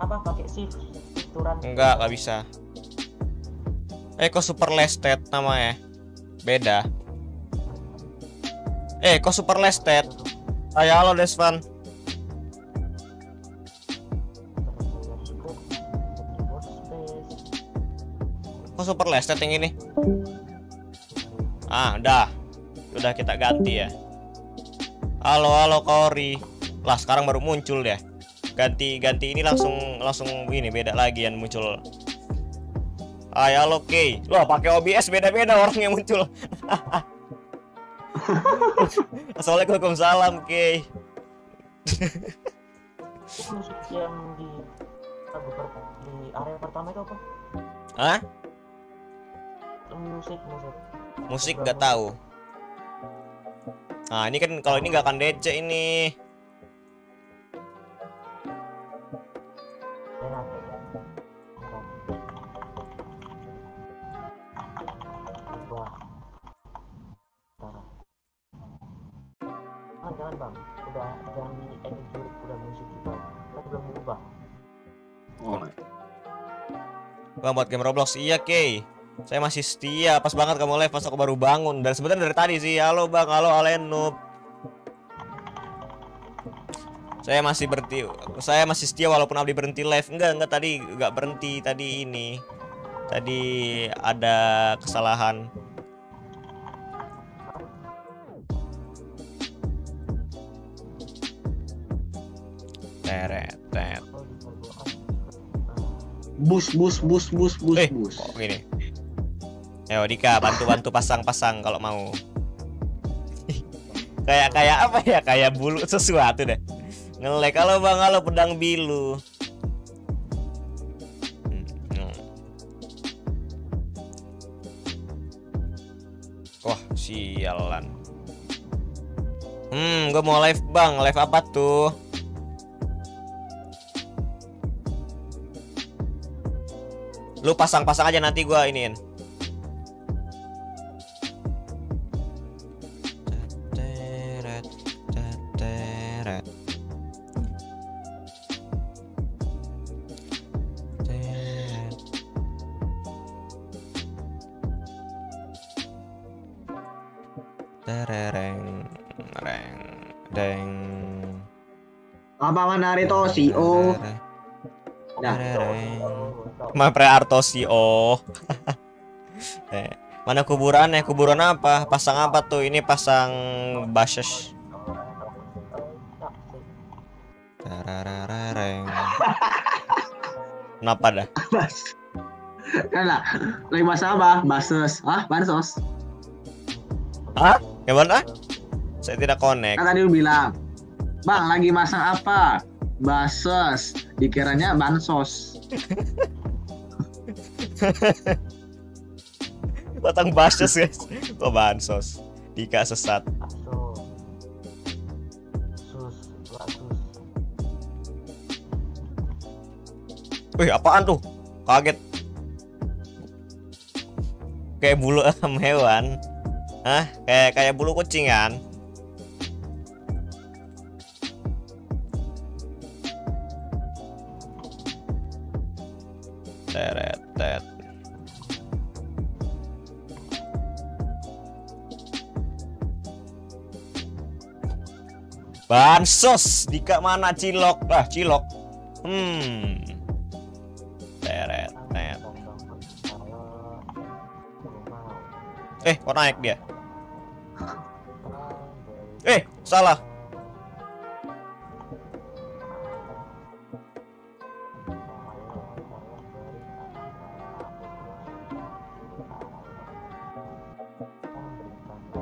apa pakai shift turan Enggak, nggak bisa. Eh, kok super lested namanya? Beda. Eh, kok super lested? Ayo, halo Desvan. Kok super lested yang ini? Ah, udah. Udah kita ganti ya. Halo, halo Kori. Lah, sekarang baru muncul deh. Ganti ganti ini langsung langsung ini beda lagi yang muncul. Ay, halo Kay. Wah, pakai OBS beda-beda orang yang muncul. Assalamualaikum salam Kay. yang di di area pertama itu apa Hah? Musik musik Musik nggak tahu. Nah, ini kan kalau ini nggak akan DC ini. Oh, Bang buat game Roblox. Iya, Kay. Saya masih setia. Pas banget kamu live pas aku baru bangun. Dan sebenarnya dari tadi sih. Halo, Bang. Halo, Alenub. Saya masih berhenti. Saya masih setia walaupun Abdi berhenti live. Enggak, enggak tadi enggak berhenti tadi ini. Tadi ada kesalahan. Teret, teret. bus bus bus bus bus Eh, bus. kok gini? Ayo Dika, bantu-bantu pasang-pasang kalau mau. kayak kayak apa ya? Kayak bulu sesuatu deh. Ngelek kalau bang, kalau pedang bilu. Hmm. Wah, sialan. Hmm, gue mau live bang. Live apa tuh? Lu pasang-pasang aja nanti gua iniin. Apa Naruto si O? terereng. Dah. Terereng. Mapre Artosi oh. eh, mana kuburan ya? Kuburan apa? Pasang apa tuh? Ini pasang bases. Tarararareng. Kenapa dah? Bas. Kan lah. Lagi bahasa apa? Bases. Ah, bansos. Hah? Gimana? Saya tidak connect. Kan tadi lu bilang, Bang, lagi masak apa? Bases. Dikiranya bansos. Batang bases guys. Kok bansos? Dika sesat. Wih, apaan tuh? Kaget. Kayak bulu hewan. Hah? Kayak kayak bulu kucing kan? Bansos, Dika mana cilok? Lah, cilok. Hmm. Teret, tet. Eh, kok naik dia? Eh, salah.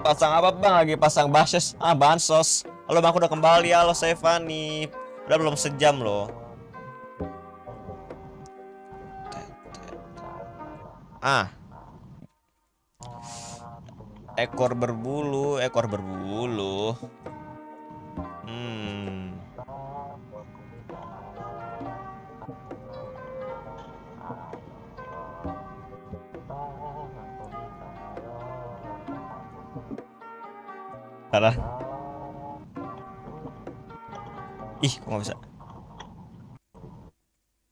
Pasang apa bang? Lagi pasang basis. Ah, bansos. Halo Bang, aku udah kembali. Halo Stefani. Udah belum sejam loh. Ah. Ekor berbulu, ekor berbulu. Hmm. Salah Ih, kok nggak bisa?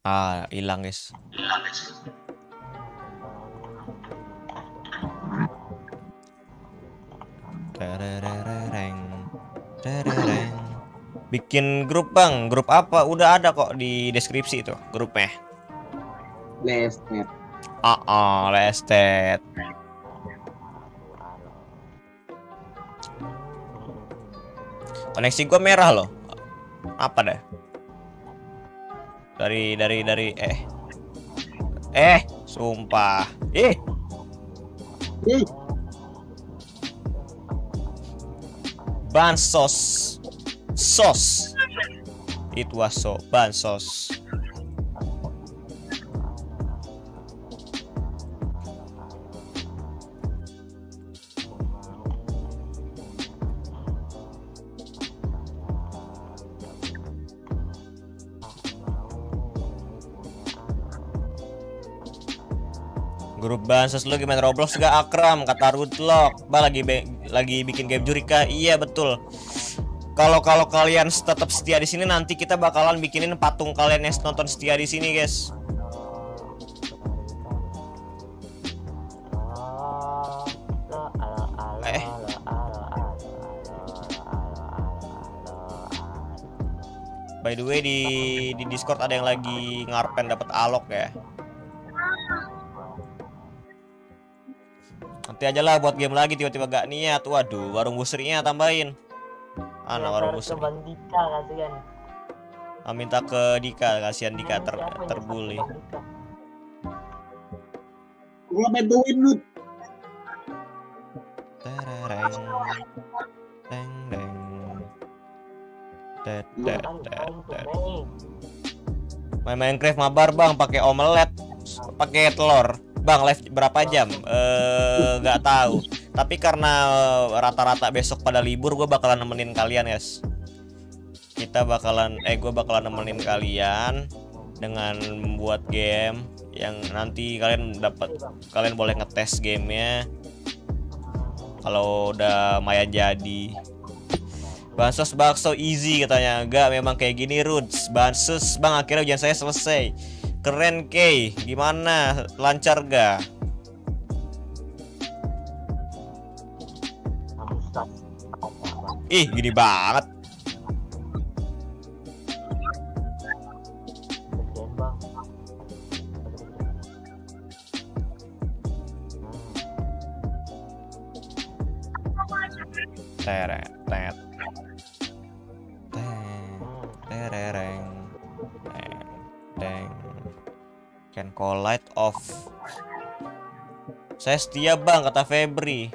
Ah, hilang guys. Tererereng, terereng. Bikin grup bang, grup apa? Udah ada kok di deskripsi itu grupnya. Lesnet. Ah, ah, lestet. Koneksi gua merah loh. Apa dah? Dari dari dari eh. Eh, sumpah. Ih, Ih, bansos. Sos. It was so bansos. Bansos lu gimana Roblox gak akram kata Rudlock. Bah lagi lagi bikin game Jurika. Iya betul. Kalau kalau kalian tetap setia di sini nanti kita bakalan bikinin patung kalian yang nonton setia di sini, guys. Eh. By the way di di Discord ada yang lagi ngarpen dapat alok ya. Nanti aja lah buat game lagi tiba-tiba gak niat. Waduh, warung busrinya tambahin. Ana warung busri. Bandika kasihan. Ah, minta ke Dika, kasihan Dika ter terbully. gua bantuin lu. Terereng. Teng teng. Tet Iya tet kan, tet tet. Main Minecraft mabar bang, pakai omelet, pakai telur. Bang, live berapa jam? Eh, nggak tahu. Tapi karena rata-rata besok pada libur, gue bakalan nemenin kalian, guys. Kita bakalan, eh, gue bakalan nemenin kalian dengan membuat game yang nanti kalian dapat, kalian boleh ngetes gamenya. Kalau udah Maya jadi. Bansos bakso easy katanya Enggak memang kayak gini Ruds Bansos bang akhirnya ujian saya selesai Keren Kay. Gimana? Lancar ga Ih gini banget. Bang. Teret Teng Can call light off. Saya setia bang kata Febri.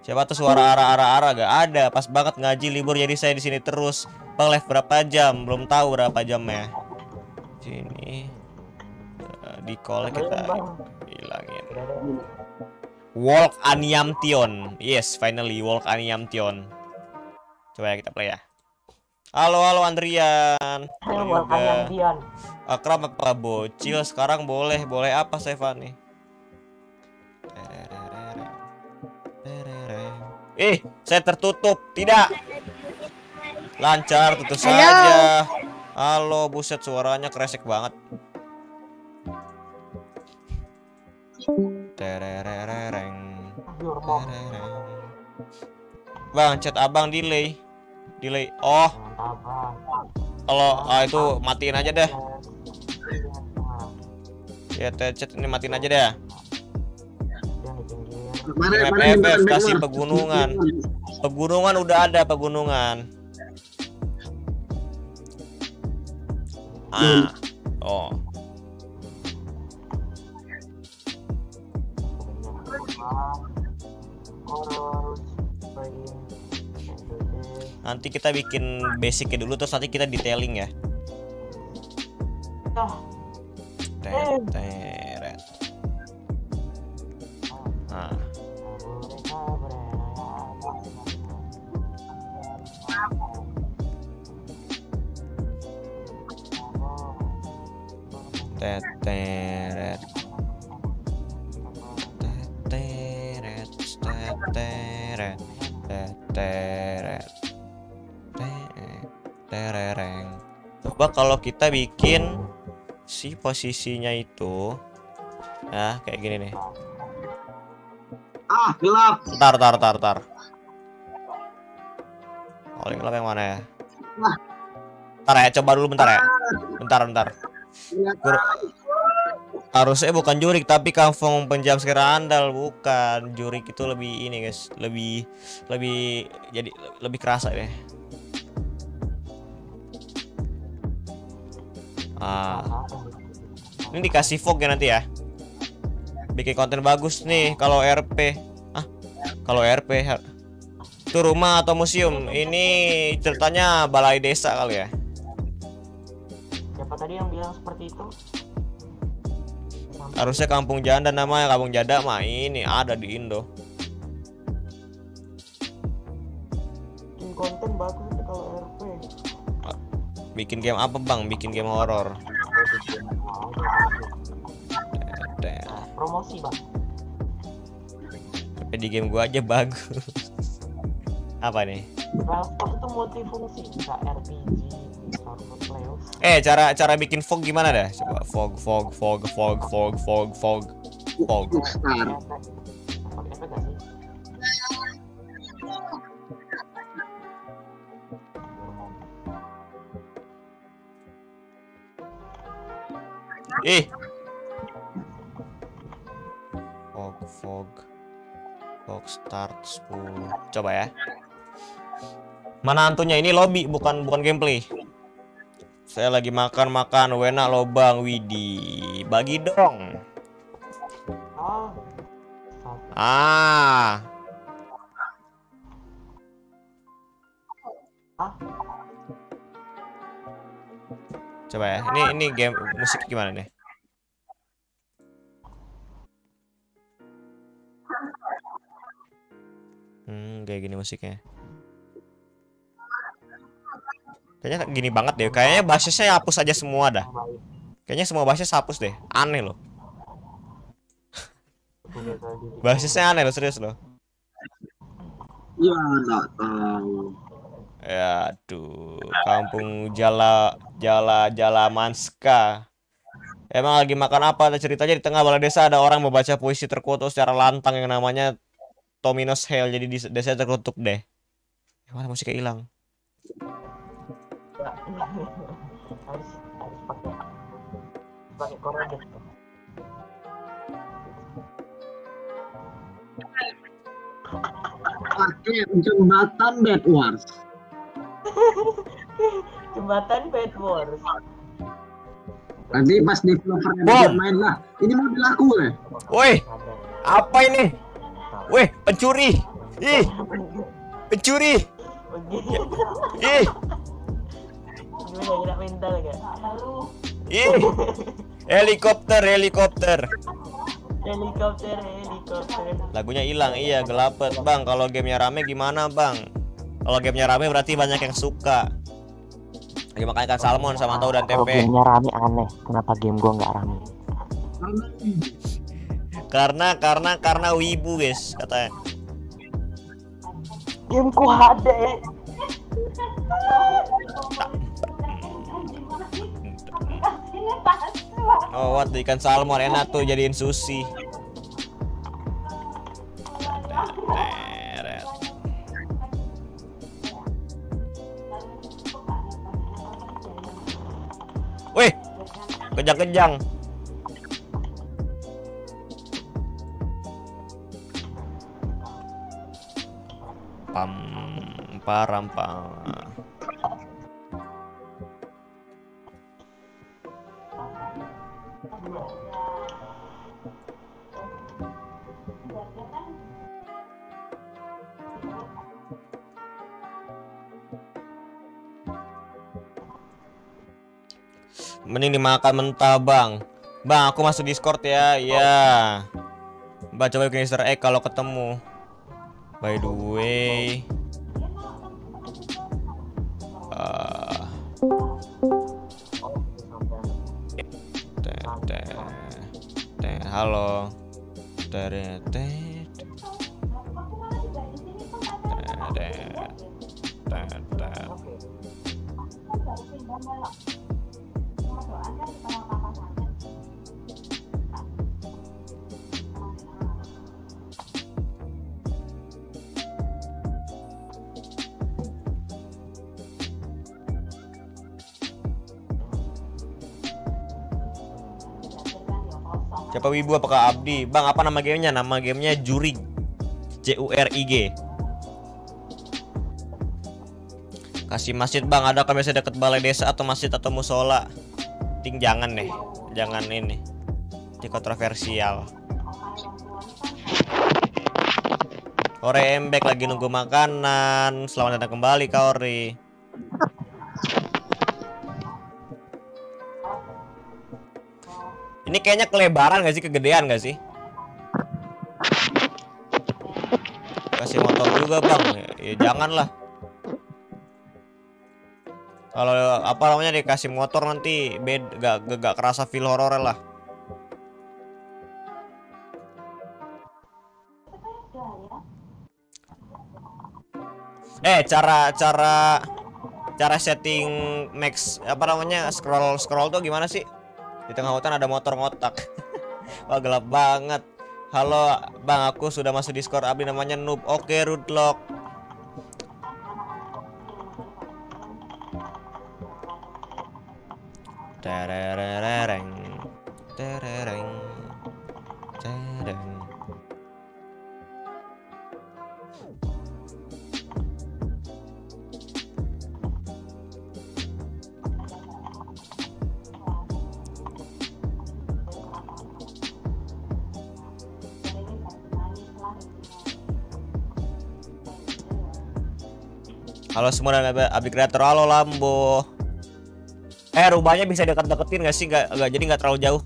Siapa tuh suara ara-ara-ara? Gak ada. Pas banget ngaji libur jadi saya di sini terus. Bang live berapa jam? Belum tahu berapa jamnya. Sini. Eh, Di call kita hilangin. Walk Aniamtion. Yes, finally Walk Aniamtion. Coba ya kita play ya. Halo, halo Andrian. Halo kalian Dian. Akram apa bocil sekarang boleh boleh apa Stefani? Eh, saya tertutup. Tidak. Lancar tutup Halo. saja. Halo, buset suaranya kresek banget. Tererereng. Terereng. Bang, chat abang delay. Delay. Oh, kalau ah, itu matiin aja deh. Ya, teh, chat ini matiin aja deh. Mana Map mana FF, mana, kasih pegunungan. Pegunungan udah ada pegunungan. Ah. Oh. Nanti kita bikin basicnya dulu terus nanti kita detailing ya. Teret. Nah, coba kalau kita bikin si posisinya itu ya kayak gini nih Ah, gelap. Ntar, ntar, ntar, ntar. Paling gelap yang mana ya? Ntar ya, coba dulu bentar ya. Bentar, bentar. Lihat. Gur- Harusnya bukan jurik, tapi kampung penjam sekira andal bukan. Jurik itu lebih ini guys, lebih lebih jadi lebih kerasa deh. Ah, ini dikasih fog ya nanti ya. Bikin konten bagus nih kalau RP. Ah, kalau RP itu rumah atau museum? Ini ceritanya balai desa kali ya. Siapa tadi yang bilang seperti itu? Harusnya kampung janda namanya kampung janda mah ini ada di Indo. bikin konten bagus. Bikin game apa bang? Bikin game horor. Promosi bang. Tapi di game gua aja bagus. apa nih? Nah, Rafa itu multifungsi, bisa RPG, Eh, cara cara bikin fog gimana dah? Coba fog, fog, fog, fog, fog, fog, fog, fog. fog. Ih. Fog fog fog start 10. Coba ya. Mana hantunya? Ini lobby bukan bukan gameplay. Saya lagi makan-makan wena lobang Widi. Bagi dong. Ah. Ah. Ah. Coba ya. Ini ini game musik gimana nih? Hmm, kayak gini musiknya. Kayaknya gini banget deh. Kayaknya bassnya hapus aja semua dah. Kayaknya semua bassnya hapus deh. Aneh loh. Bassnya aneh loh, serius loh. Ya, enggak tahu. Ya, aduh, kampung Jala Jala Jala Manska. Emang lagi makan apa? Ada ceritanya di tengah balai desa ada orang membaca puisi terkutuk secara lantang yang namanya Tominos Hell. Jadi di desa terkutuk deh. Mana musiknya hilang? Harus harus pakai jembatan Bed Wars. Jembatan Bad Wars. Nanti pas developernya Bom. bisa main lah. Ini mau dilaku ya? Woi, apa ini? Weh, pencuri! Ih, pencuri! Ih, mental ih. Helikopter, helikopter. Helikopter, helikopter. Lagunya hilang, iya gelapet bang. Kalau gamenya rame gimana bang? Kalau gamenya rame berarti banyak yang suka. Lagi makan ikan salmon sama tahu dan Kalau tempe. gamenya rame aneh. Kenapa game gua nggak rame? Karena karena karena wibu guys katanya. Gameku HD. Oh what ikan salmon enak tuh jadiin sushi. Wih, kejang-kejang. Pam, param, pam. Mending dimakan mentah, Bang. Bang, aku masuk Discord ya. Iya. Mbak coba bikin Easter kalau ketemu. By the way. Ah, teh, teh, teh, halo. Teh, teh, teh, teh, Siapa Wibu apakah Abdi? Bang, apa nama gamenya? Nama gamenya Jurig. J U R I G. Kasih masjid bang, ada kami deket balai desa atau masjid atau musola? Ting jangan deh, jangan ini. Ini kontroversial. Ore embek lagi nunggu makanan. Selamat datang kembali Kaori. Ini kayaknya kelebaran gak sih, kegedean gak sih? Kasih motor juga bang, ya, ya janganlah. Kalau apa namanya dikasih motor nanti bed gak, gak, gak kerasa feel horor lah. Eh cara cara cara setting max apa namanya scroll scroll tuh gimana sih? Di tengah hutan ada motor ngotak. Wah gelap banget. Halo bang aku sudah masuk Discord Abdi namanya Noob. Oke Rootlock. Semua Abdi Kreator, halo Lambo. Eh rubahnya bisa deket-deketin gak sih? Gak, gak jadi nggak terlalu jauh.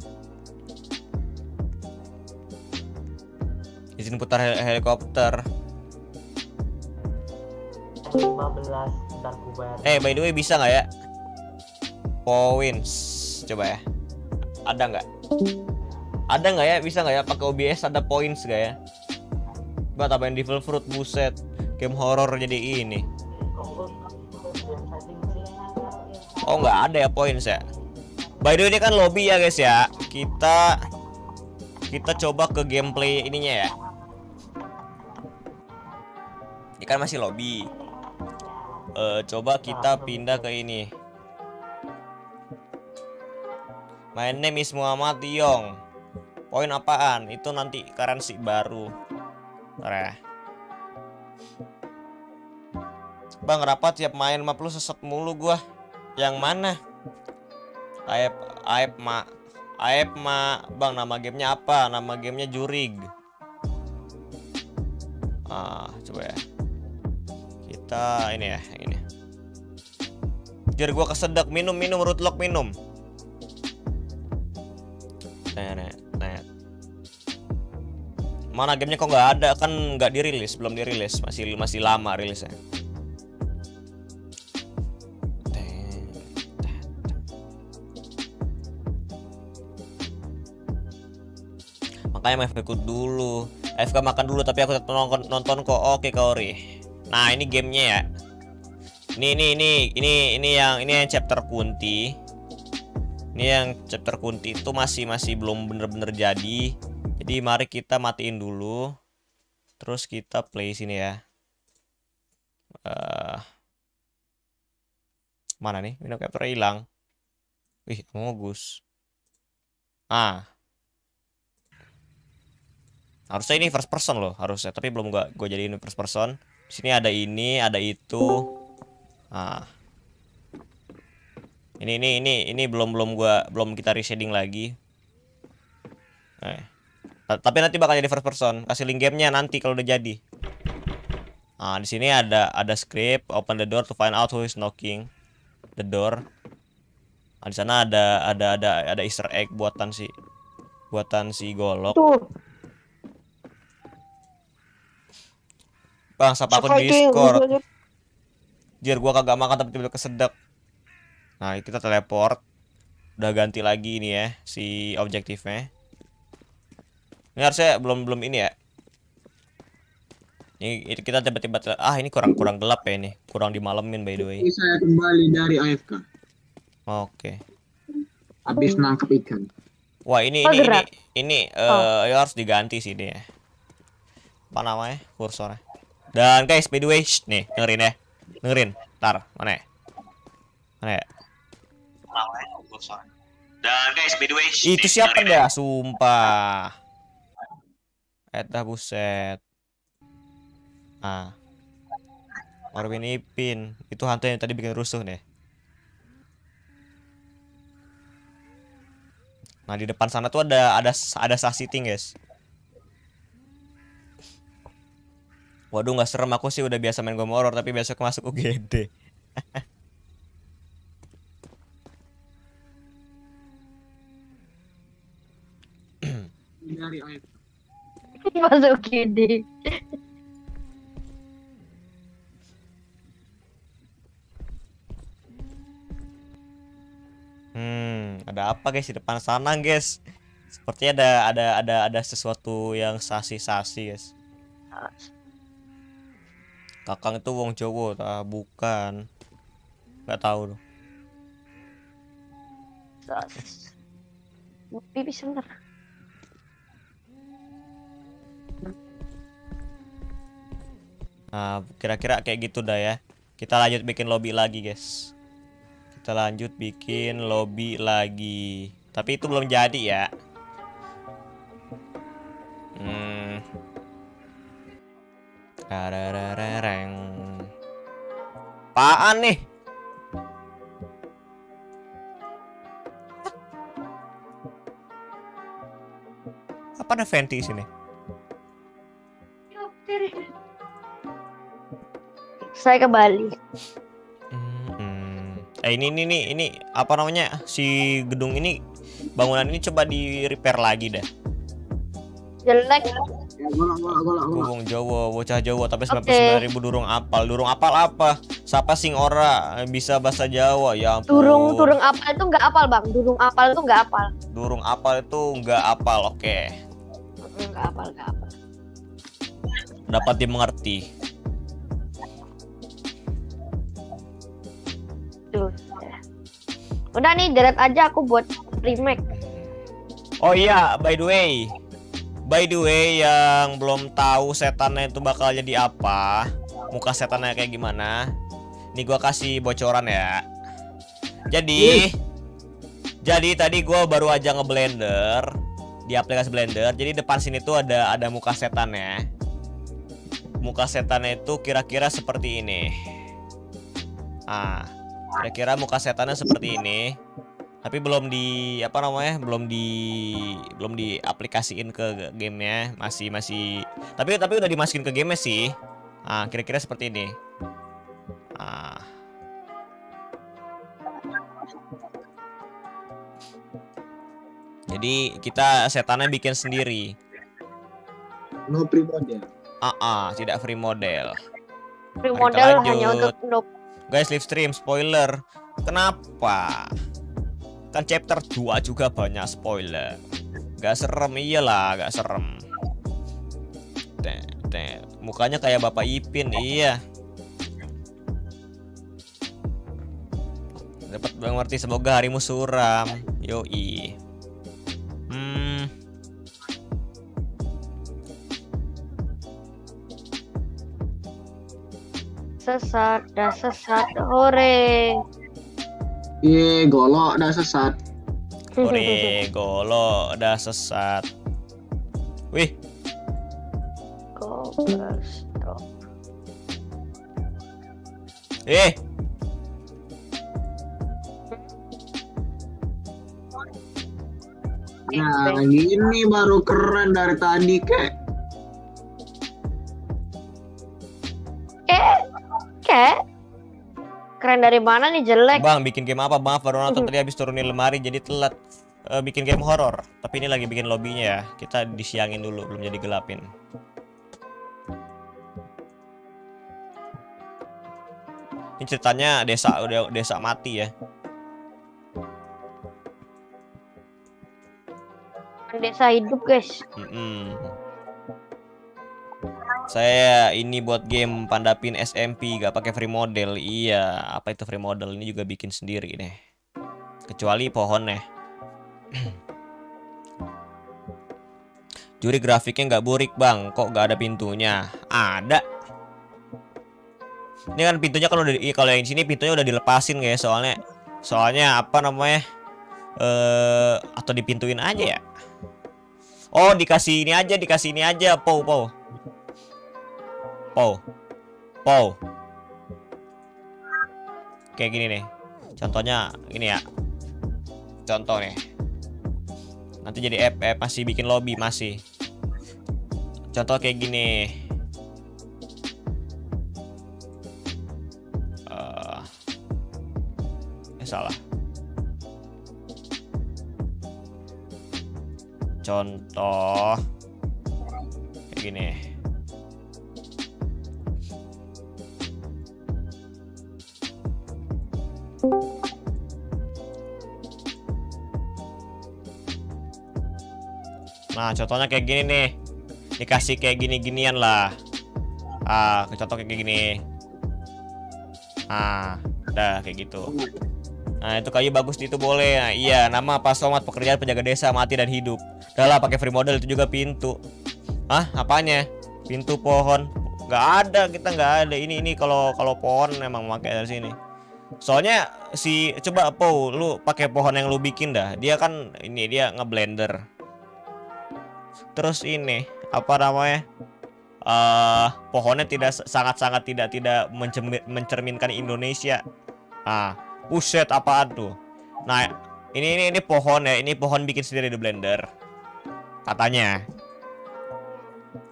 Izin putar hel- helikopter. 15 ntar. Eh by the way bisa nggak ya? Points, coba ya. Ada nggak? Ada nggak ya? Bisa nggak ya? Pakai OBS ada points nggak ya? Buat tambahin Devil Fruit buset. Game horror jadi ini. Oh nggak ada ya points ya. By the way ini kan lobby ya guys ya. Kita kita coba ke gameplay ininya ya. Ini kan masih lobby. Eh, coba kita pindah ke ini. My name is Muhammad Yong. Poin apaan? Itu nanti currency baru. Ya. Bang rapat tiap main 50 sesat mulu gua. Yang mana? Aep Aep Ma Aep Ma Bang nama gamenya apa? Nama gamenya Jurig. Ah coba ya. Kita ini ya ini. Biar gua kesedek minum minum rootlock minum. Nenek, nenek. Mana gamenya kok nggak ada? Kan nggak dirilis belum dirilis. Masih masih lama rilisnya makanya main ikut dulu. FK makan dulu tapi aku tetap nonton, nonton kok. Oke Kaori. Nah ini gamenya ya. Ini ini ini ini ini yang ini yang chapter kunti. Ini yang chapter kunti itu masih masih belum bener-bener jadi. Jadi mari kita matiin dulu. Terus kita play sini ya. Eh mana nih? Minum capture hilang. Wih bagus ah harusnya ini first person loh harusnya. Tapi belum gua gue jadi ini first person. Di sini ada ini ada itu. Ah. Ini ini ini ini belum belum gua belum kita reshading lagi. Eh. Ta- tapi nanti bakal jadi first person. Kasih link gamenya nanti kalau udah jadi. Ah di sini ada ada script open the door to find out who is knocking the door. Ah, di sana ada ada ada ada Easter egg buatan si buatan si golok. Tuh, Bang, siapa di yang Discord. Jir, gua kagak makan tapi tiba-tiba kesedek. Nah, kita teleport. Udah ganti lagi ini ya, si objektifnya. Ini harusnya belum belum ini ya. Ini ini kita tiba-tiba ah ini kurang kurang gelap ya ini. Kurang dimalemin by the way. Ini saya kembali dari AFK. Oke. Habis nangkep ikan. Wah, ini Oh, ini ini gerak. ini eh ya harus diganti sih dia. Apa namanya? Kursornya. Dan guys, by the way, shh, nih, dengerin ya. Dengerin. Ntar, mana ya? Mana ya? Kursornya. Dan guys, by the way, Itu siapa dah? Sumpah. Eta buset. Ah. Marvin Ipin. Itu hantu yang tadi bikin rusuh nih. Nah, di depan sana tuh ada ada ada sasiting, guys. Waduh, nggak serem aku sih udah biasa main game horror tapi besok masuk UGD. Masuk gini. Hmm, ada apa guys di depan sana, guys? Sepertinya ada ada ada ada sesuatu yang sasi-sasi, guys. Kakang itu wong Jawa, ah, bukan. Gak tahu loh. Pipi sebentar. Nah, kira-kira kayak gitu dah ya. Kita lanjut bikin lobby lagi, guys. Kita lanjut bikin lobby lagi. Tapi itu belum jadi ya. Hmm. Rarararareng. Apaan nih? Apa ada venti sini? Saya ke Bali. Hmm. Eh ini ini ini ini apa namanya si gedung ini bangunan ini coba di repair lagi dah. Jelek. Ya. Wong Jawa, bocah Jawa tapi Oke. 99 ribu durung apal. Durung apal apa? Siapa sing ora bisa bahasa Jawa? Ya ampun. Durung durung apal itu nggak apal bang. Durung apal itu nggak apal. Durung apal itu nggak apal. Oke. Nggak apal nggak apal. Dapat dimengerti. Tuh. Udah nih deret aja aku buat remake. Oh iya, by the way. By the way, yang belum tahu setannya itu bakal jadi apa, muka setannya kayak gimana, nih gua kasih bocoran ya. Jadi, jadi tadi gua baru aja ngeblender di aplikasi Blender. Jadi depan sini tuh ada ada muka setannya. Muka setannya itu kira-kira seperti ini. Ah, kira-kira muka setannya seperti ini tapi belum di apa namanya belum di belum diaplikasiin ke gamenya masih masih tapi tapi udah dimasukin ke gamenya sih ah kira-kira seperti ini ah jadi kita setannya bikin sendiri No primodel. ah ah, tidak free model Free model hanya untuk noob. Guys, live stream spoiler. Kenapa? Kan chapter 2 juga banyak spoiler. Gak serem iyalah, gak serem. Mukanya kayak Bapak Ipin, iya. Dapat mengerti semoga harimu suram. Yoi. Hmm, Sesat, dah sesat, hore. Iya, golok dah sesat. ore golo udah sesat. Wih, Cobblestone. eh, Nah, gini baru keren dari tadi, kek. Eh, kek. Keren dari mana nih jelek? Bang, bikin game apa? Maaf, baru nonton tadi habis turunin lemari jadi telat. Eh, bikin game horor. Tapi ini lagi bikin lobbynya ya. Kita disiangin dulu, belum jadi gelapin. Ini ceritanya desa udah desa mati ya. Desa hidup guys. Mm-mm. Saya ini buat game Pandapin SMP gak pakai free model. Iya, apa itu free model? Ini juga bikin sendiri nih. Kecuali pohonnya. Juri grafiknya nggak burik bang, kok nggak ada pintunya? Ada. Ini kan pintunya udah, di- kalau yang sini pintunya udah dilepasin guys, soalnya, soalnya apa namanya? eh atau dipintuin aja ya? Oh, dikasih ini aja, dikasih ini aja, Pow, Pow. Pow. Pow. Kayak gini nih. Contohnya ini ya. Contoh nih. Nanti jadi app, app masih bikin lobby masih. Contoh kayak gini. Eh, eh salah. Contoh kayak gini. Nah, contohnya kayak gini nih. Dikasih kayak gini-ginian lah. Ah, contoh kayak gini. Ah, udah kayak gitu. Nah, itu kayu bagus itu boleh. Nah, iya, nama Pak Somat pekerjaan penjaga desa mati dan hidup. Udah lah pakai free model itu juga pintu. Hah, apanya? Pintu pohon. Nggak ada, kita nggak ada. Ini ini kalau kalau pohon emang pakai dari sini. Soalnya si coba Po, lu pakai pohon yang lu bikin dah. Dia kan ini dia ngeblender. Terus ini apa namanya? eh pohonnya tidak sangat-sangat tidak tidak mencerminkan Indonesia. Ah, buset apaan tuh? Nah, ini ini ini pohon ya. Ini pohon bikin sendiri di blender. Katanya.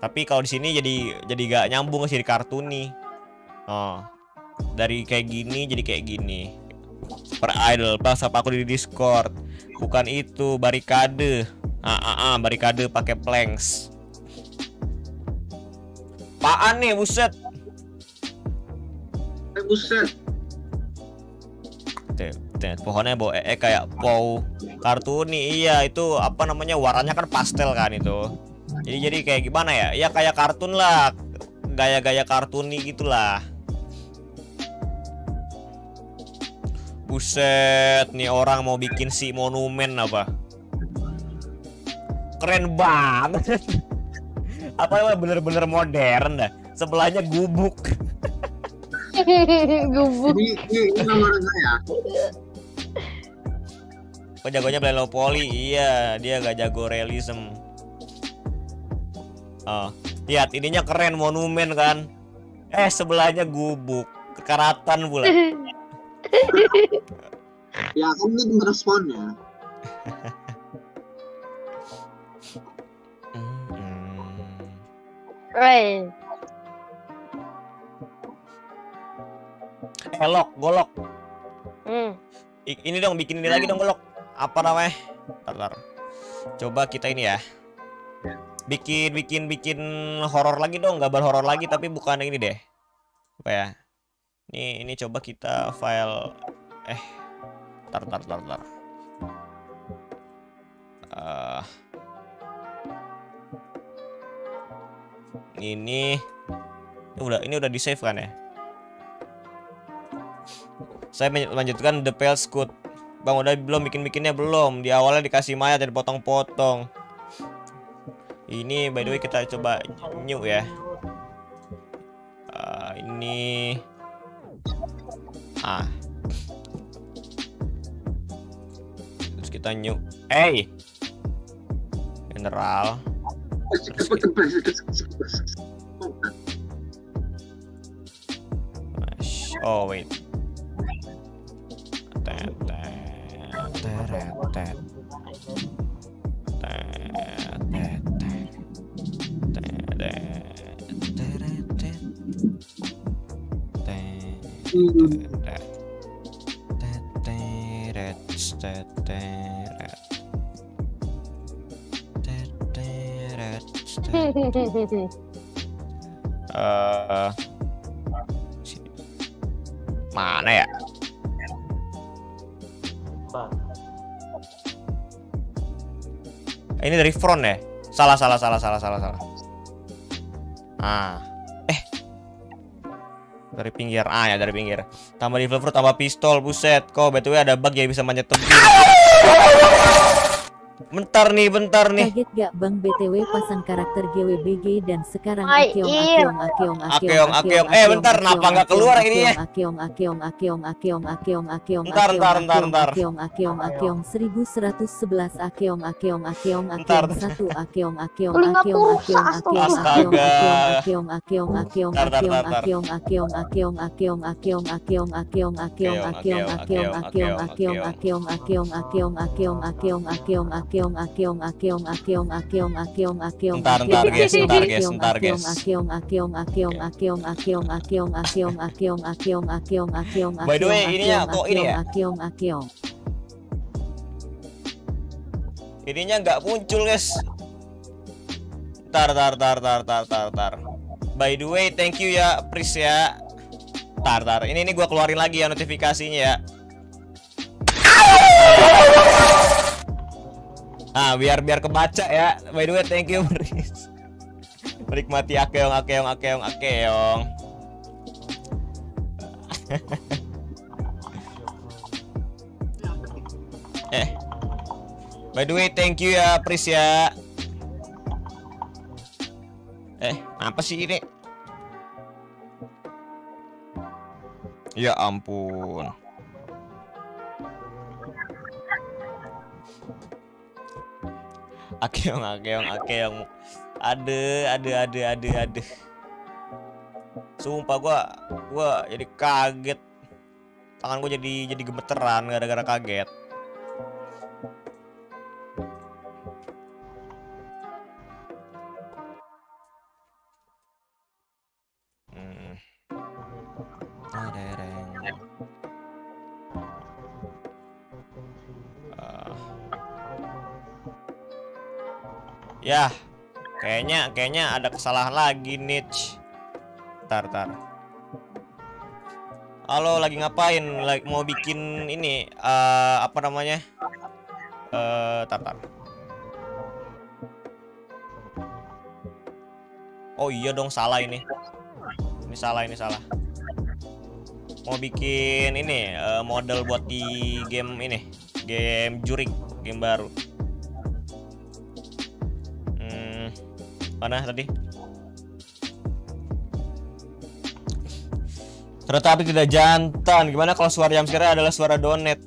Tapi kalau di sini jadi jadi gak nyambung sih di kartun nih. Oh. Dari kayak gini jadi kayak gini. Per idol, pas apa aku di Discord. Bukan itu, barikade. Ah, ah, ah, barikade pakai planks. Apaan nih, buset. Eh, buset. Tuh, pohonnya bawa eh kayak pow kartuni iya itu apa namanya warnanya kan pastel kan itu jadi jadi kayak gimana ya ya kayak kartun lah gaya-gaya kartuni gitulah buset nih orang mau bikin si monumen apa keren banget apa namanya bener-bener modern dah sebelahnya gubuk Gubuk. Ini, ini, ini nomor saya. Kok jagonya Poli? Iya, dia gak jago realism. Oh, lihat ininya keren monumen kan. Eh, sebelahnya gubuk, kekaratan pula. Ya kan ini meresponnya. Hmm. Woi. Eh, Lok, golok. Hmm. I- ini dong, bikin ini lagi dong, golok. Apa namanya? Ntar, ntar. Coba kita ini ya. Bikin, bikin, bikin horor lagi dong, gambar horor lagi, tapi bukan ini deh. Apa ya? Ini, ini coba kita file. Eh, tar, tar, tar, tar. Eh, ini, ini udah, ini udah di save kan ya? Saya melanjutkan The Pale Scout. Bang udah belum bikin-bikinnya belum. Di awalnya dikasih mayat dan potong-potong. Ini by the way kita coba new ya. Ah, ini ah. Terus kita new. Hey. General. Oh wait. Tet, tet, teret, tet. Tet, teret, tet, teret. Tet, teret, tet. Eh, mana ya? Ini dari front ya? Salah, salah, salah, salah, salah, salah. Ah, dari pinggir. Ah ya dari pinggir. Tambah di fruit tambah pistol, buset. Kok btw ada bug yang bisa manjat tebing. Bentar nih, bentar nih. Kaget gak Bang BTW pasang karakter GWBG dan sekarang akeong iya. akeong akeong Akeong, akeong. Eh, bentar, kenapa nggak keluar ini ya? Akeong akeong akeong akeong akeong akeong akeong, ntar, ntar, akeong, ntar. akeong akeong akeong 1111 akeong akeong akeong akeong akeong akeong akeong akeong akeong astaga. akeong akeong akeong Ntar, ntar, akeong ntar, ntar. akeong akeong akeong akeong akeong akeong akeong akeong akeong akeong akeong akeong akeong akeong akeong akeong akeong akeong akeong akeong akeong akeong akeong akeong akeong Ntar, ntar, guys, ntar, guys, ntar, guys. akeong akeong akeong akeong akeong akeong akeong akeong akeong akeong akeong By the way, akeong, akeong, kok ini ya? akeong akeong Ininya nggak muncul, guys. Tar, tar, tar, tar, tar, tar, tar. By the way, thank you ya, Pris ya. Tar, tar. Ini ini gua keluarin lagi ya notifikasinya ya. Ah, biar biar kebaca ya. By the way, thank you, Pris. Menikmati akeong, akeong, akeong, akeong. eh, By the way, thank you ya, Pris ya. Eh, apa sih ini? Ya ampun. Akeong, akeong, akeong. Ade, ade, ade, ade, ade. Sumpah gua, gua jadi kaget. Tangan gua jadi jadi gemeteran gara-gara kaget. Ya, kayaknya kayaknya ada kesalahan lagi Nich. Tar tar. Halo, lagi ngapain? Lagi mau bikin ini eh, apa namanya? Eh, tar tar. Oh iya dong salah ini. Ini salah ini salah. Mau bikin ini eh, model buat di game ini, game jurik, game baru. Mana tadi? Ternyata api tidak jantan. Gimana kalau suara jam sekarang adalah suara donet?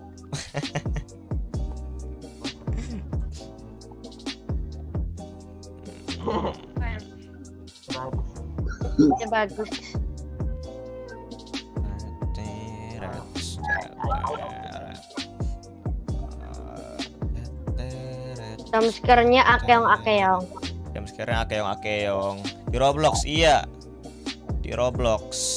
Ya bagus. Jam scare-nya akeong-akeong. Jam sekarang akeong akeong di Roblox iya. Di Roblox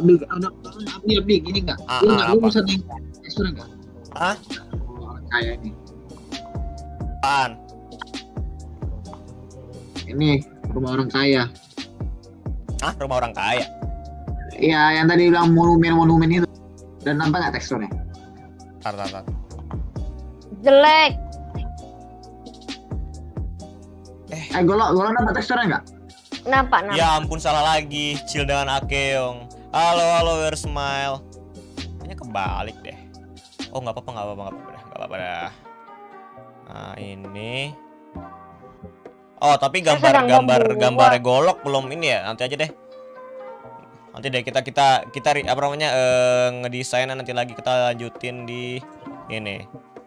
Abdi, ada Abdi, Abdi, gini nggak? Ah, Lu ah, nggak, lu apa? bisa nih tekstur nggak? Hah? Kayak ini. apaan Ini rumah orang kaya. ah rumah orang kaya Iya, yang tadi bilang monumen-monumen itu. Dan nampak nggak teksturnya? tar tar tar Jelek. Eh, golok, golok nampak teksturnya nggak? Kenapa? Kenapa? ya ampun salah lagi. Chill dengan akeong. Halo halo where smile. Kayaknya kebalik deh. Oh nggak apa-apa nggak apa-apa nggak apa-apa dah nggak apa-apa dah. Nah ini. Oh tapi gambar gambar gambarnya golok belum ini ya? Nanti aja deh. Nanti deh kita kita kita apa namanya eh, ngedesainnya nanti lagi. Kita lanjutin di ini.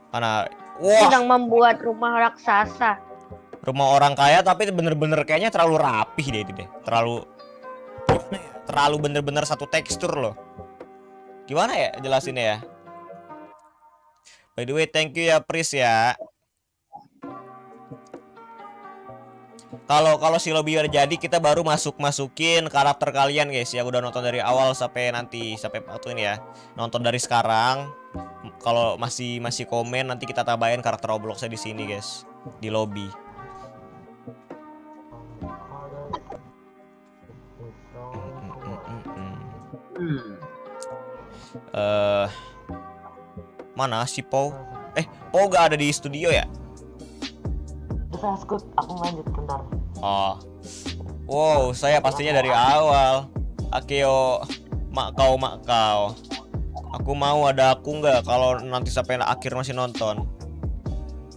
Karena wah. Sedang membuat rumah raksasa. Rumah orang kaya tapi bener-bener kayaknya terlalu rapih deh itu deh. Terlalu ya? terlalu bener-bener satu tekstur loh. Gimana ya jelasinnya ya? By the way, thank you ya Pris ya. Kalau kalau si lobby udah jadi kita baru masuk masukin karakter kalian guys ya udah nonton dari awal sampai nanti sampai waktu ini ya nonton dari sekarang kalau masih masih komen nanti kita tambahin karakter Robloxnya di sini guys di lobby Hmm. eh mana si Po eh Po gak ada di studio ya? Saya skut, aku lanjut bentar. oh wow saya pastinya dari awal. Akeo mak kau mak kau. Aku mau ada aku nggak kalau nanti sampai akhir masih nonton?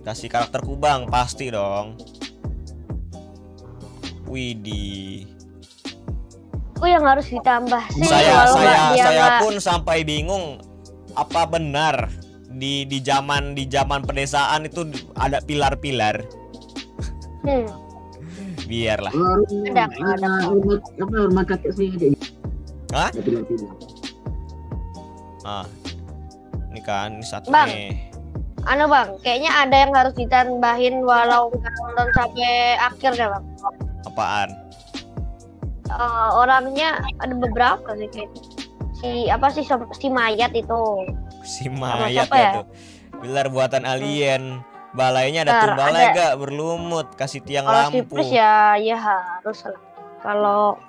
Kasih karakter kubang pasti dong. Widih Aku yang harus ditambah sih. saya saya saya nggak- pun sampai bingung apa benar di di zaman di zaman pedesaan itu ada pilar-pilar Hmm. biarlah Ada, ada. rumah, apa rumah kakek saya. Hah? Ada pilar-pilar. ah ini kan ini satu Bang. nih Anu bang, kayaknya ada yang harus ditambahin walau nggak nonton sampai akhir deh bang. apaan Eh, orangnya ada beberapa sih kayak si apa sih si mayat itu. si mayat siapa ya ya? tuh. Pilar buatan alien. Balainya ada Ntar, tumbalnya ada- gak berlumut kasih tiang Kalau lampu. Pris ya ya harus lah. Kalau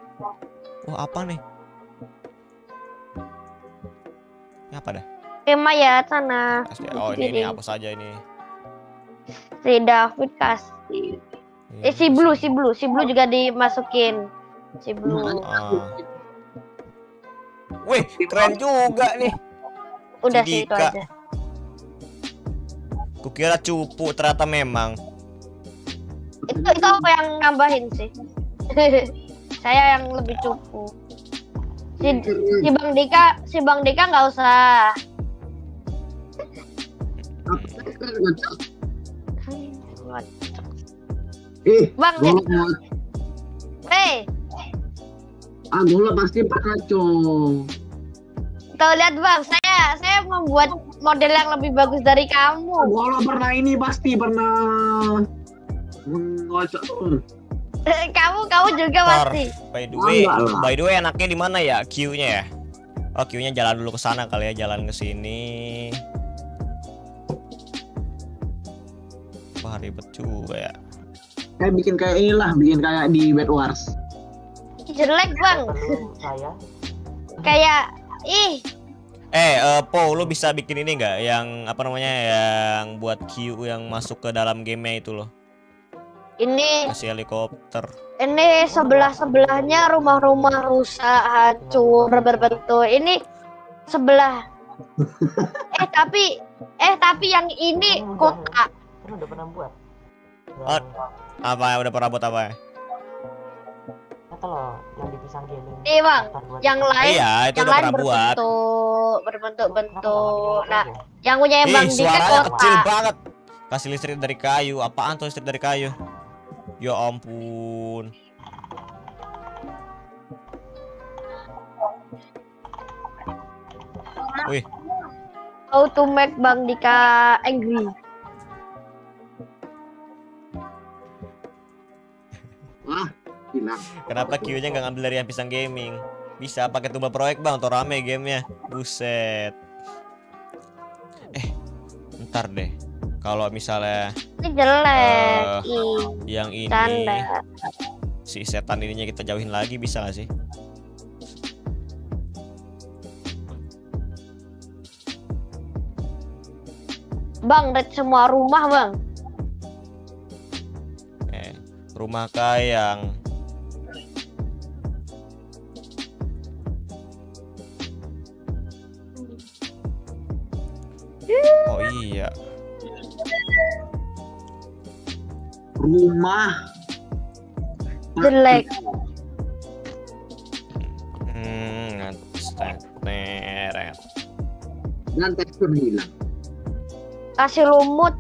wah apa nih? Ini apa dah? Si mayat sana. Oh ini ini apa saja ini. Si David kasih. Eh si Blue, si Blue, si Blue juga dimasukin. Si Blue. Ah. Wih, keren juga nih. Udah Si sih itu Dika. aja. Kukira cupu, ternyata memang. Itu itu aku yang nambahin sih. Saya yang lebih cupu. Si, si Bang Dika, si Bang Dika nggak usah. Eh, Bang, golok mau Hei, ah pasti kacau. Tuh lihat bang, saya saya membuat model yang lebih bagus dari kamu. Golok pernah ini pasti pernah tuh. kamu kamu juga Ntar, pasti. by the way, lah. by the way enaknya di mana ya Q-nya ya? Oh, Q-nya jalan dulu ke sana kali ya, jalan ke sini. Wah, ribet juga ya. Kayak bikin kayak inilah, bikin kayak di Bed Wars. Jelek bang, kayak ih Eh, eh, Po, lu bisa bikin ini nggak yang apa namanya yang buat Q yang masuk ke dalam gamenya itu loh, ini kasih helikopter. ini sebelah sebelahnya rumah-rumah rusak hancur berbentuk. Ini sebelah. eh tapi eh tapi yang ini kota. Kan udah pernah buat. Oh. Apa yang udah pernah buat apa ya? Kata loh, yang di pisang giling. Nih, Bang, Yang lain Iya, itu yang lain berbentuk berbentuk bentuk. Nah, yang punya Bang Ih, Dika suaranya kecil kota. banget. Kasih listrik dari kayu. Apaan tuh listrik dari kayu? Ya ampun. Wih, How to make Bang Dika angry. Wah, hilang. kenapa Q-nya nggak ngambil dari yang pisang gaming? Bisa pakai tumbal proyek bang, atau rame gamenya. Buset. Eh, ntar deh. Kalau misalnya Ini jelek. Eh, Ih, yang ini canda. si setan ininya kita jauhin lagi bisa gak sih? Bang, red semua rumah, Bang. Eh, rumah kayang. Oh iya. Rumah jelek. Hmm. Dan tekstur hilang. Kasih lumut.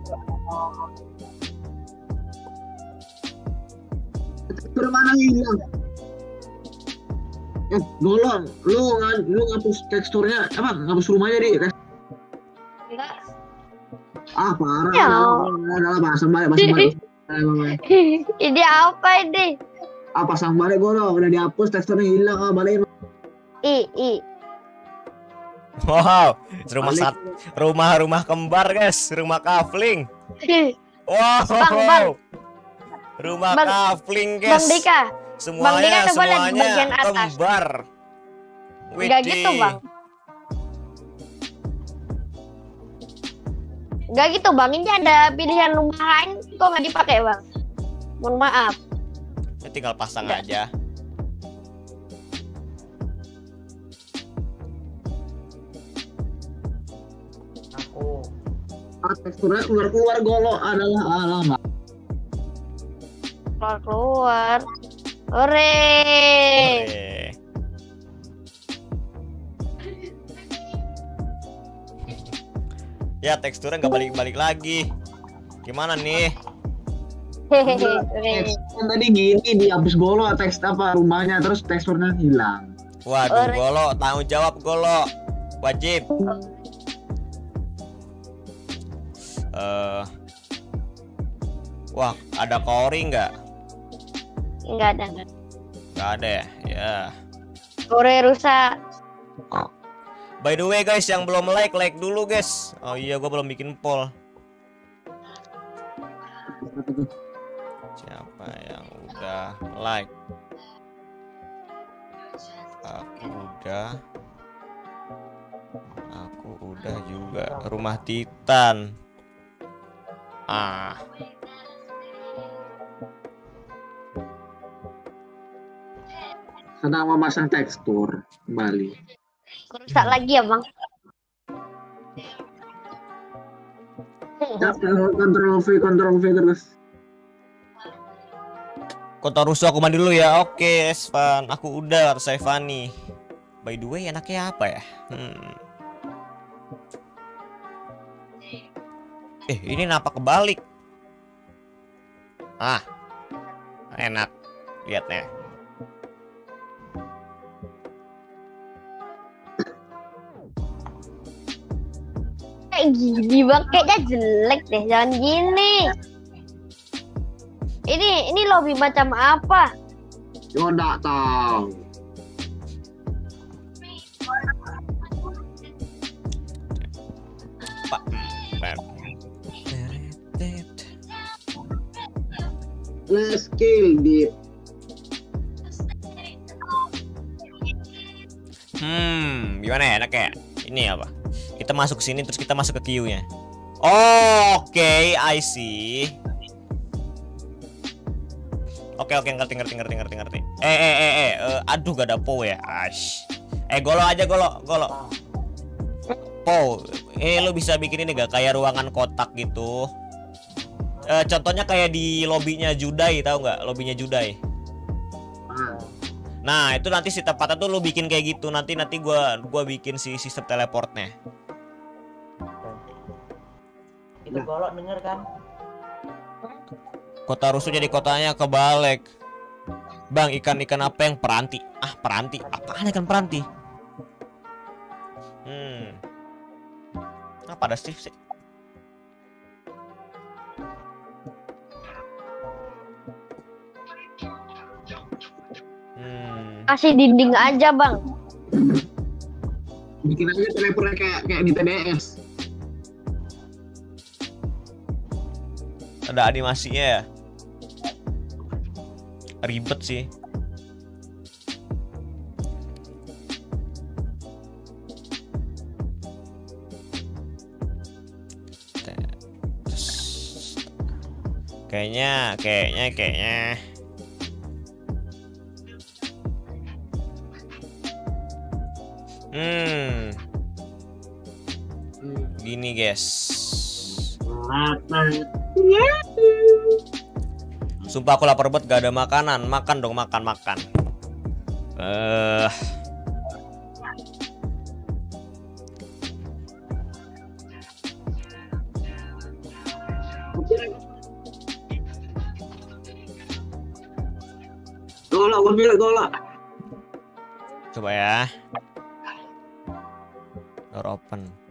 Tekstur mana hilang? Eh, golong, lu, lu ngapus teksturnya apa? Ngapus rumahnya di ah parah. Ya. Adalah pasang balik, pasang balik. ini apa ini? Ah pasang balik golong, udah dihapus teksturnya hilang, ah balik. I, i. Wow, rumah Balik. sat, rumah rumah kembar guys, rumah kafling. Wow, Bang, Bang. rumah Bang- kafling Bang guys. Dika, Semuanya Dika coba lihat semuanya bagian atas. kembar. Enggak Widih. gitu, Bang. Enggak gitu, Bang. Ini ada pilihan rumah lain kok nggak dipakai, Bang. Mohon maaf. Ya, tinggal pasang Nggak. aja. Aku teksturnya keluar keluar golong adalah alamat. Keluar keluar. Ore. Ya teksturnya nggak balik-balik lagi. Gimana nih? Hehehe. Kan tadi gini dihapus golo teks apa rumahnya terus teksturnya hilang. Waduh, Ore. Golo, tanggung jawab Golo. Wajib. Eh Wah, ada kori nggak? Enggak ada. nggak ada. Nggak ada ya? Ya. Rusak. By the way guys, yang belum like, like dulu guys. Oh iya, gua belum bikin poll. Siapa yang udah like? Aku udah. Aku udah juga. Rumah Titan. Ah, Sedang memasang tekstur kembali. Rusak lagi ya, Bang. Control V, Control V terus. Kota rusuh aku mandi dulu ya. Oke, Svan. Aku udah harus saya Fanny. By the way, enaknya apa ya? Hmm. Eh, ini kenapa kebalik? Ah, enak. Lihatnya. Kayak gini, Bang. Kayaknya jelek deh. Jangan gini. Ini ini lobby macam apa? Yo nggak tahu. Pak. Pak. Let's kill deep. Hmm, gimana ya enak ya? Ini apa? Kita masuk sini terus kita masuk ke queue-nya. Oke, I see. Oke oke ngerti ngerti ngerti ngerti ngerti. Eh eh eh eh, eh, aduh gak ada po ya. Ash. Eh golo aja golo golo. Po, eh lo bisa bikin ini gak kayak ruangan kotak gitu. Eh, contohnya kayak di lobbynya Judai tahu nggak? Lobbynya Judai. Ah, Nah itu nanti si tempatnya tuh lo bikin kayak gitu. Nanti nanti gua gua bikin si sistem teleportnya. Itu golok denger kan? Kota rusuh jadi kotanya kebalik. Bang, ikan-ikan apa yang peranti? Ah, peranti. Apaan ikan peranti? Hmm. Apa ada Steve sih? Hmm. Kasih dinding aja, Bang. bikin aja teleportnya kayak kayak di TDS. Ada animasinya ya? Ribet sih. Kayaknya, kayaknya, kayaknya. Hmm, gini guys. Sumpah aku lapar banget gak ada makanan. Makan dong, makan, makan. Eh. Uh. Coba ya. Door open.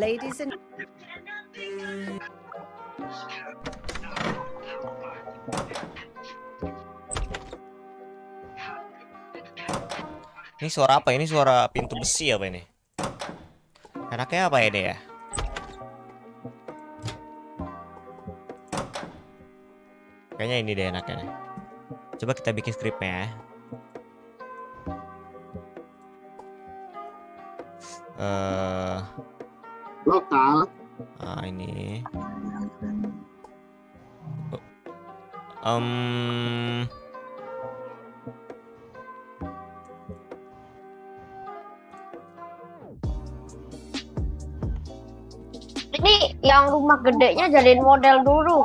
Ladies and Ini suara apa? Ini suara pintu besi apa ini? Enaknya apa deh ya? Kayaknya ini deh enaknya. Coba kita bikin skripnya ya. Eh, Lokal. ah ini. Em, Ini yang rumah gedenya jadiin model dulu.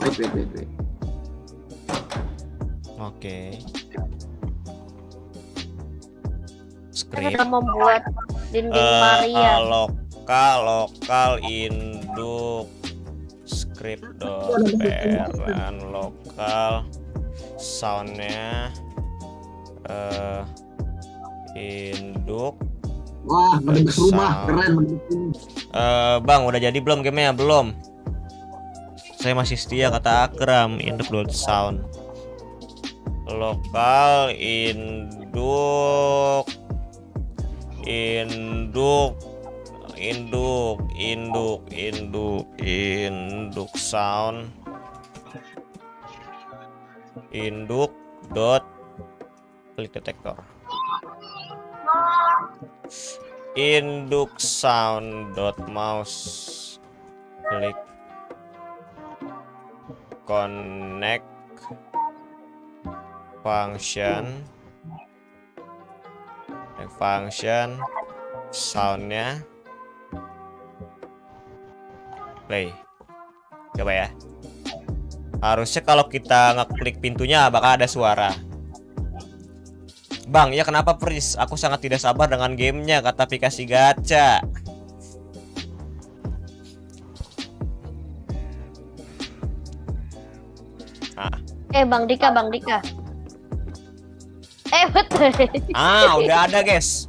Wait, wait, wait, wait. Oke. Kita Script. sudah membuat dinding Eh, Maria. ah, lokal lokal induk script dot parent lokal soundnya eh induk Wah, mending rumah keren. eh bang udah jadi belum gamenya belum saya masih setia kata Akram induk dot sound lokal induk induk induk induk induk induk sound induk dot klik detektor induk sound dot mouse klik connect function Connect function soundnya play coba ya harusnya kalau kita ngeklik pintunya bakal ada suara Bang, ya kenapa Pris? Aku sangat tidak sabar dengan gamenya, kata aplikasi gacha. Eh Bang Dika, Bang Dika. Eh betul. Ah, udah ada, guys.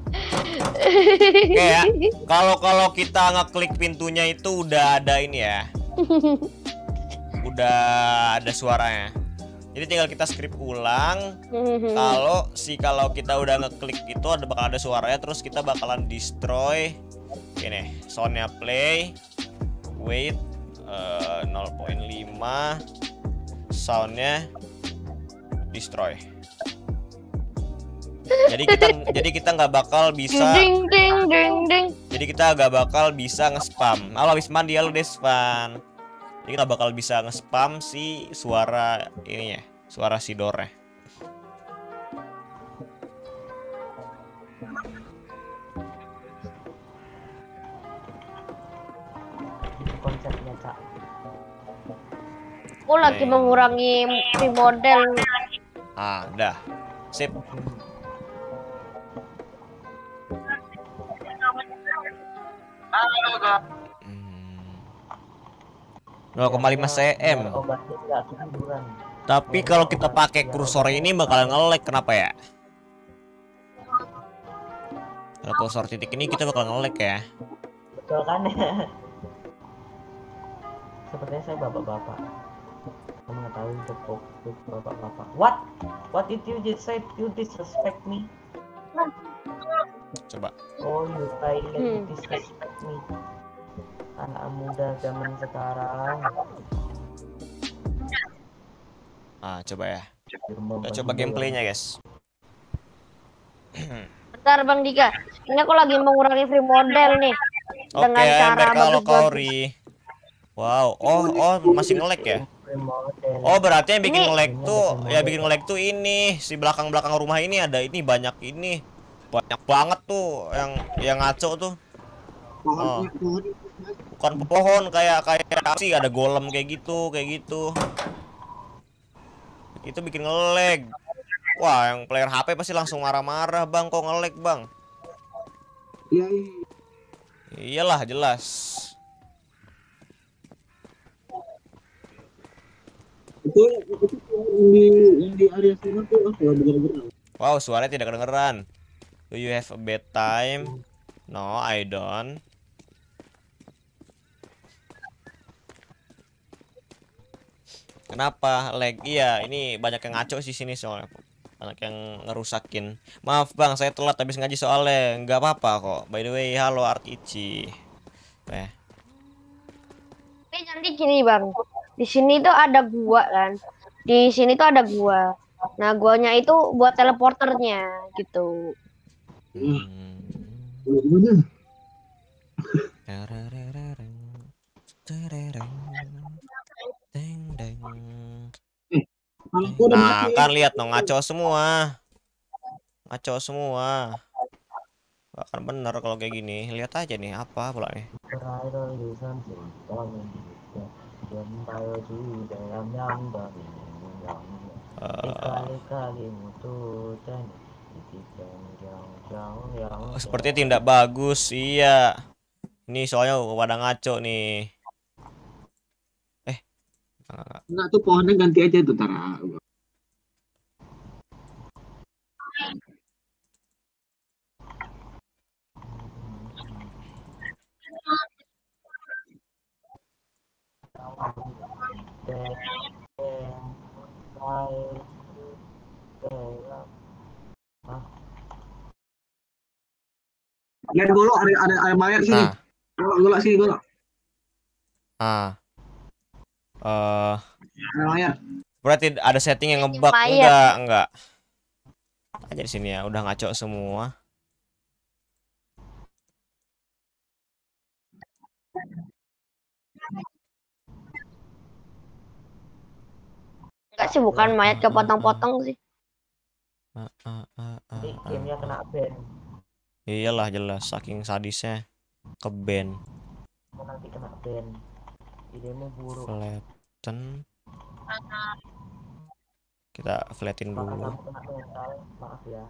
Oke ya. Kalau kalau kita ngeklik pintunya itu udah ada ini ya. Udah ada suaranya. Jadi tinggal kita script ulang. Kalau si kalau kita udah ngeklik itu ada bakal ada suaranya terus kita bakalan destroy ini soundnya play weight eh, 0.5 soundnya destroy jadi kita jadi kita nggak bakal bisa ding ding ding ding. jadi kita nggak bakal bisa nge-spam halo habis mandi Desvan jadi kita bakal bisa nge-spam si suara ini ya suara si Dore konsepnya cak. Aku lagi mengurangi model. ah udah sip 0,5 cm. Obatnya nggak ketiduran. Tapi kalau kita pakai kursor ini bakal nge-lag kenapa ya? Kalau kursor titik ini kita bakal nge-lag ya. Betul kan? Sepertinya saya bapak-bapak. Saya mengetahui tepuk bapak-bapak. What? What did you just say? You disrespect me? Coba. Oh, you you Hmm. disrespect me. Anak muda zaman sekarang. Ah, coba ya. Kita coba gameplaynya, guys. Bentar Bang Dika. Ini aku lagi mengurangi free model nih. Oke, Dengan cara mereka lo bagus-bagus. Kaori. Wow, oh, oh masih nge-lag ya? Oh, berarti yang bikin Ini- nge-lag tuh, ya bikin nge-lag tuh ini, si belakang-belakang rumah ini ada ini banyak ini. Banyak banget tuh yang yang ngaco tuh. Oh. bukan pohon kayak kayak sih ada golem kayak gitu kayak gitu. Itu bikin ngelag. Wah yang player HP pasti langsung marah-marah bang. Kok ngelag bang? Iya, iya. iyalah jelas. Itu di di area sana tuh bener-bener. wow suaranya tidak kedengeran. Do you have a bad time? No I don't Kenapa lag? Iya, ini banyak yang ngaco sih sini soalnya. Banyak yang ngerusakin. Maaf bang, saya telat habis ngaji soalnya. Nggak apa-apa kok. By the way, halo Artici. Eh, Tapi nanti gini bang, di sini tuh ada gua kan. Di sini tuh ada gua. Nah guanya itu buat teleporternya gitu. hmm. Bener-bener. Tererereng, terereng, deng, deng. Kalau gua udah Nah, kan lihat dong ngaco semua. Ngaco semua. Gak akan bener kalau kayak gini. Lihat aja nih apa pula nih. Uh, seperti tidak bagus, iya. Ini soalnya pada ngaco nih. Eh. Enggak, tuh pohonnya ganti aja tuh Tara. Lihat golok ada ada ada mayat sini. Nah, Golok golok sini golok. ah. Eh, mayat. berarti ada setting yang ngebug enggak? Enggak. Aja di sini ya, udah ngaco semua. Enggak sih bukan mayat kepotong-potong sih. Ah, ah, ah, ah, ah. kena ban Iyalah jelas saking sadisnya ke band nanti kena ban idemu buruk flatten kita maka dulu. maaf ya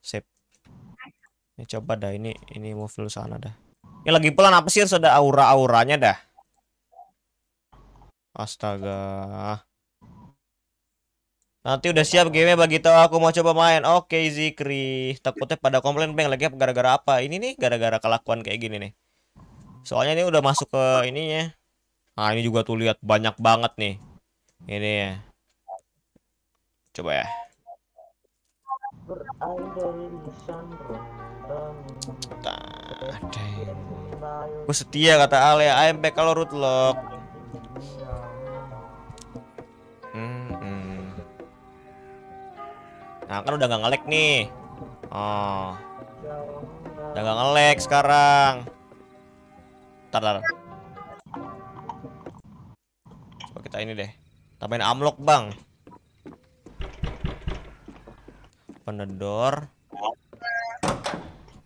sip. Ini coba dah ini ini move dulu sana dah. Ini lagi pelan apa sih harus ada aura-auranya dah? Astaga. Nanti udah siap game bagi tahu aku mau coba main. Oke Zikri. Takutnya pada komplain bang lagi gara-gara apa? Ini nih gara-gara kelakuan kayak gini nih. Soalnya ini udah masuk ke ininya ah ini juga tuh lihat banyak banget nih ini ya coba ya. Gue setia kata Ale, I'm kalau root lock. Nah kan udah gak nge-lag nih. Oh, udah gak nge-lag sekarang. Ntar. Kita ini deh. Tambahin unlock bang. Door.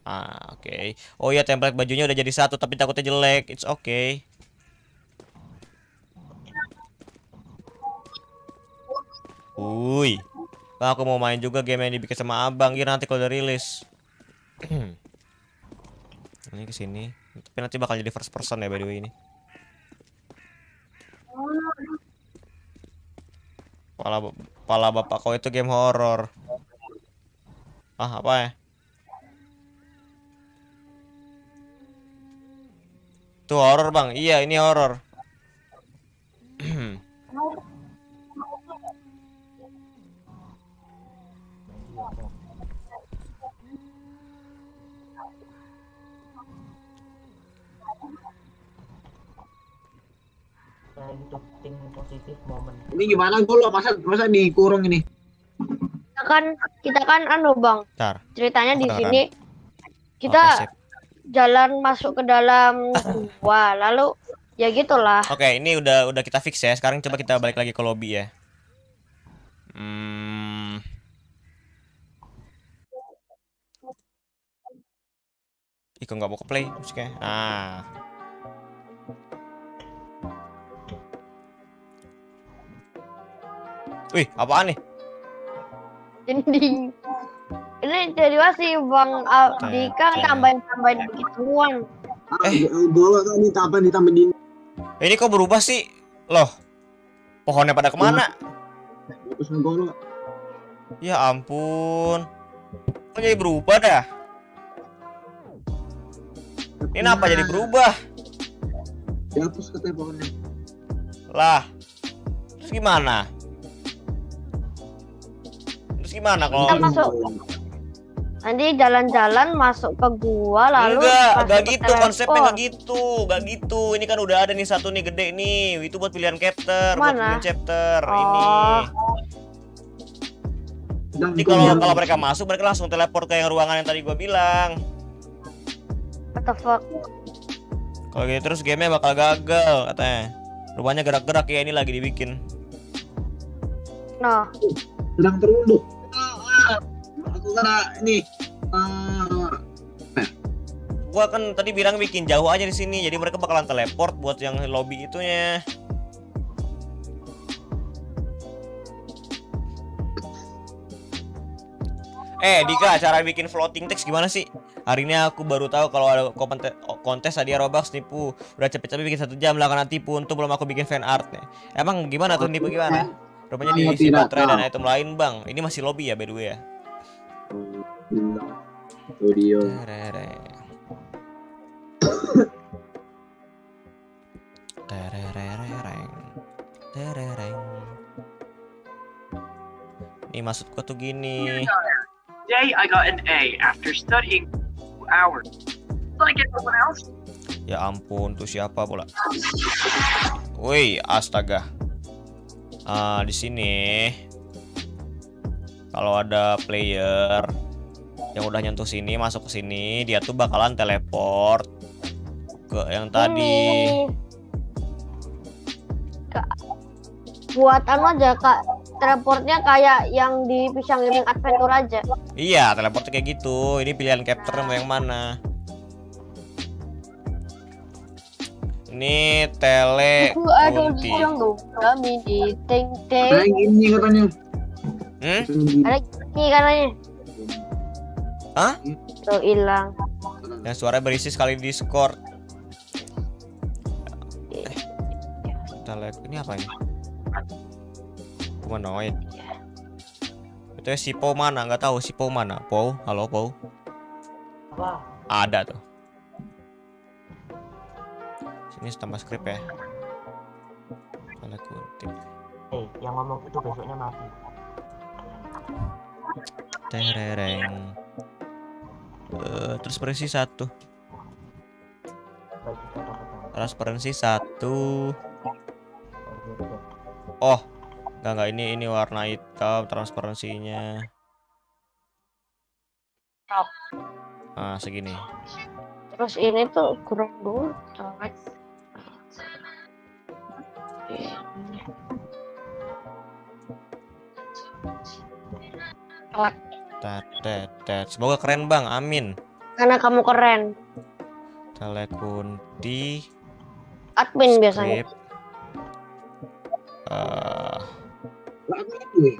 Ah, oke. Oh iya, template bajunya udah jadi satu, tapi takutnya jelek. It's okay. Wuih. Bang, aku mau main juga game yang dibikin sama abang. Iya nanti kalau udah rilis. ini ke sini. Tapi nanti bakal jadi first person ya by the way ini. Pala, pala bapak kau itu game horror. Ah, apa ya? Tuh horror bang, iya ini horror. Nah, itu think positif momen Ini gimana golok masa masa dikurung ini? Kita kan kita kan anu bang, Ntar. ceritanya di Apa, sini kita sip. jalan masuk ke dalam gua, lalu ya gitulah. Oke, ini udah udah kita fix ya. Sekarang coba kita balik lagi ke lobby ya. Hmm. Ih, Ih, kok nggak mau ke play musiknya? Ah. Wih, apaan nih? Dinding. Ini jadi masih Bang Dika Tete. tambahin-tambahin begituan. Eh. Boleh kan ditambah ditambah di Ini kok berubah sih? Loh, pohonnya pada ke mana? Ya ampun. Kok jadi berubah dah? Ini kenapa jadi berubah? Dihapus katanya pohonnya. Lah. Terus gimana? Gimana kalau Kita masuk nanti jalan-jalan masuk ke gua lalu Enggak, enggak gitu konsepnya telepon. enggak gitu, enggak gitu. Ini kan udah ada nih satu nih gede nih. Itu buat pilihan chapter, buat Mana? pilihan chapter Oh. ini. Jadi itu kalau kalau mereka masuk, mereka langsung teleport ke yang ruangan yang tadi gua bilang. What the fuck? Kalau gitu terus gamenya bakal gagal katanya. Rupanya gerak-gerak ya ini lagi dibikin. Nah, sedang terunduk. Aku kena ini. ah, Gua kan tadi bilang bikin jauh aja di sini, jadi mereka bakalan teleport buat yang lobby itunya. Eh, Dika, cara bikin floating text gimana sih? Hari ini aku baru tahu kalau ada kontes, kontes hadiah Robux nipu. Udah cepet-cepet bikin satu jam lah karena tipu untuk belum aku bikin fan artnya. Emang gimana tuh nipu gimana? Rupanya diisi baterai dan item lain, Bang. Ini masih lobby ya, by the way ya. Studio. Terereng. Terereng. Terereng. Nih maksud gua tuh gini. Today I got an A after studying two hours. Like everyone else. Ya ampun, tuh siapa pula? Woi, astaga. Ah, di sini kalau ada player yang udah nyentuh sini masuk ke sini, dia tuh bakalan teleport ke yang tadi. ini Kak, buat anu aja kak teleportnya kayak yang di pisang gaming adventure aja Iya, teleport kayak gitu. Ini pilihan capture mau yang mana? Ini tele Aku ada kunti. yang dong kami di teng Hmm? ada ini katanya Hah? tuh hilang Yang suara berisi sekali di Discord. Tele ini apa ini? Humanoid. Itu si Po mana? Nggak tahu si Po mana. Po, halo Po. Apa? Ada tuh. Sini tambah skrip ya. Tele kunti. Eh, yang ngomong itu besoknya mati. Terereng. Eh, transparansi satu. Transparansi satu. Oh, enggak enggak ini ini warna hitam transparansinya. Top. Ah, segini. terus ini tuh kurang dulu Tet, tet, tet. Semoga keren bang, amin. karena kamu keren Telekunti. admin biasanya Script. Eh, ya.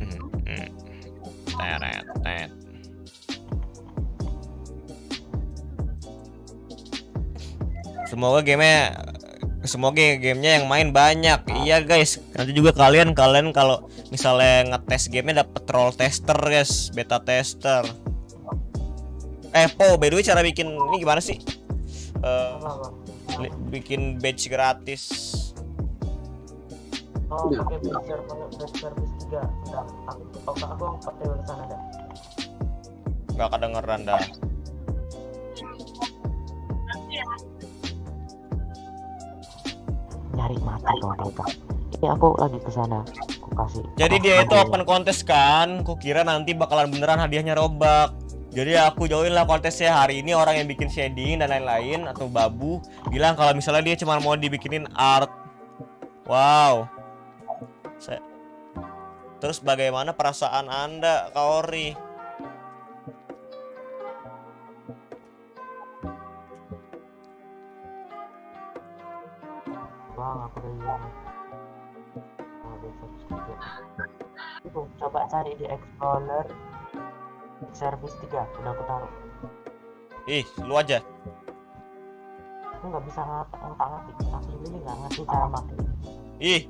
mm, mm. Teret. Semoga gamenya Semoga gamenya yang main banyak. Iya guys. Nanti juga kalian kalian kalau misalnya ngetes gamenya dapet troll tester guys, beta tester. Eh Po, by the way cara bikin ini gimana sih? Eh, li- bikin badge gratis. Oh, pakai service. Enggak, aku aku aku pakai ke sana dah. Nggak kedengeran dah. Nyari mati kau mereka. Ini aku lagi ke sana. Aku kasih. Jadi dia itu open kontes kan? Kukira nanti bakalan beneran hadiahnya robak. Jadi aku join lah kontesnya hari ini orang yang bikin shading dan lain-lain atau babu bilang kalau misalnya dia cuma mau dibikinin art. Wow. Saya Terus bagaimana perasaan Anda, Kaori? Aku. Oh, besok juga. Itu coba cari di Explorer Service 3 udah aku taruh. Ih, lu aja. Aku nggak bisa ngata ngatik tapi ini nggak ngerti cara pakai. Ih,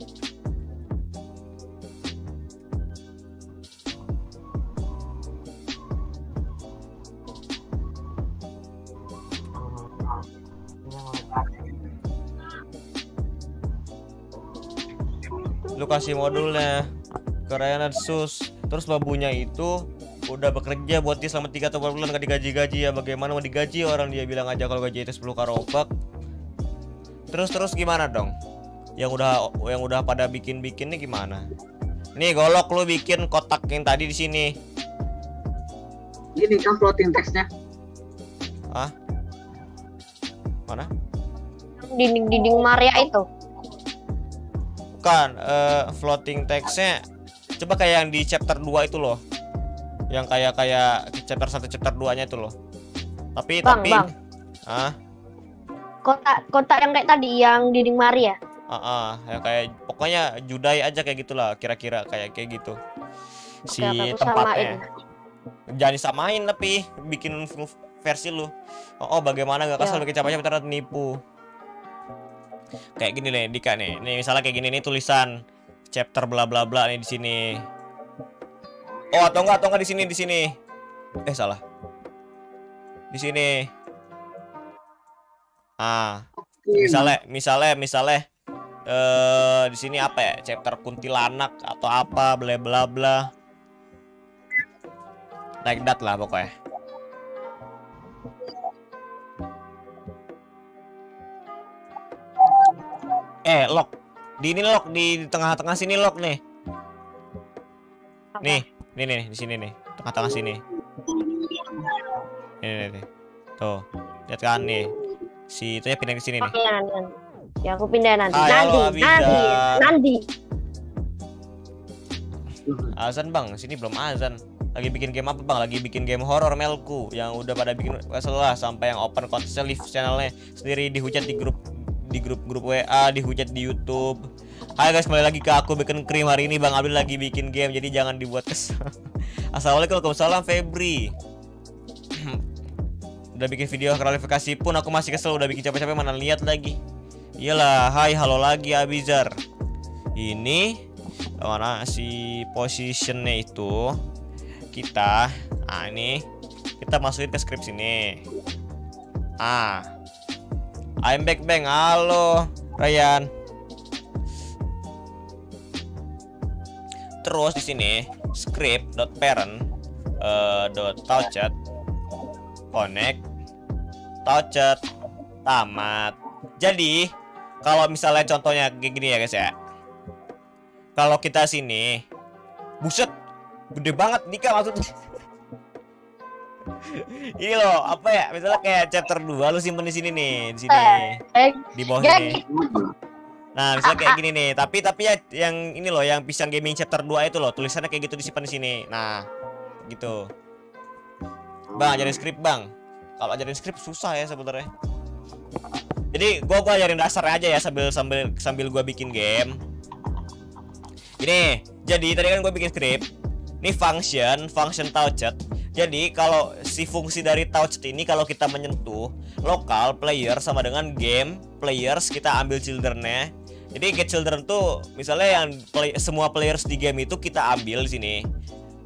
lu kasih modulnya. Ke Ryan Sus. Terus babunya itu udah bekerja buat dia selama 3 atau 4 bulan gak digaji-gaji ya. Bagaimana mau digaji? Orang dia bilang aja kalau gaji itu 10 karopak terus terus gimana dong? Yang udah yang udah pada bikin bikin nih gimana? Nih golok lu bikin kotak yang tadi di sini. Ini kan floating textnya. mana? Dinding-dinding Maria itu. Bukan eh, floating textnya coba kayak yang di chapter 2 itu loh. Yang kayak kayak chapter 1 chapter 2 nya itu loh. Tapi Bang, tapi bang. ah Kotak kotak yang kayak tadi yang dinding Maria. ah ah, yang kayak pokoknya judai aja kayak gitulah kira-kira kayak kayak gitu. Si Oke, tempatnya. Jangan disamain tapi bikin versi lu. Oh, oh, bagaimana? Gak kasar Ya. bikin capek-capek ternyata nipu kayak gini nih Dika nih. Nih misalnya kayak gini nih tulisan chapter bla bla bla nih di sini. Oh atau enggak atau enggak di sini di sini. Eh salah. Di sini. Ah misalnya misalnya misalnya eh di sini apa ya? Chapter kuntilanak atau apa bla bla bla. Like that lah pokoknya eh lock di ini lock di tengah-tengah sini lock nih nih nih nih di sini nih tengah-tengah sini ini nih, nih. tuh lihat kan nih si itu ya pindah ke sini nih Oke nanti. nanti. Ya aku pindah nanti. Ayo, nanti, Abizar. nanti, nanti. Azan bang, sini belum azan. Lagi bikin game apa bang? Lagi bikin game horror Melku yang udah pada bikin kesel lah sampai yang open contest live channelnya sendiri dihujat di grup di grup grup WA, dihujat di YouTube. Hai guys, kembali lagi ke aku bikin krim hari ini Bang Abdul lagi bikin game jadi jangan dibuat kesel. Assalamualaikum Waalaikumsalam Febri. udah bikin video klarifikasi pun aku masih kesel udah bikin capek-capek mana lihat lagi. Iyalah, hai halo lagi Abizar. Ini mana si positionnya itu kita ah ini kita masukin ke script sini ah I'm back bang. Halo Ryan. Terus di sini script.parent eh, dot touchet connect touchet tamat. Jadi kalau misalnya contohnya kayak gini ya guys ya. Kalau kita sini buset gede banget Dika maksudnya ini loh apa ya? Misalnya kayak chapter 2 lu simpen di sini nih di sini Eh, di bawah Jadi- sini nah misalnya kayak gini nih tapi tapi ya yang ini loh yang pisang gaming chapter 2 itu loh tulisannya kayak gitu disimpan di sini. Nah gitu. Bang ajarin script bang. Kalau ajarin script susah ya sebenarnya. Jadi gua gua ajarin dasar aja ya sambil sambil sambil gua bikin game. Gini, jadi tadi kan gue bikin script. Ini function, function touchet. Jadi kalau si fungsi dari touchet ini kalau kita menyentuh lokal player sama dengan game players kita ambil childrennya. Jadi get children tuh misalnya yang play, semua players di game itu kita ambil di sini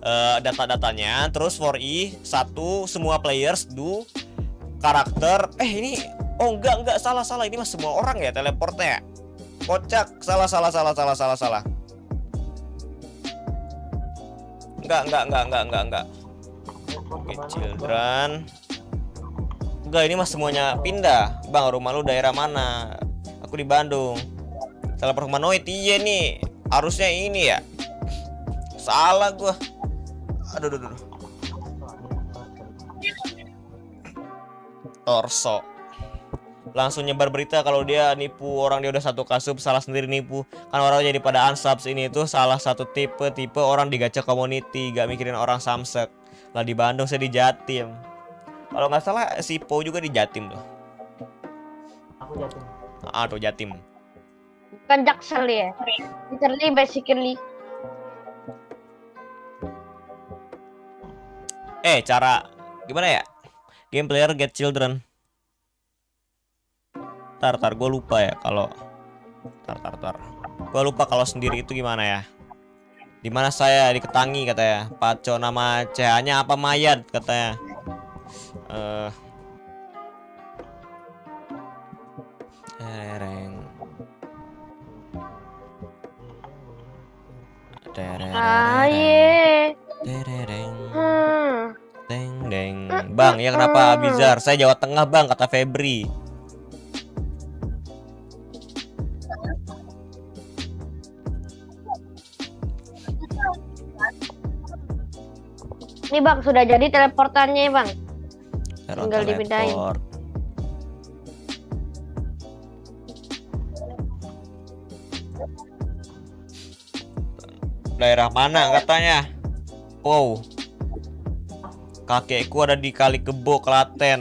Eh, data-datanya. Terus for i satu semua players do karakter. Eh ini oh enggak enggak salah salah ini mah semua orang ya teleportnya. Kocak salah salah salah salah salah salah. Enggak, enggak, enggak, enggak, enggak, enggak. Oke, children. Enggak, ini mah semuanya pindah. Bang, rumah lu daerah mana? Aku di Bandung. Teleport humanoid iya nih. Harusnya ini ya. Salah gua. Aduh, aduh, aduh. Torso. langsung nyebar berita kalau dia nipu orang dia udah satu kasus salah sendiri nipu kan orang jadi pada unsubs ini itu salah satu tipe tipe orang di gacha community gak mikirin orang samsek lah di Bandung saya di Jatim. Kalau nggak salah si Po juga di Jatim tuh. Aku jatim. ah tuh Jatim. Bukan jaksel ya. Literally basically. eh cara gimana ya? Game player get children. Tar tar gue lupa ya kalau tar tar tar. Gue lupa kalau sendiri itu gimana ya di mana saya diketangi katanya paco nama CH nya apa mayat katanya eh tereng tereng Ah ye. tereng Hmm. Deng deng. Bang, ya kenapa Bizar? Saya Jawa Tengah, Bang, kata Febri. Ini bang sudah jadi teleportannya bang. Teror Tinggal dipindahin. teleport. Daerah mana katanya? Wow. Kakekku ada di Kali Kebo, Klaten.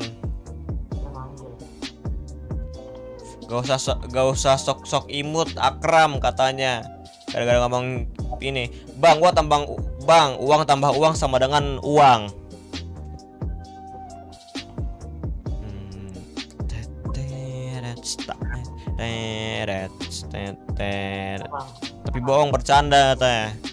Gak usah so- gak usah sok-sok imut, akram katanya. Gara-gara ngomong ini, Bang, gua tambang Bang, uang tambah uang sama dengan uang. Hmm. Tapi bohong bercanda katanya.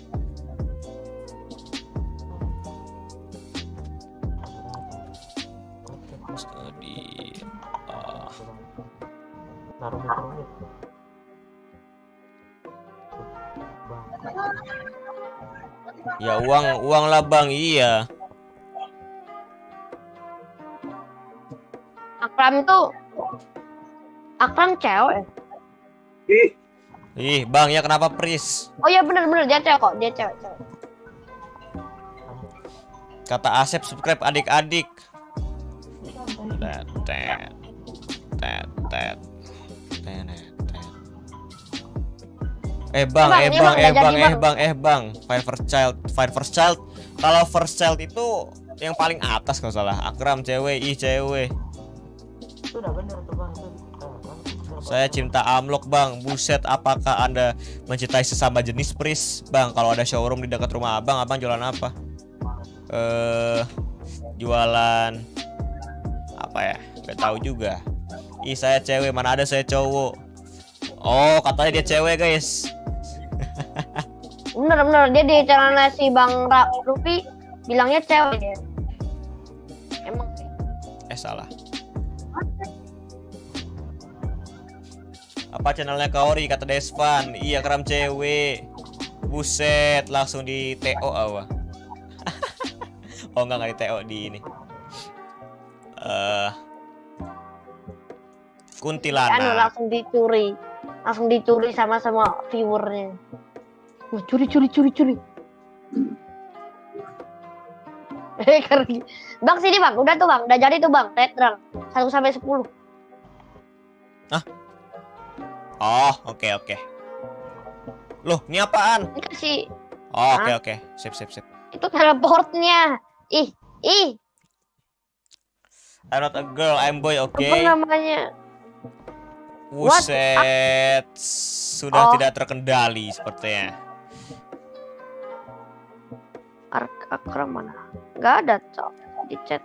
Ya uang uang lah bang iya. Akram tuh. Akram cewek. Ih, Ih bang ya kenapa pris? Oh iya bener-bener dia cewek kok. Dia cewek cewek. Kata Asep subscribe adik-adik. Tet tet tet tet. Eh bang, eh bang, eh bang, eh Bang. eh bang. Fire first child, fire first child. Kalau first child itu yang paling atas kalau salah. Akram cewek, ih cewek. itu udah bener tuh bang. Itu, eh, bang, itu Saya cinta amlok bang. Buset, apakah anda mencintai sesama jenis pris? Bang, kalau ada showroom di dekat rumah abang, abang jualan apa? Eh, jualan apa ya? Gak tahu juga. Ih, saya cewek, mana ada saya cowok. Oh, katanya dia cewek guys. Bener-bener dia di channelnya si Bang Ra Rufi bilangnya cewek dia. Emang sih. Eh salah. Apa channelnya Kaori kata Desvan? Iya keram cewek. Buset, langsung di TO apa? oh enggak enggak di TO di ini. Eh Anu kuntilanak. langsung dicuri. Langsung dicuri sama semua viewernya. Wah, curi curi curi curi. Eh, keren. Bang sini bang, udah tuh bang, udah jadi tuh bang, tetrang satu sampai sepuluh. Oh, oke oke. Loh, ini apaan? Ini kasih Oh, oke oke. Sip sip sip. itu teleportnya. Ih, ih, I'm not a girl, I'm boy, oke. apa namanya? Buset, sudah Oh. tidak terkendali sepertinya. Ark Akram mana? Gak ada cok di chat.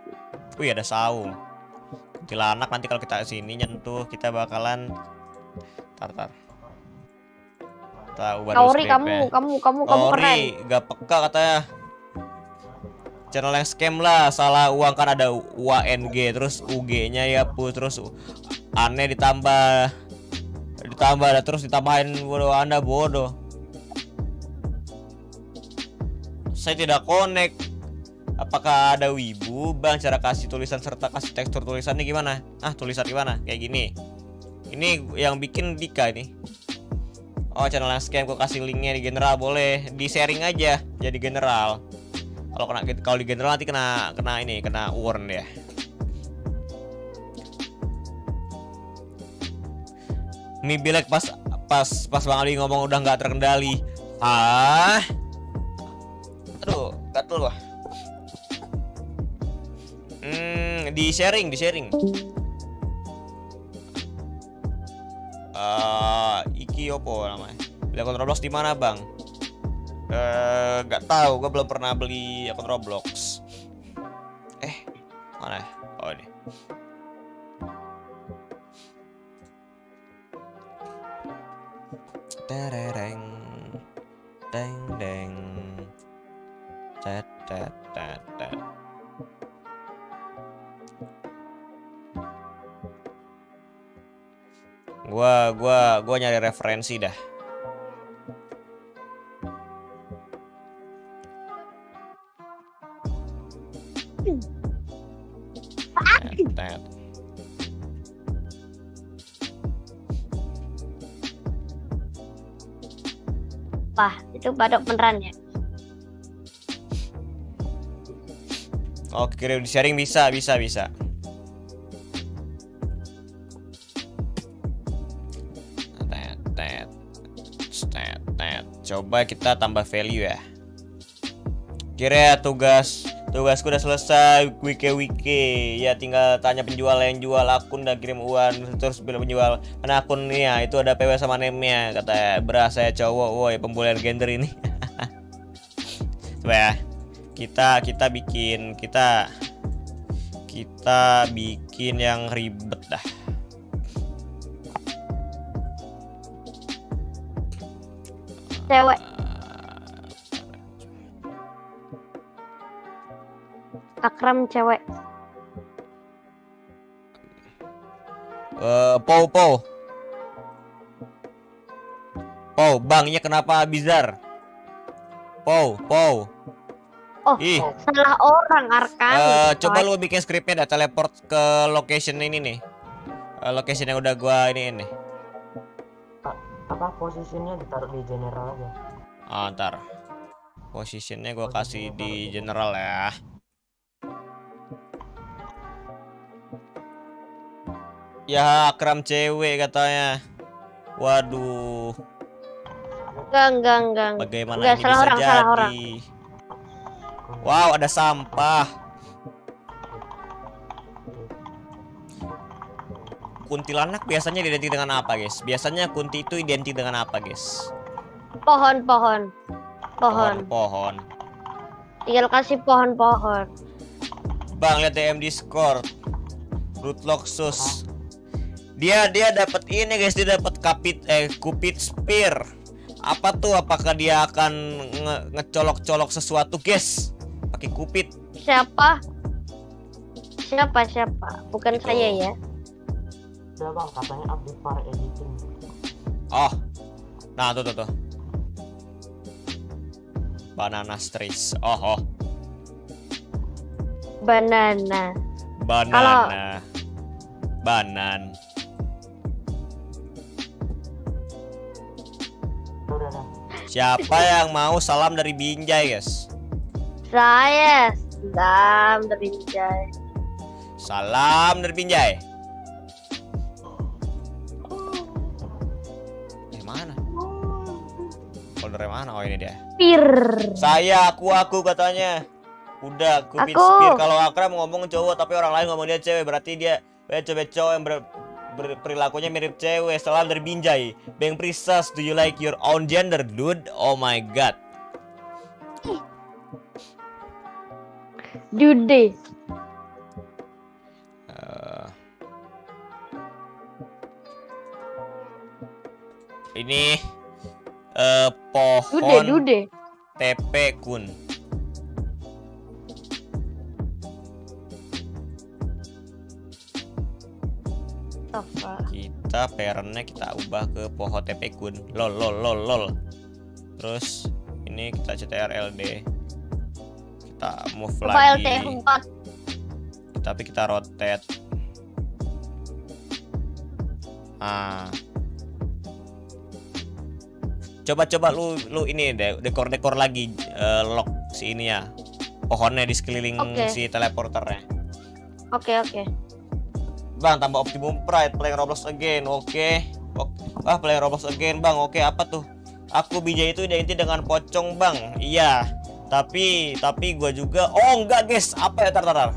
Wih ada saung. Kuntilanak nanti kalau kita sini nyentuh kita bakalan tar tar. Tahu baru Kauri script kamu, ya. kamu, kamu, kamu keren. Kauri gak peka katanya. Channel yang scam lah, salah uang kan ada UANG terus UG-nya ya pu terus aneh ditambah ditambah ada terus ditambahin bodoh Anda bodoh. Saya tidak connect. Apakah ada wibu bang cara kasih tulisan serta kasih tekstur tulisannya gimana? Ah tulisan gimana? Kayak gini. Ini yang bikin Dika ini. Oh channel yang scam kok kasih linknya di general boleh di sharing aja jadi general. Kalau kena kalau di general nanti kena kena ini kena warn ya. Mi bilek pas pas pas Bang Ali ngomong udah nggak terkendali. Ah. Aduh, gatel gua. Hmm, di sharing, di sharing. Eh, iki opo namanya? Beli akun Roblox di mana, Bang? Eh, nggak tahu, gua belum pernah beli akun Roblox. Eh, mana? Oh, ini. Terereng. Deng deng. Tet tet tet tet. Gua gua gua nyari referensi dah. Tet. Wah, itu badok beneran ya. Oke, kirim di sharing bisa, bisa, bisa. Tet, tet. Tet, tet. Coba kita tambah value ya. Kira ya tugas tugasku udah selesai wiki wiki ya tinggal tanya penjual yang jual akun dan kirim uang terus bilang penjual. Mana akunnya itu ada PW sama name-nya kata beras saya cowok woi pembulian gender ini. Coba ya kita kita bikin kita kita bikin yang ribet dah. Cewek. Akram cewek. Eh, Pow Pow Pow bangnya kenapa bizar? Pow Pow Oh, ih. salah orang Arkan. eh, coba lu bikin skripnya dah teleport ke location ini nih. Eh, location yang udah gua ini ini. Apa posisinya ditaruh di general aja? Ah, ntar. Positionnya gua kasih di general ya ya akram cewek katanya waduh Enggak, enggak, enggak. enggak. bagaimana Enggak, ini salah bisa orang, jadi salah orang. wow ada sampah kuntilanak biasanya identik dengan apa guys biasanya kunti itu identik dengan apa guys Pohon, pohon. Pohon. pohon Tinggal kasih pohon-pohon. bang lihat DM Discord Rootloxus dia dia dapat ini guys dia dapat kapit eh Cupid Spear apa tuh apakah dia akan nge- ngecolok-colok sesuatu guys pakai Cupid Siapa? Siapa, siapa? Bukan Itu. saya ya. udah bang katanya update para editing Oh, nah tuh tuh tuh. Banana streets. Oh, oh, Banana. banana. Banan. Siapa yang mau salam dari Binjai, guys? Saya sedang berinjai. Salam dari Binjai. Eh, mana? Folder mana? Oh, ini dia. Pir. Saya, aku, aku katanya. Udah, Aku. Spear. Kalau Akram ngomong cowok tapi orang lain ngomong dia cewek, berarti dia cewek cowok yang ber, perilakunya mirip cewek. Salam dari Binjai. Bang Prisas, do you like your own gender, dude? Oh my god. Dude. Eh, ini Dude, pohon dude. TP kun. Kita parentnya kita ubah ke pohon TP kun. Lol lol lol lol. Terus ini kita CTRLD. Kita move File lagi. T4. Tapi kita rotate. Ah. Coba-coba lu lu ini deh dekor-dekor lagi eh, lock si ini ya. Pohonnya di sekeliling Oke. si teleporternya. Oke, oke. Bang, tambah Optimum Pride, playing Roblox again. Oke. Oke. Wah, play Roblox again, Bang. Oke, apa tuh? Aku bijak itu identik dengan pocong, Bang. Iya. Tapi, tapi gua juga Oh, enggak, guys. Apa ya, tar, tar, tar.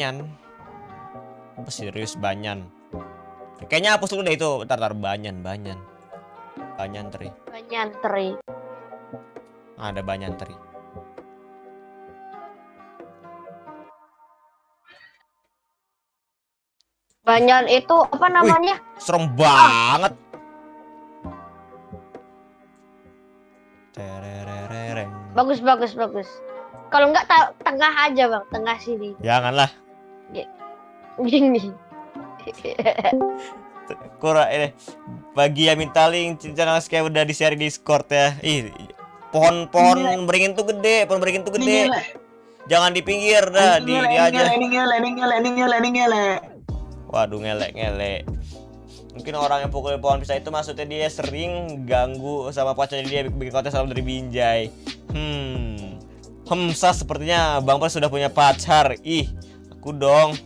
Banyan. Apa serius Banyan? Kayaknya hapus dulu deh itu. Bentar, bentar. Banyan, Banyan. Banyan Tri. Banyak teri. Ada Banyan Tri. Banyak itu apa namanya? Serem banget. Bagus bagus bagus. Kalau nggak ta- tengah aja bang, tengah sini. Janganlah. Gini. Kurang ini bagi yang minta link channel kayak udah di share di Discord ya. Ih, pohon-pohon beringin tuh gede, pohon beringin tuh gede. Jangan di pinggir dah, di, di aja. ngele, ngele, ngele, ngele. Waduh ngelek ngelek. Mungkin orang yang pukul pohon pisang itu maksudnya dia sering ganggu sama pacarnya dia bikin konten salam dari Binjai. Hmm. Hemsa sepertinya Bang Pras sudah punya pacar. Ih, aku dong.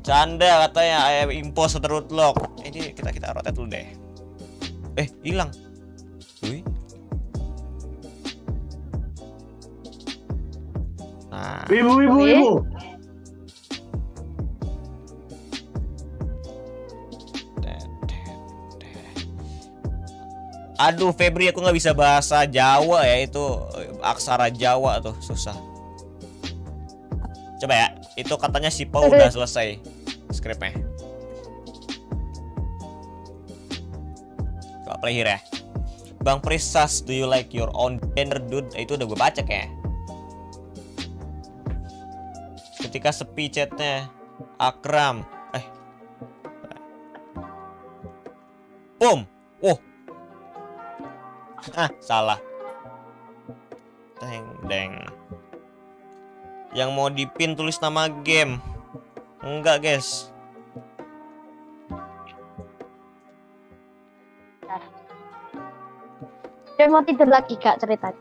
Canda katanya I am imposter rootlock. Eh, Ini kita kita rotate dulu deh. Eh, hilang. Wih. Nah, Ibu, ibu, ibu. Aduh Febri aku nggak bisa bahasa Jawa ya itu aksara Jawa tuh susah. Coba ya, itu katanya si Pau udah selesai skripnya. Coba play here ya. Bang Prisas, do you like your own gender dude? Eh, Itu udah gue baca kayak. Ketika sepi chatnya, Akram, eh, boom, oh, Ah, salah. Deng, deng. Yang mau dipin tulis nama game. Enggak, guys. Dia mau tidur lagi kak ceritanya.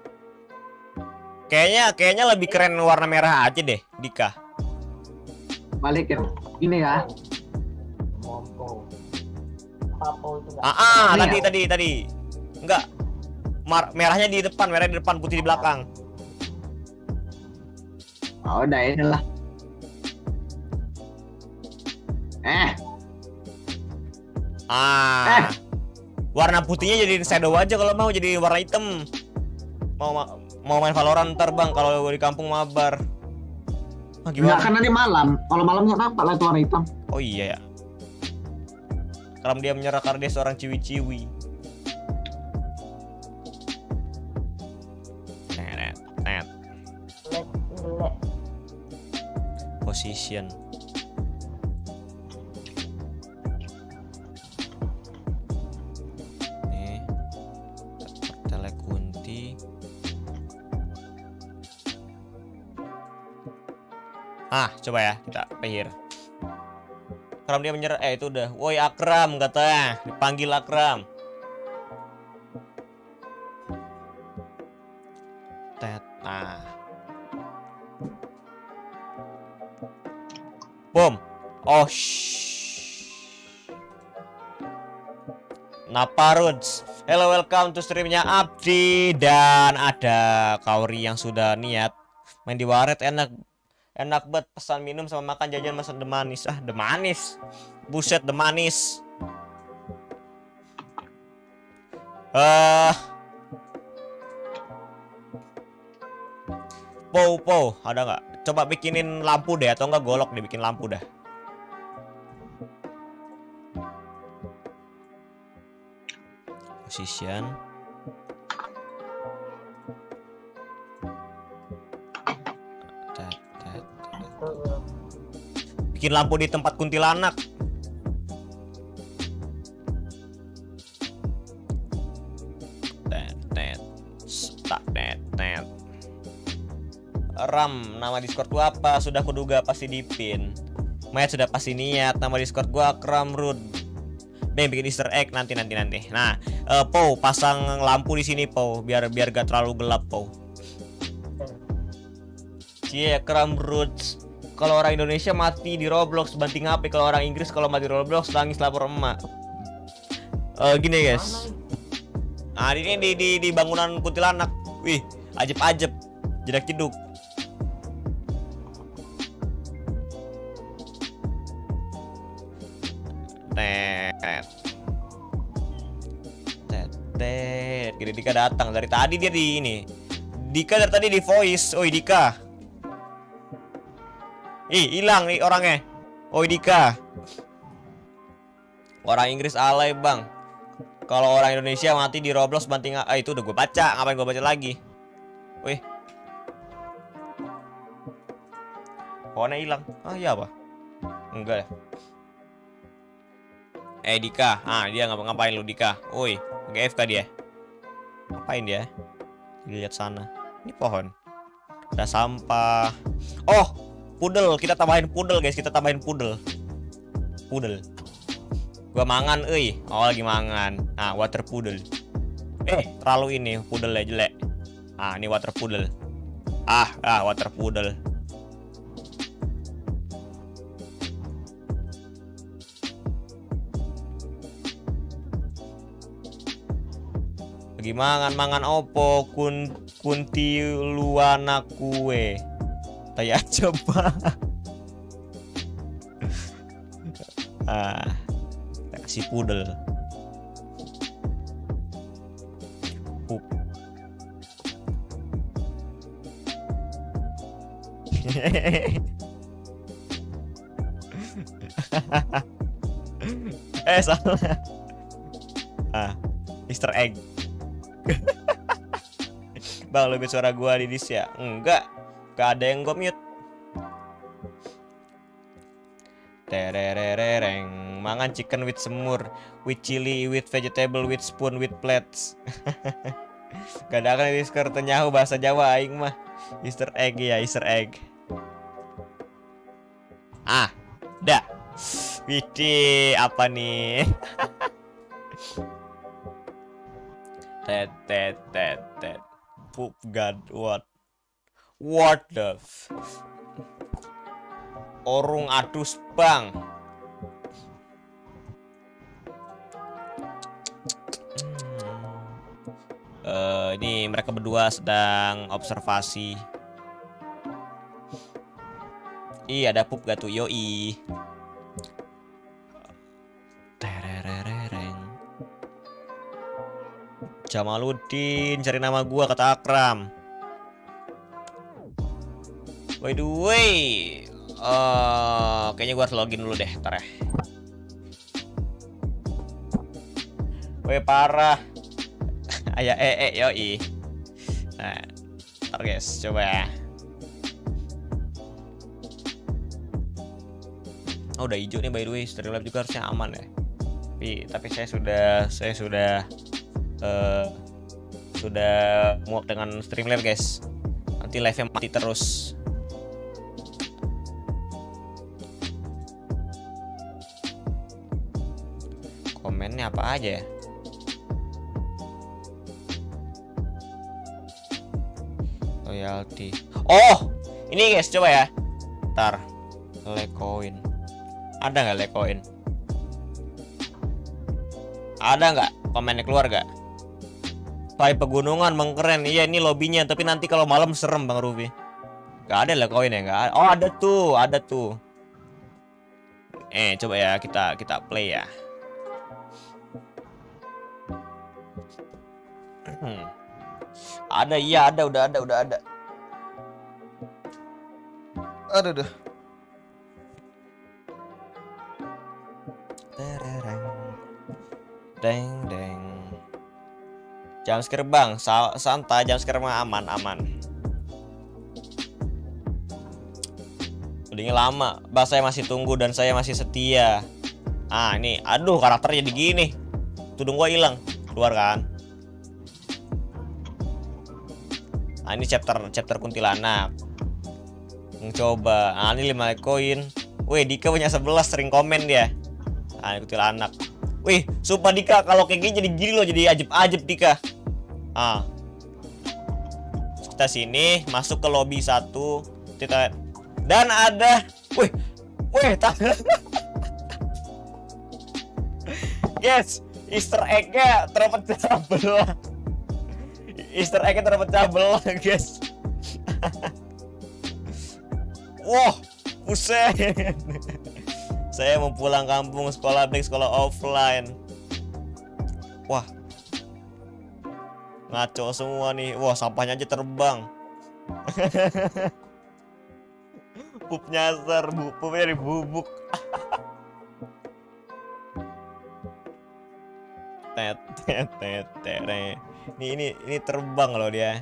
Kayaknya kayaknya lebih keren warna merah aja deh, Dika. Balikin. Ini ya. Itu nggak Ah, ah Ini tadi ya? tadi tadi. Enggak. Mar- merahnya di depan, merah di depan, putih di belakang. Oh, udah inilah. Eh, Ah. Warna putihnya jadi shadow aja kalau mau jadi warna hitam. Mau ma- mau main Valorant ntar bang kalau di kampung mabar. Ah, enggak gimana? kan nanti malam. Kalau malam nggak nampak lah itu warna hitam. Oh iya ya. Karena dia menyerah karena dia seorang ciwi-ciwi. Position. Ah, coba ya kita peir. Akram dia menyerah. Eh itu udah. Woi Akram katanya. Dipanggil Akram. Tet. Nah. Boom. Oh. shh. Naparuds. Hello, welcome to streamnya Abdi dan ada Kauri yang sudah niat main di waret enak enak banget pesan minum sama makan jajan masa demanis ah demanis buset demanis eh Po po ada nggak coba bikinin lampu deh atau enggak golok dibikin lampu dah. Position. Bikin lampu di tempat kuntilanak Akram. Nama Discord gua apa? Sudah kuduga pasti dipin. Mayat sudah pasti niat. Nama Discord gua Akram Rud. Bang bikin Easter egg nanti nanti nanti. Nah, eh Po pasang lampu di sini Po biar biar gak terlalu gelap Po. Cie Akram Roots. Kalau orang Indonesia mati di Roblox banting HP. Kalau orang Inggris kalau mati di Roblox nangis lapor emak. Eh gini guys. Nah ini di di, di bangunan kuntilanak. Wih, ajeb-ajeb. Jedak jeduk. Tet. Gini Dika datang dari tadi dia di ini. Dika dari tadi di voice. Oi Dika. Ih, hilang nih orangnya. Oi Dika. Orang Inggris alay, Bang. Kalau orang Indonesia mati di Roblox banting ah itu udah gue baca, ngapain gue baca lagi? Wih. Pohonnya hilang. Ah, iya apa? Enggak ya. Eh Dika, ah dia ngapa ngapain lu Dika? Woi, GFK dia. Ngapain dia? Lihat sana. Ini pohon. Ada sampah. Oh, pudel. Kita tambahin pudel guys. Kita tambahin pudel. Pudel. Gua mangan, euy. Oh, lagi mangan. Nah, water poodle. Eh, terlalu ini poodle jelek. Ah, ini water poodle. Ah, ah, water poodle. Lagi mangan mangan opo kun kunti luana kue. Taya coba. ah si pudel Pup. eh salah ah Easter egg Bang lebih suara gua di dis ya? Enggak. Gak ada yang gua mute. Tererereng mangan chicken with semur with chili with vegetable with spoon with plates. Gak ada kan Easter tenyahu bahasa Jawa aing mah. Easter egg ya Easter egg. Ah dah. Widi apa nih tet tet tet tet poop god what what the f- Orung adus bang Eh, ini mereka berdua sedang observasi. Ih, ada pup gak tuh? Yoi. Jamaluddin, cari nama gua kata Akram. By the way, eh, kayaknya gua harus login dulu deh, ntar ya. Weh parah. Ayah eh eh yoi. Nah, ntar guys, coba ya. Oh, udah hijau nih by the way, Streamlab juga harusnya aman ya. Tapi tapi saya sudah saya sudah eh sudah muak dengan Streamlab guys. Nanti live-nya mati terus. Komennya apa aja ya? Loyalty. Oh, ini guys, coba ya. Ntar, lekoin. Ada nggak lekoin? Ada nggak? Komennya keluar nggak? Pai pegunungan mengkeren. Iya ini lobbynya, tapi nanti kalau malam serem bang Ruby. Gak ada lekoin ya nggak? ada. Oh ada tuh, ada tuh. Eh coba ya kita kita play ya. Hmm. Ada iya ada udah ada udah ada. Aduh aduh. Terereng. Deng deng. Jam scare bang, sa santai jam scare mah aman aman. Udah lama, bang saya masih tunggu dan saya masih setia. Ah ini, aduh karakternya jadi gini. Tudung gua hilang, keluar kan? Nah ini chapter chapter kuntilanak. Coba, ah ini 5 koin. Wih, Dika punya 11 sering komen dia. Ah, ini kecil anak. Wih, sumpah Dika kalau kayak gini jadi gini loh, jadi ajib-ajib Dika. Ah. Kita sini, masuk ke lobby satu. Kita dan ada, wih, wih. Guys, Easter egg-nya terpecah belah. Easter egg-nya terpecah belah, guys. Wah, buset. Saya mau pulang kampung sekolah baik sekolah offline. Wah. Ngaco semua nih. Wah, sampahnya aja terbang. Pup nyasar, bu, pupnya tet tet tet tet. Ini ini ini terbang loh dia.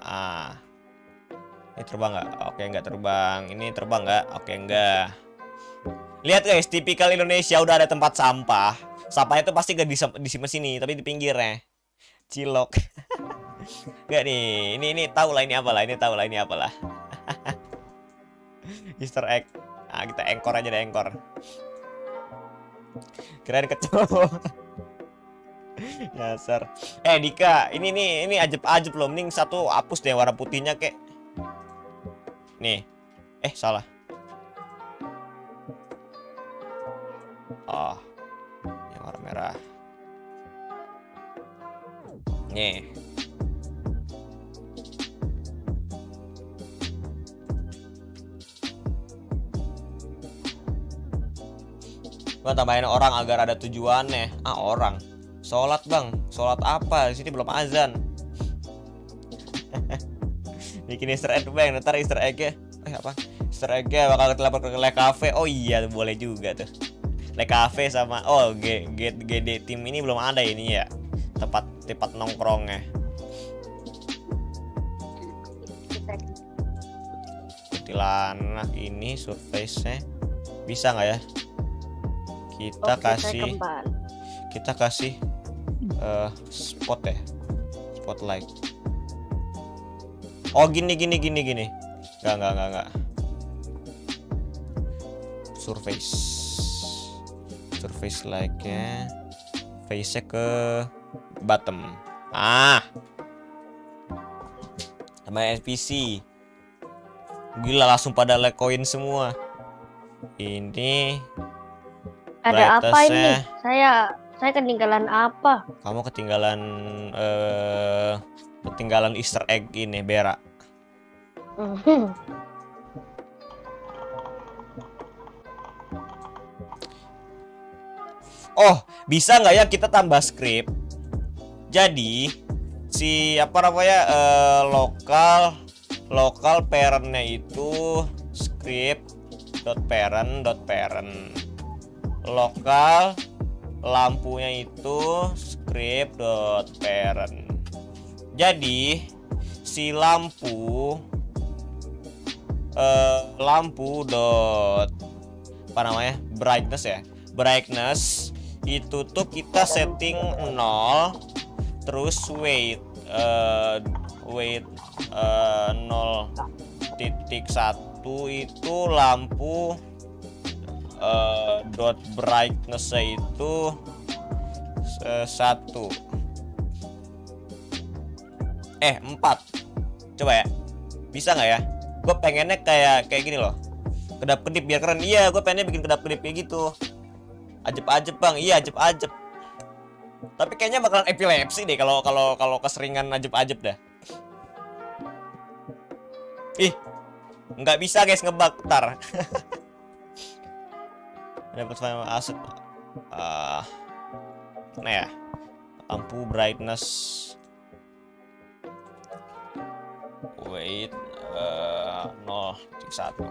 Ah. Ini terbang nggak? Oke nggak terbang. Ini terbang nggak? Oke nggak. Lihat guys, tipikal Indonesia udah ada tempat sampah. Sampahnya itu pasti gak di, di sini, tapi di pinggirnya. Cilok. Gak nih, ini ini tahu lah ini apalah, ini tahu lah ini apalah. Easter egg. Ah, kita engkor aja deh engkor. Keren kecoa. Dasar. Eh Dika, ini nih ini ajeb-ajeb loh. Mending satu hapus deh warna putihnya kek. Nih. Eh, salah. Oh. Yang warna merah. Nih. Gua tambahin orang agar ada tujuannya. Ah, orang. Sholat bang, sholat apa? Di sini belum azan. Bikin Easter egg bang, ntar Easter egg ya. Eh apa? Easter egg ya bakal telepon ke Le Cafe. Oh iya, boleh juga tuh. Le Cafe sama oh G, G, GD tim ini belum ada ini ya. Tempat tempat nongkrongnya. Kuntilanak ini surface-nya bisa nggak ya? Kita Oke, kasih kita kasih eh, spot ya spotlight oh gini gini gini gini. Nggak nggak nggak nggak. Surface. Surface like nya face nya ke bottom. Ah. Sama NPC gila langsung pada like koin semua. Ini. Ada apa ini? Saya saya ketinggalan apa? kamu ketinggalan eh ketinggalan Easter egg ini Bera. Mhm. oh bisa nggak ya kita tambah script jadi si apa namanya eh, lokal lokal parentnya itu script dot parent dot parent. Lokal lampunya itu script dot parent jadi si lampu eh, lampu dot apa namanya brightness ya? Brightness itu tuh kita setting 0 terus weight eh weight eh, 0 titik satu itu lampu eh, dot brightness itu eh, satu eh empat. Coba ya. Bisa nggak ya? Gue pengennya kayak kayak gini loh. Kedap kedip biar keren. Iya gue pengennya bikin kedap kedip kayak gitu. Ajeb ajeb bang. Iya ajeb ajeb tapi kayaknya bakalan epilepsi deh kalau kalau kalau keseringan ajeb ajeb dah. Ih nggak bisa guys. Ngebug. Ntar. Dapat final aset ah. Nah ya? Lampu brightness wait eh, 0.1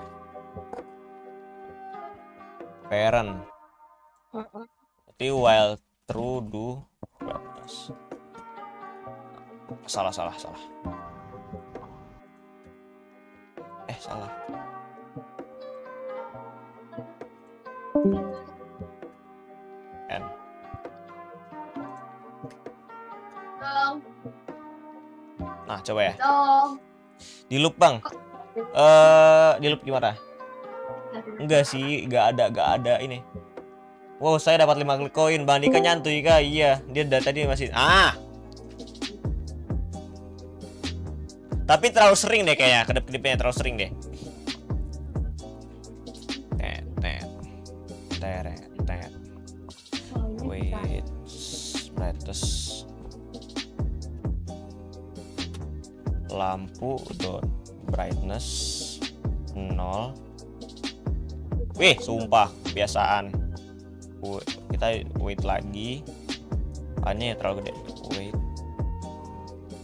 parent Mhm. Berarti while true do brightness. Salah salah salah. Eh salah. Nah coba ya. dong. Di loop, Bang. Eh, di loop gimana? Enggak sih, enggak ada, enggak ada ini. Wow, saya dapat 5 koin. Bang Dika nyantui kah? Iya, dia dari tadi masih ah. Tapi terlalu sering deh kayaknya, kedip-kedipnya terlalu sering deh. Tet, tet. Teret, tet. Wait. Lampu dot brightness 0 Wih, sumpah kebiasaan. Kita wait lagi. Hanya terlalu gede. Wait.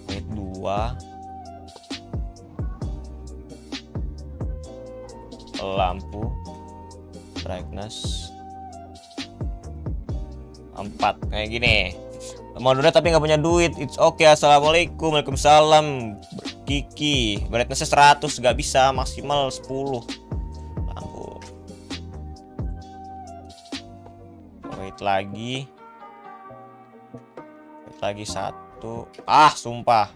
Wait 2. Lampu brightness 4 kayak gini. Mau donat tapi nggak punya duit. It's okay. Assalamualaikum. Waalaikumsalam. Kiki. Brightnessnya 100 nggak bisa maksimal 10. Lampu. Wait lagi. Wait lagi satu. Ah, sumpah.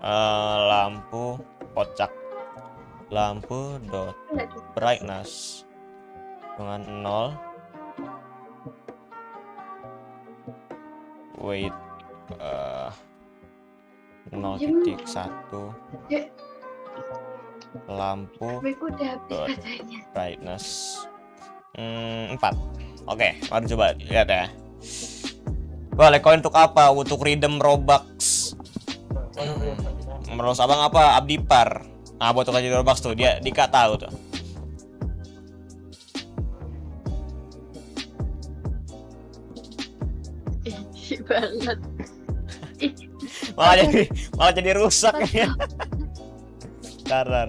Eh, lampu kocak. Lampu dot brightness dengan 0 wait eh 0.1 lampu. Dot brightness. Hmm, 4 oke mari coba lihat ya. Boleh koin untuk apa? Untuk redeem robux. Menurut abang apa? Abdipar nah buat tukang jadi robux tuh dia Dika tahu tuh. Banget. Malah jadi malah jadi rusak ya Ntar, ntar.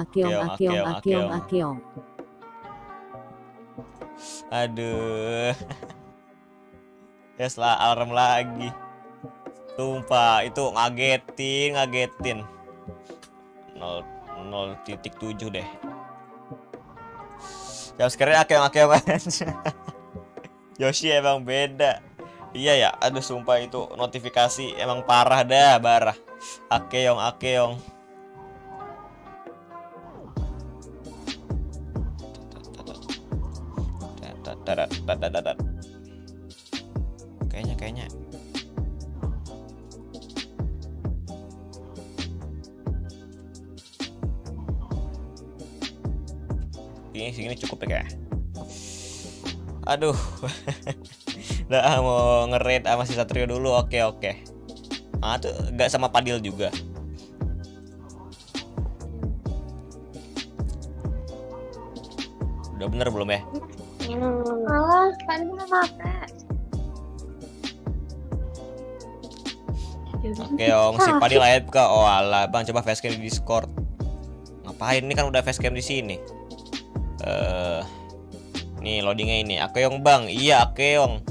Akyong, akyong akyong. akyong Aduh. Yes lah, alarm lagi. Sumpah, itu ngagetin, ngagetin. 0 0.7 deh. Jam sekarang akeong-akeong aja. Yoshi emang beda. Iya ya, aduh sumpah itu notifikasi emang parah dah, parah. Akeong, akeong. Kayaknya kayaknya ini segini cukup ya kayak. Aduh. Udah mau nge-raid sama si Satrio dulu. Oke, oke. Ah, tuh nggak sama Padil juga. Udah bener belum ya? Malah kan belum pakai. Oke, Ong, si Padil live ke. Oh, alah, Bang, coba facecam di Discord. Ngapain? Ini kan udah facecam di sini. Eh, nih loadingnya ini. Akeong, Bang. Iya, Akeong.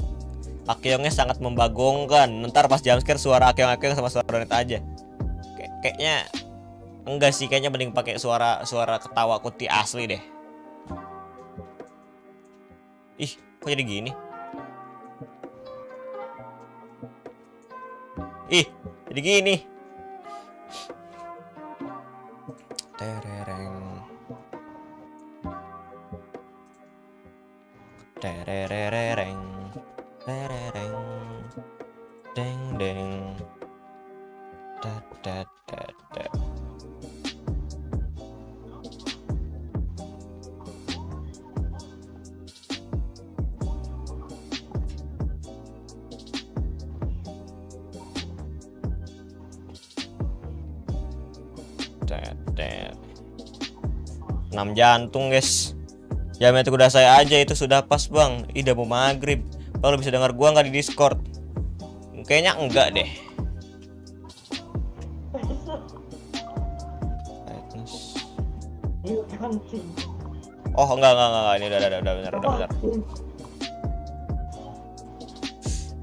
Akeongnya sangat membagongkan. Ntar pas jumpscare suara Akeong-Akeong sama suara Donet aja. Kayak- kayaknya enggak sih, kayaknya mending pakai suara suara ketawa kuti asli deh. Ih, kok jadi gini? Ih, jadi gini. Terereng. Terereng. Terereng. deng deng da da da da 6 jantung guys. Jam itu kuda saya aja itu sudah pas bang. Ih udah mau maghrib. Kalau bisa dengar gua nggak di discord. Kayaknya enggak deh. Oh enggak enggak enggak, ini udah udah udah benar udah benar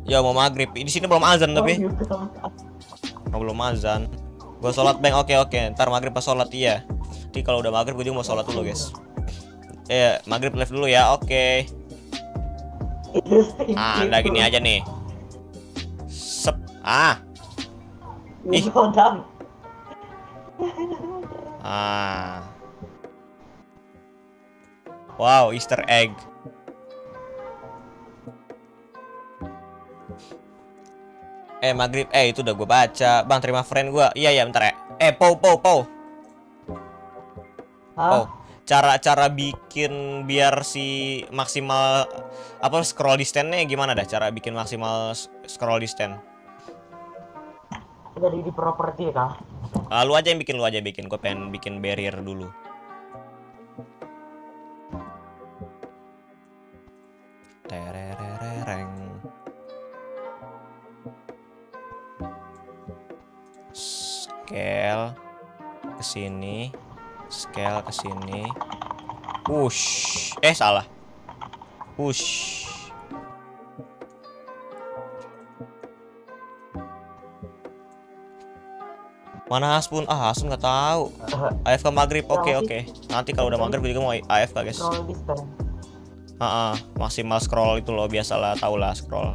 Ya mau maghrib. Di sini belum azan tapi. Oh, belum azan. Gua sholat bang. Oke oke. Ntar maghrib pas sholat iya Nanti kalau udah maghrib gue juga mau sholat dulu guys Eh maghrib live dulu ya oke Ah udah gini aja nih Sep Ah Ih. Ah. Wow, Easter egg. Eh maghrib, eh itu udah gue baca. Bang terima friend gue. Iya ya bentar ya. Eh pow pow pow. Hah? Oh, cara-cara bikin biar si maksimal apa scroll distance-nya gimana dah? Cara bikin maksimal scroll distance. Dari di properti kah? Ah, lu aja yang bikin, lu aja yang bikin. Gue pengen bikin barrier dulu. Tererereng. Scale ke sini. Scale ke sini. Push. Eh salah. Push. Mana Haspun? Ah, Haspun nggak tahu. AFK maghrib, oke oke. Nanti kalau udah maghrib gue juga mau AFK guys. Distance. Ah, maksimal scroll itu loh biasalah, tau lah scroll.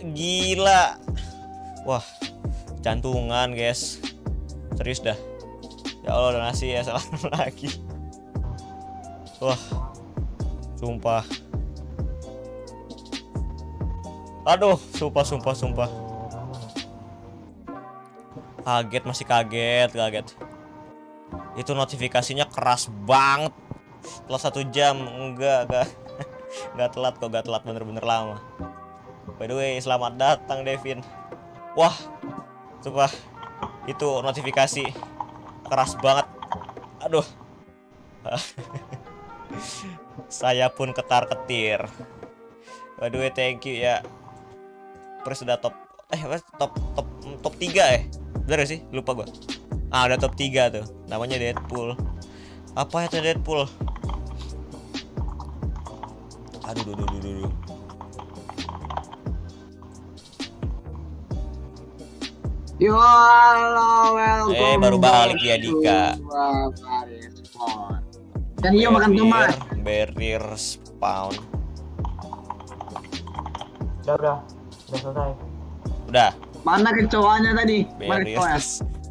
Gila. Wah, jantungan, guys. Serius dah. Ya Allah, donasi ya salah lagi. Wah. Sumpah. Aduh, sumpah sumpah sumpah. Kaget masih kaget, kaget. Itu notifikasinya keras banget. Setelah satu jam, enggak, enggak. Enggak telat kok, enggak telat bener-bener lama. By the way, selamat datang Devin. Wah, sumpah. Itu notifikasi keras banget. Aduh. Saya pun ketar-ketir. By the way, thank you ya. Pres sudah top eh top top top 3 eh. Bener gak sih? Lupa gua. Ah, udah top 3 tuh. Namanya Deadpool. Apa itu Deadpool? Aduh, duh, duh, duh, Yo, halo, welcome. Eh, baru balik back Dika. Dan iya makan tomat. Barrier spawn. Udah, udah. Udah selesai. Udah, Mana kecoanya tadi? Barrier kecoa?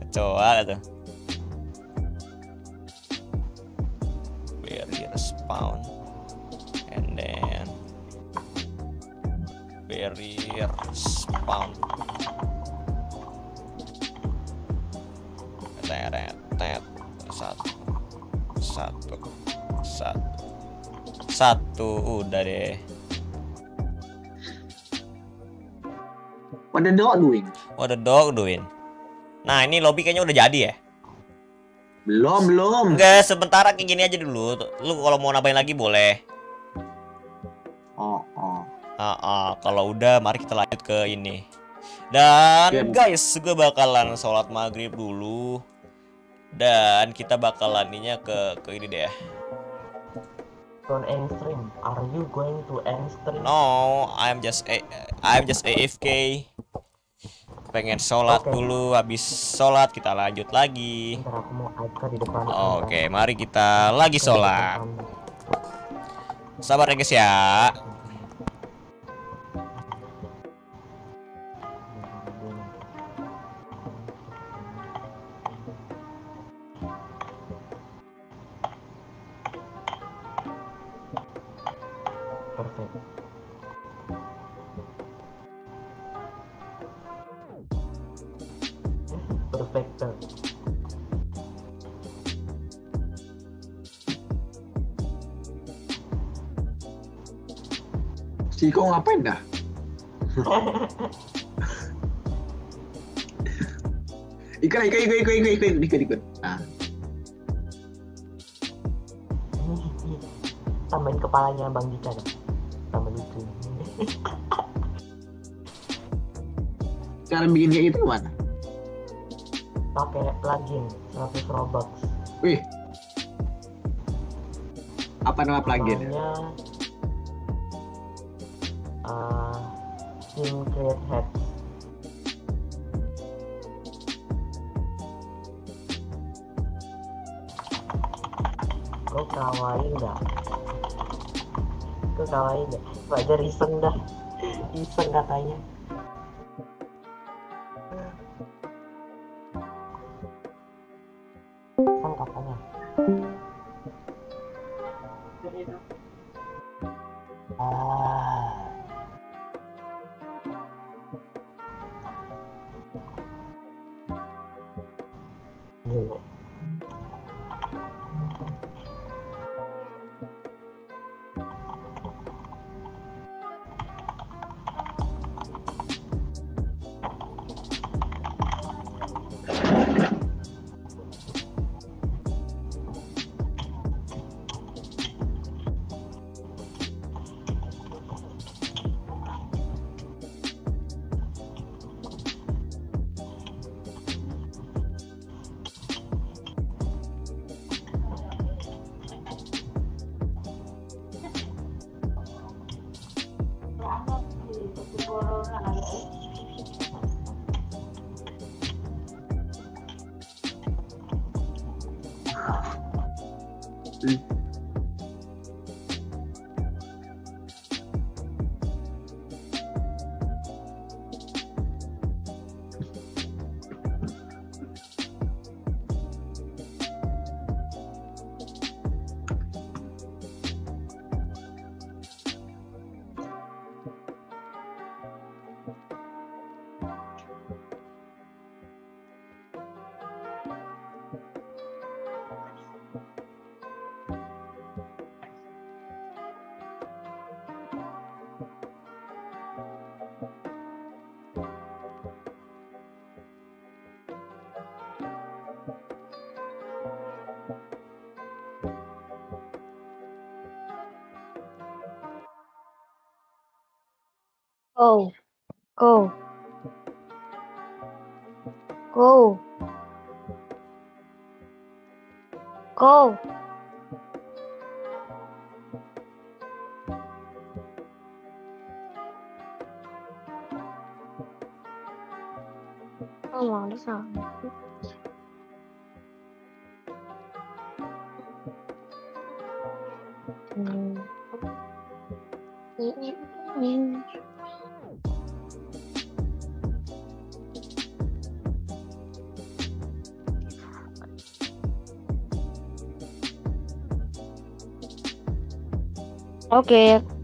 kecoa tuh. Barrier spawn. And then barrier spawn. Teret, tet, satu, satu, satu, satu, udah deh. What the dog doing? What the dog doing? Nah ini lobby kayaknya udah jadi ya? Belum, belum. Enggak, sementara kayak gini aja dulu. Lu kalau mau nambahin lagi boleh. Oh, oh. Ah, ah, kalau udah mari kita lanjut ke ini. Dan guys, gue bakalan sholat maghrib dulu. Dan kita bakalan ininya ke ke ini deh. Don't end stream. Are you going to end stream? No, I'm just a I'm just AFK. Pengen sholat Oke. dulu, habis sholat kita lanjut lagi. Oke, mari kita lagi sholat. Sabar ya guys ya. Si kok ngapain dah? Ikut, ikut, ikut, ikut, ikut, ikut, ikut, ikut. Nah, Tambahin kepalanya Bang Dika dong. Tambah lucu. cara bikin kayak gitu gimana? Pakai plugin 100 Robux. Wih. Apa nama plugin? Namanya uh, Team Create Hacks. Kok kawaii nggak? Kok kawaii nggak? Wajar iseng dah. Iseng katanya. Iseng katanya. Go. Go. Go. Oh, males ah. Hmm. Oke. I.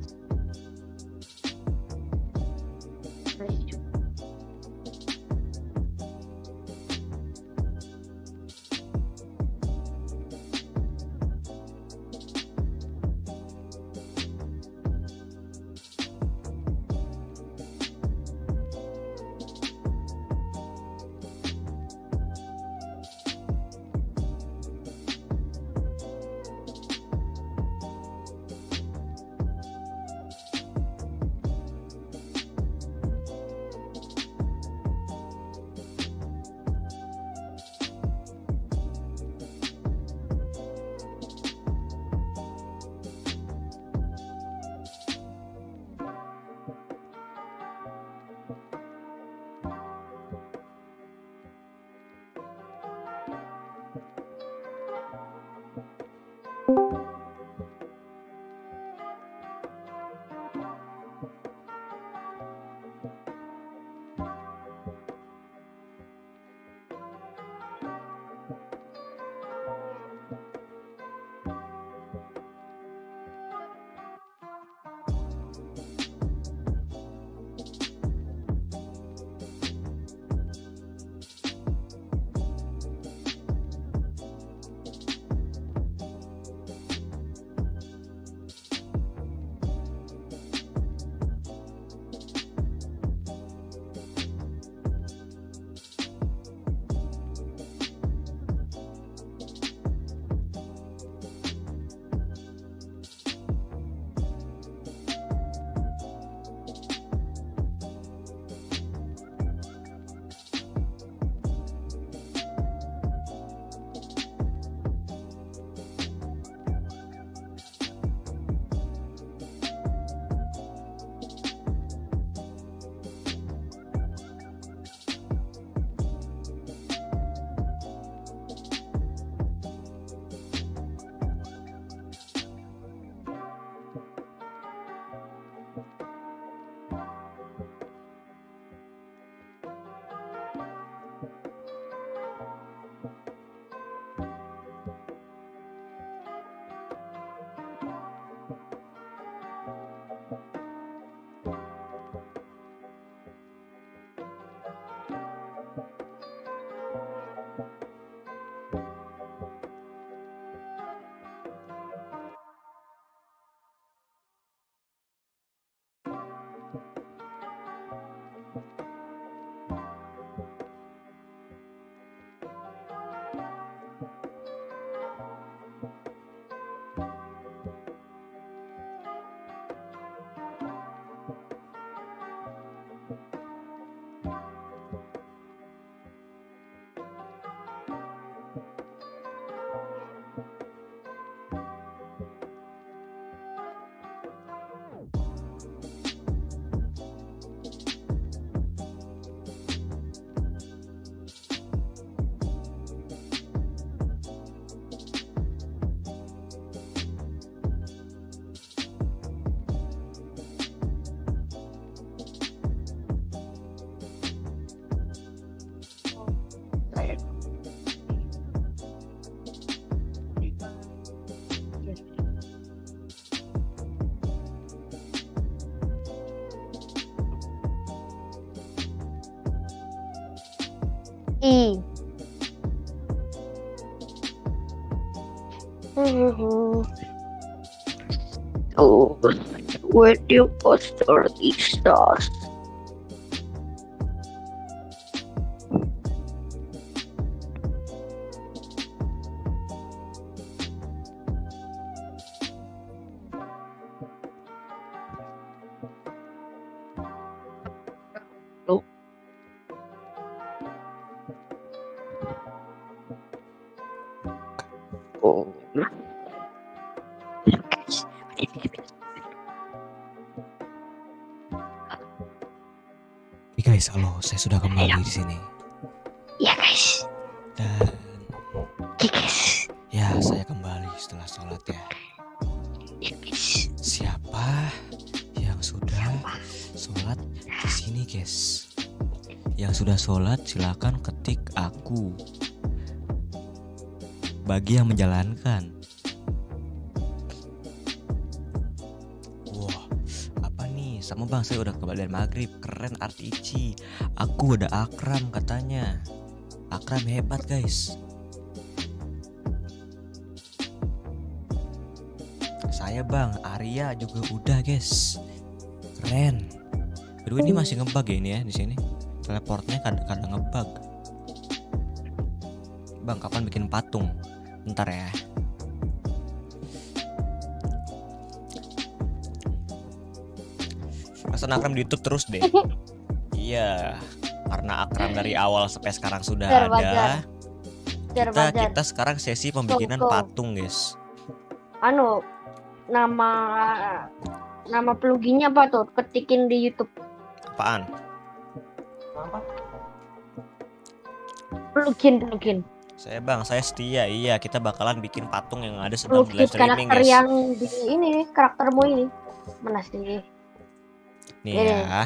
Oh, where do you post all these stars? Halo, saya sudah kembali di sini. Ya guys, Dan guys. ya, saya kembali setelah sholat ya. Ya guys. Siapa yang sudah sholat di sini, guys? Yang sudah sholat silakan ketik aku. Bagi yang menjalankan. Dari maghrib. Keren Artici. Aku udah akram katanya. Akram hebat guys. Saya bang, Arya juga udah guys. Keren. Kedua ini masih ngebug ya ini ya di sini. Teleportnya kadang-kadang ngebug. Bang, kapan bikin patung? Ntar ya. Pesan Akram di YouTube terus deh. iya, karena Akram dari awal sampai sekarang sudah Wajar, ada. wajar. Kita wajar. kita sekarang sesi pembikinan Tunggu. patung, guys. Anu, nama nama pluginnya apa tuh? Ketikin di YouTube. Apaan? Apa? Plugin, plugin. Saya Bang, saya setia. Iya, kita bakalan bikin patung yang ada Plugin live streaming, karakter guys. yang di ini karaktermu ini. Mana sih? Nih ini. ya.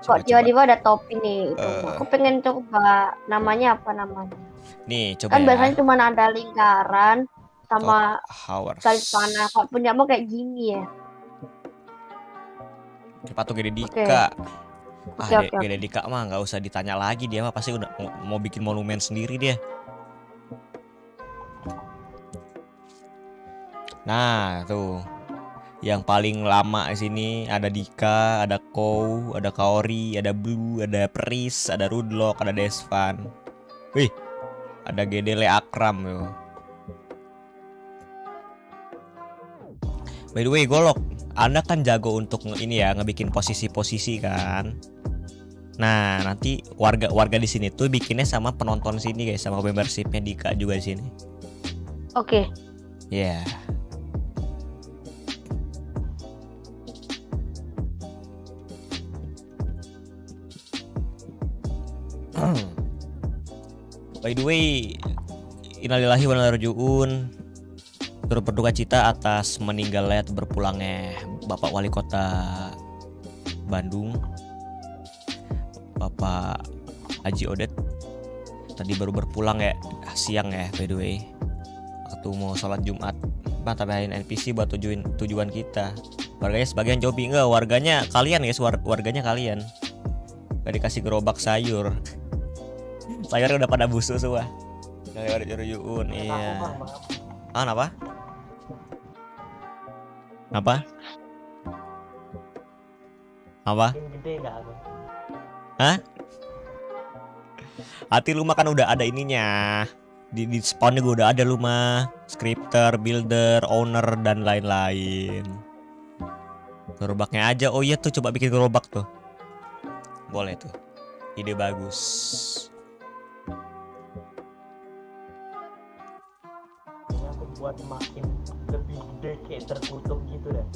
Kok tiba-tiba ada topi nih? Itu. Eh. Aku pengen coba namanya apa namanya? Nih, coba Kan ya. biasanya cuma ada lingkaran sama garis panah. Kok punyamu kayak gini ya? Patung Gede Dika. Ah, Oke, De- oke, Gede Dika mah nggak usah ditanya lagi dia mah pasti udah mau, mau bikin monumen sendiri dia. Nah, tuh. Yang paling lama di sini ada Dika, ada Kou, ada Kaori, ada Blue, ada Pris, ada Rudlock, ada Desvan. Wih, ada Gedele Akram yo. By the way, Golok, Anda kan jago untuk ini ya, ngebikin posisi-posisi kan. Nah, nanti warga warga di sini tuh bikinnya sama penonton sini guys, sama membershipnya Dika juga di sini. Oke. Ya. By the way, innalillahi wa inna berduka cita atas meninggalnya atau berpulangnya Bapak Wali Kota Bandung, Bapak Haji Odet. Tadi baru berpulang ya, siang ya by the way. Waktu mau sholat Jumat Bang tambahin NPC buat tujuan tujuan kita. Warganya sebagian jobi enggak warganya kalian guys. War- warganya kalian. Gak dikasih gerobak sayur sayurnya udah pada busuk semua. Dari ada juruyun iya. ah apa apa apa aku? hati lu kan udah ada ininya. Di, di spawnnya gue udah ada lu mah. Scripter, builder, owner dan lain-lain. Gerobaknya aja. Oh iya tuh coba bikin gerobak tuh. Boleh tuh. Ide bagus buat makin lebih gede kayak tertutup gitu deh.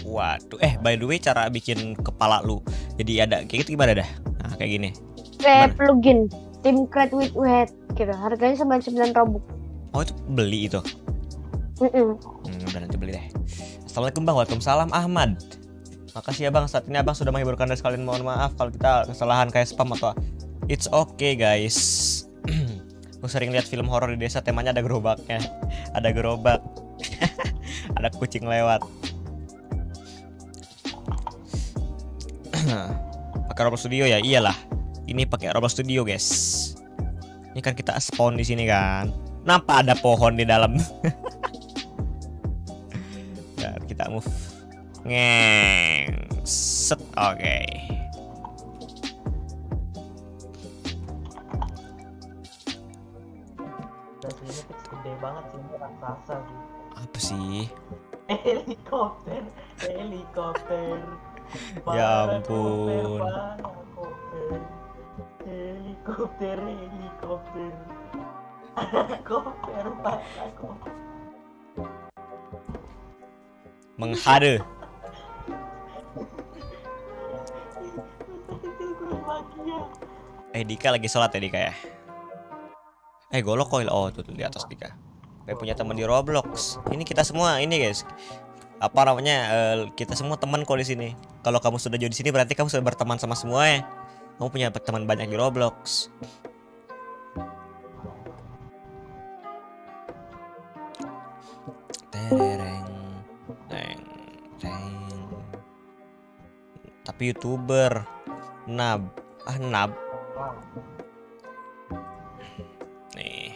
waduh eh by the way cara bikin kepala lu jadi ada kayak gitu gimana dah nah kayak gini Kayak plugin Team Create with Wet gitu. Harganya 99 robux. oh itu beli itu Mm-mm. Hmm, udah nanti beli deh. Assalamualaikum bang, waalaikumsalam Ahmad. Makasih ya bang, saat ini abang sudah menghiburkan dan sekalian mohon maaf kalau kita kesalahan kayak spam atau It's okay guys. Gue sering lihat film horor di desa temanya ada gerobaknya, ada gerobak, ada kucing lewat. pakai Roblox Studio ya, iyalah. Ini pakai Roblox Studio guys. Ini kan kita spawn di sini kan. Kenapa ada pohon di dalam? ya, kita move. Ngeng. Set. Oke. Dan banget sih ini raksasa sih. Apa sih? Helikopter, helikopter. Ya ampun. Helikopter, helikopter. Itu kurang bahagia. Eh Dika lagi sholat ya Dika ya? Eh golok coil oh tuh, tuh di atas Dika. Kayak punya teman di Roblox. Ini kita semua ini guys. Apa namanya? eh, kita semua teman kok di sini. Kalau kamu sudah join di sini berarti kamu sudah berteman sama semua ya. Kamu punya teman banyak di Roblox. Tereng, teng, teng. Tapi youtuber, nab, ah nab. Nih.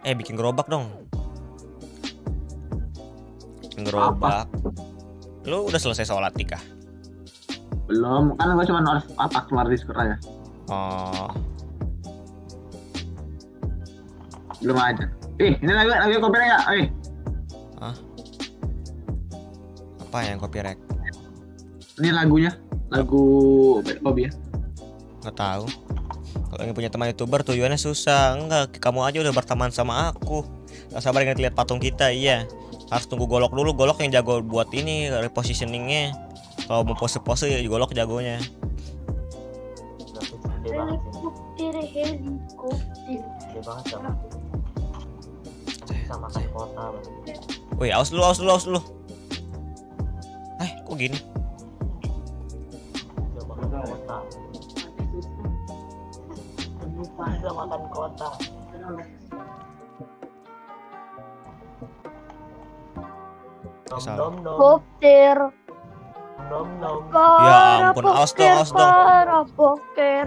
Eh bikin gerobak dong. Bikin gerobak. Lu udah selesai sholat Tika? Belum, kan gue cuma harus apa keluar Discord aja. Oh, Belum aja. Ih, ini lagi lagi kopinya nggak? Eh, apa yang copyright? ini lagunya, lagu Bobby ya. Nggak tahu. Kalau yang punya teman youtuber tujuannya susah. Enggak, kamu aja udah berteman sama aku. Gak sabar ingin lihat patung kita, iya. Harus tunggu golok dulu, golok yang jago buat ini repositioningnya. Kalau mau pose-pose ya golok jagonya. Wih, aus dulu, aus dulu, aus dulu. Eh, kok gini? Makan kota. Nom nom. Ya ampun, awas dong, awas dong. Helikopter.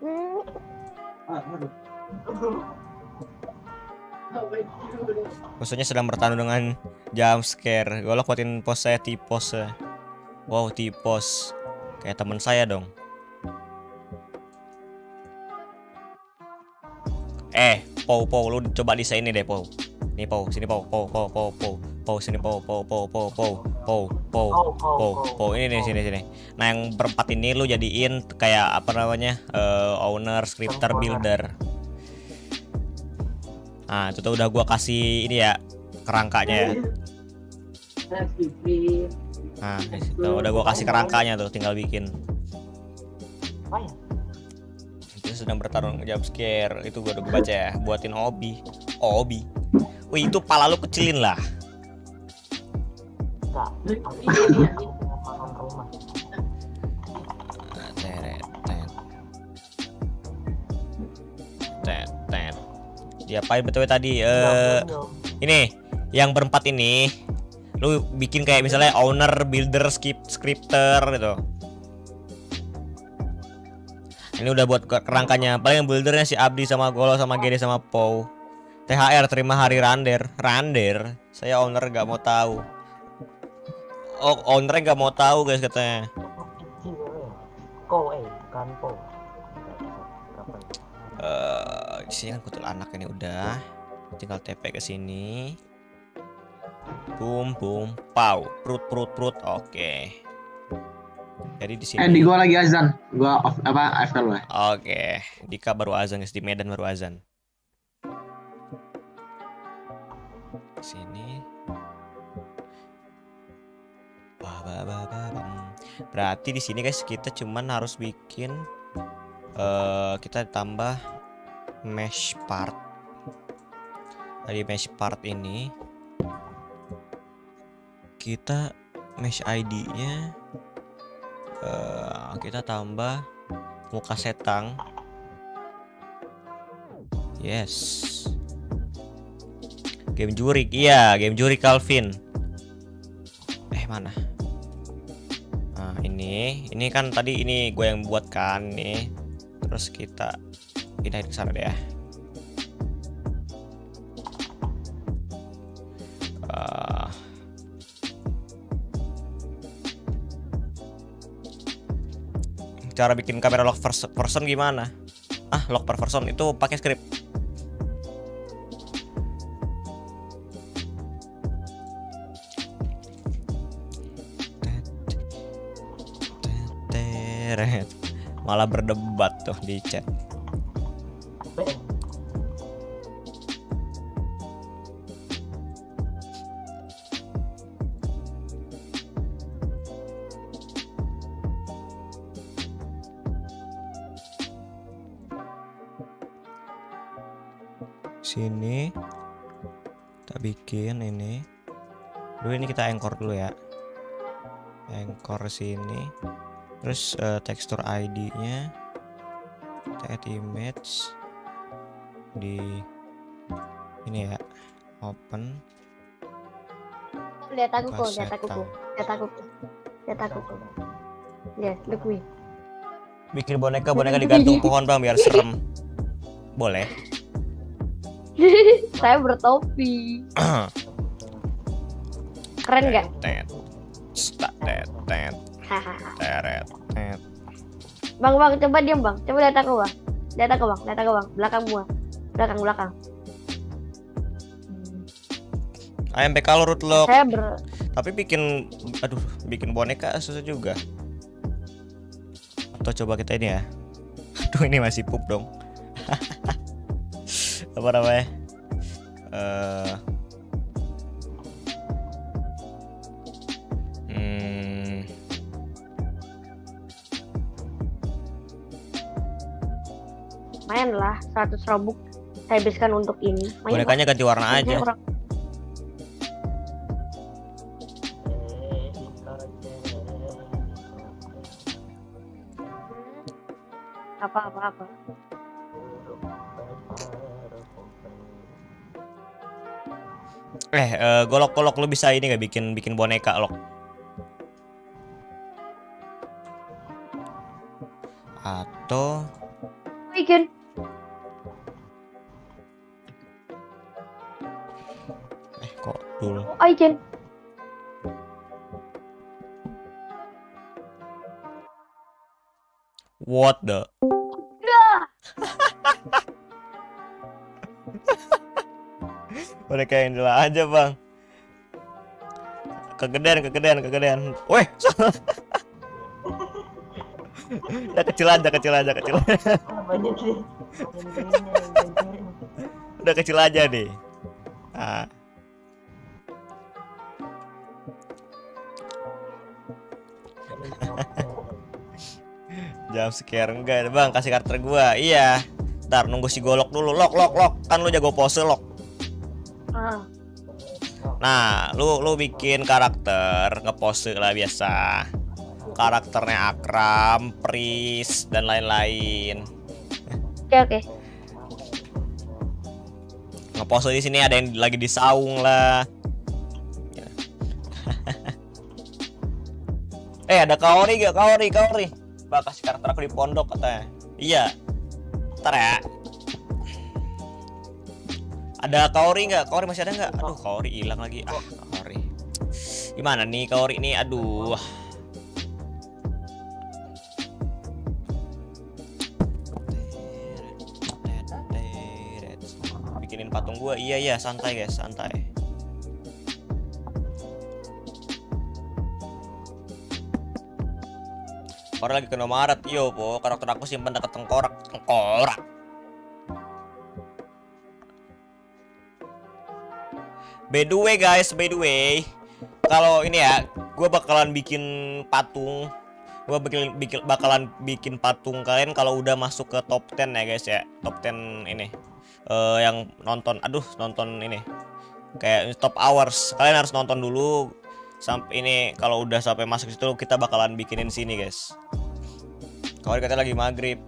Hmm, Maksudnya sedang bertanding dengan jump scare. Golok buatin pos saya tipos. ya. Wow, tipos. Kayak teman saya dong. Eh, Pow, Pow, lu coba desain ini deh, Pow. Nih, Pow, sini, Pow, Pow, Pow, Pow, Pow, Pow, sini, Pow, Pow, Pow, Pow, Pow, Pow, Pow, Oh, oh, Pow, oh, Pow, ini nih, sini, sini. Nah, yang berempat ini lu jadiin kayak apa namanya, eh, owner, scripter, builder. Nah, itu tuh udah gua kasih ini ya kerangkanya ya. Nah, udah gua kasih kerangkanya tuh, tinggal bikin. Ya? Itu sedang bertarung jump scare. Itu gua udah baca ya, buatin obi. Obi. Wih, itu pala lu kecilin lah. Enggak. Aku ini makan rumah. Teret, tet. Tet, tet. Diapain betul tadi? Eh, nom. ini yang berempat ini lu bikin kayak misalnya owner, builder, skip, scripter gitu. Ini udah buat ke- kerangkanya. Paling buildernya si Abdi sama Golo sama Gede sama Pow. THR terima hari rander. Rander. Saya owner gak mau tahu. Oh, ownernya gak mau tahu guys katanya. Ya. Ko eh, bukan po. Eh, di sini kan kutul anak ini udah. Tinggal TP ke sini. Boom, boom, pau, perut, perut, perut. Oke. Jadi di sini. Eh, di gua lagi azan. Gua off apa AFK lu ya. Oke, Dika baru azan guys di Medan baru azan. Sini. Berarti di sini guys kita cuman harus bikin eh kita tambah mesh part. Dari mesh part ini kita mesh ID-nya eh kita tambah muka setang. Yes. Game jurik. Iya game jurik Calvin eh mana ini. Ini kan tadi ini gue yang buat kan nih. Terus kita pindahin ke sana deh ya. Ah. cara bikin kamera lock first person gimana? Ah lock per person itu pakai script malah berdebat tuh di chat. Sini. Kita bikin ini. Dulu ini kita engkor dulu ya. Engkor sini terus eh, tekstur ID nya kita add image di ini ya open Lihat aku kok, lihat aku kok. Lihat aku kok. Lihat aku kok. Lihat, look bikin boneka boneka digantung pohon bang biar serem boleh Saya bertopi. Keren nggak? tet tet tet. Teret Bang, bang, coba diam bang. Coba lihat aku bang. Lihat aku bang, lihat aku bang. Belakang gua. Belakang, belakang. ayam PK lo root lock Saya ber... tapi bikin aduh bikin boneka susah juga atau coba kita ini ya aduh ini masih pup dong apa namanya eh hmm, Main lah, 100 robux. Saya habiskan untuk ini. Main bonekanya ganti warna aja kurang- eh. Apa, apa, apa. Eh eh, golok golok lu bisa ini nggak bikin bikin boneka lo atau Weekend. eh kok dulu Oh, Ijen. what the boneka yang dulu aja bang kegedean kegedean kegedean weh salah. udah kecil aja kecil aja kecil Ah, banyak sih. Gantinya, gantinya. udah kecil aja deh ah. jam scare enggak. Bang kasih karakter gua. Iya. Ntar nunggu si golok dulu. Lok lok lok. Kan lu jago pose lok. Ah, nah lu lu bikin karakter ngepose lah biasa karakternya akram pris dan lain-lain. Oke, oke. ngepose di sini ada yang lagi di saung lah. Eh ada kaori gak kaori kaori. Pak kasih karakter aku di pondok katanya. Iya. Ntar ya. Ada kaori nggak? Kaori masih ada nggak? Aduh kaori hilang lagi. Ah kaori. Gimana nih kaori ini aduh patung gua iya iya santai guys santai Orang lagi kena marat, yo po. Karakter aku simpan dekat tengkorak, tengkorak. By the way guys, by the way, kalau ini ya, gue bakalan bikin patung. Gue bakal bikin bakalan bikin patung kalian kalau udah masuk ke top 10 ya guys ya. Top 10 ini. Eh yang nonton, aduh nonton ini. Kayak top hours. Kalian harus nonton dulu sampai ini kalau udah sampai masuk situ kita bakalan bikinin sini guys. Kalau kata lagi maghrib,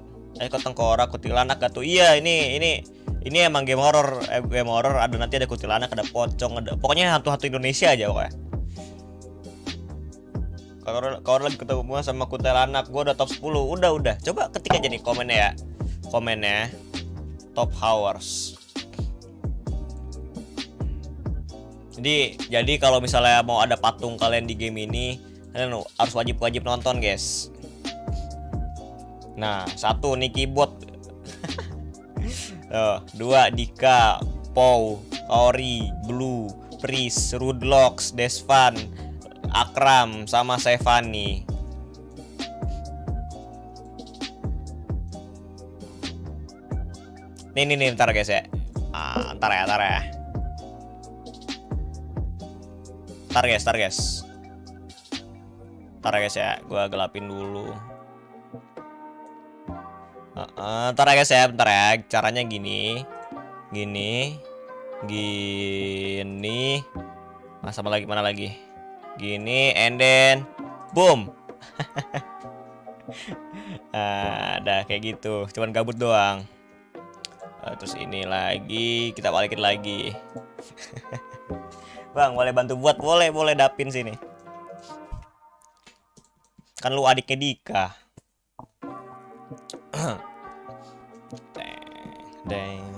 eh kok tengkorak kuntilanak gak tuh? Iya ini ini ini emang game horror, eh, game horror ada nanti ada kuntilanak, ada pocong, ada pokoknya hantu-hantu Indonesia aja pokoknya. Kalau kalau lagi ketemu sama kuntilanak, gua udah top 10. Udah udah. Coba ketik aja nih komennya ya. Komennya. Top hours. Jadi jadi kalau misalnya mau ada patung kalian di game ini, kalian harus wajib-wajib nonton, guys. Nah, satu nih keyboard. Tuh, dua Dika, Pow, Ori, Blue, Pris, Rudlox, Desvan, Akram, sama Sevani. Nih nih nih ntar guys ya. Ah, ntar ya, ntar ya. Ntar guys, ntar guys. Ntar ya guys ya, gua gelapin dulu. Heeh, ntar ya guys ya, bentar ya. Caranya gini. Gini. Gini. Nah, sama lagi mana lagi? Gini and then boom. ah, dah kayak gitu. Cuman gabut doang. Eh, terus ini lagi kita balikin lagi. Bang, boleh bantu buat? Boleh, boleh dapin sini. Kan lu adiknya Dika. Deng.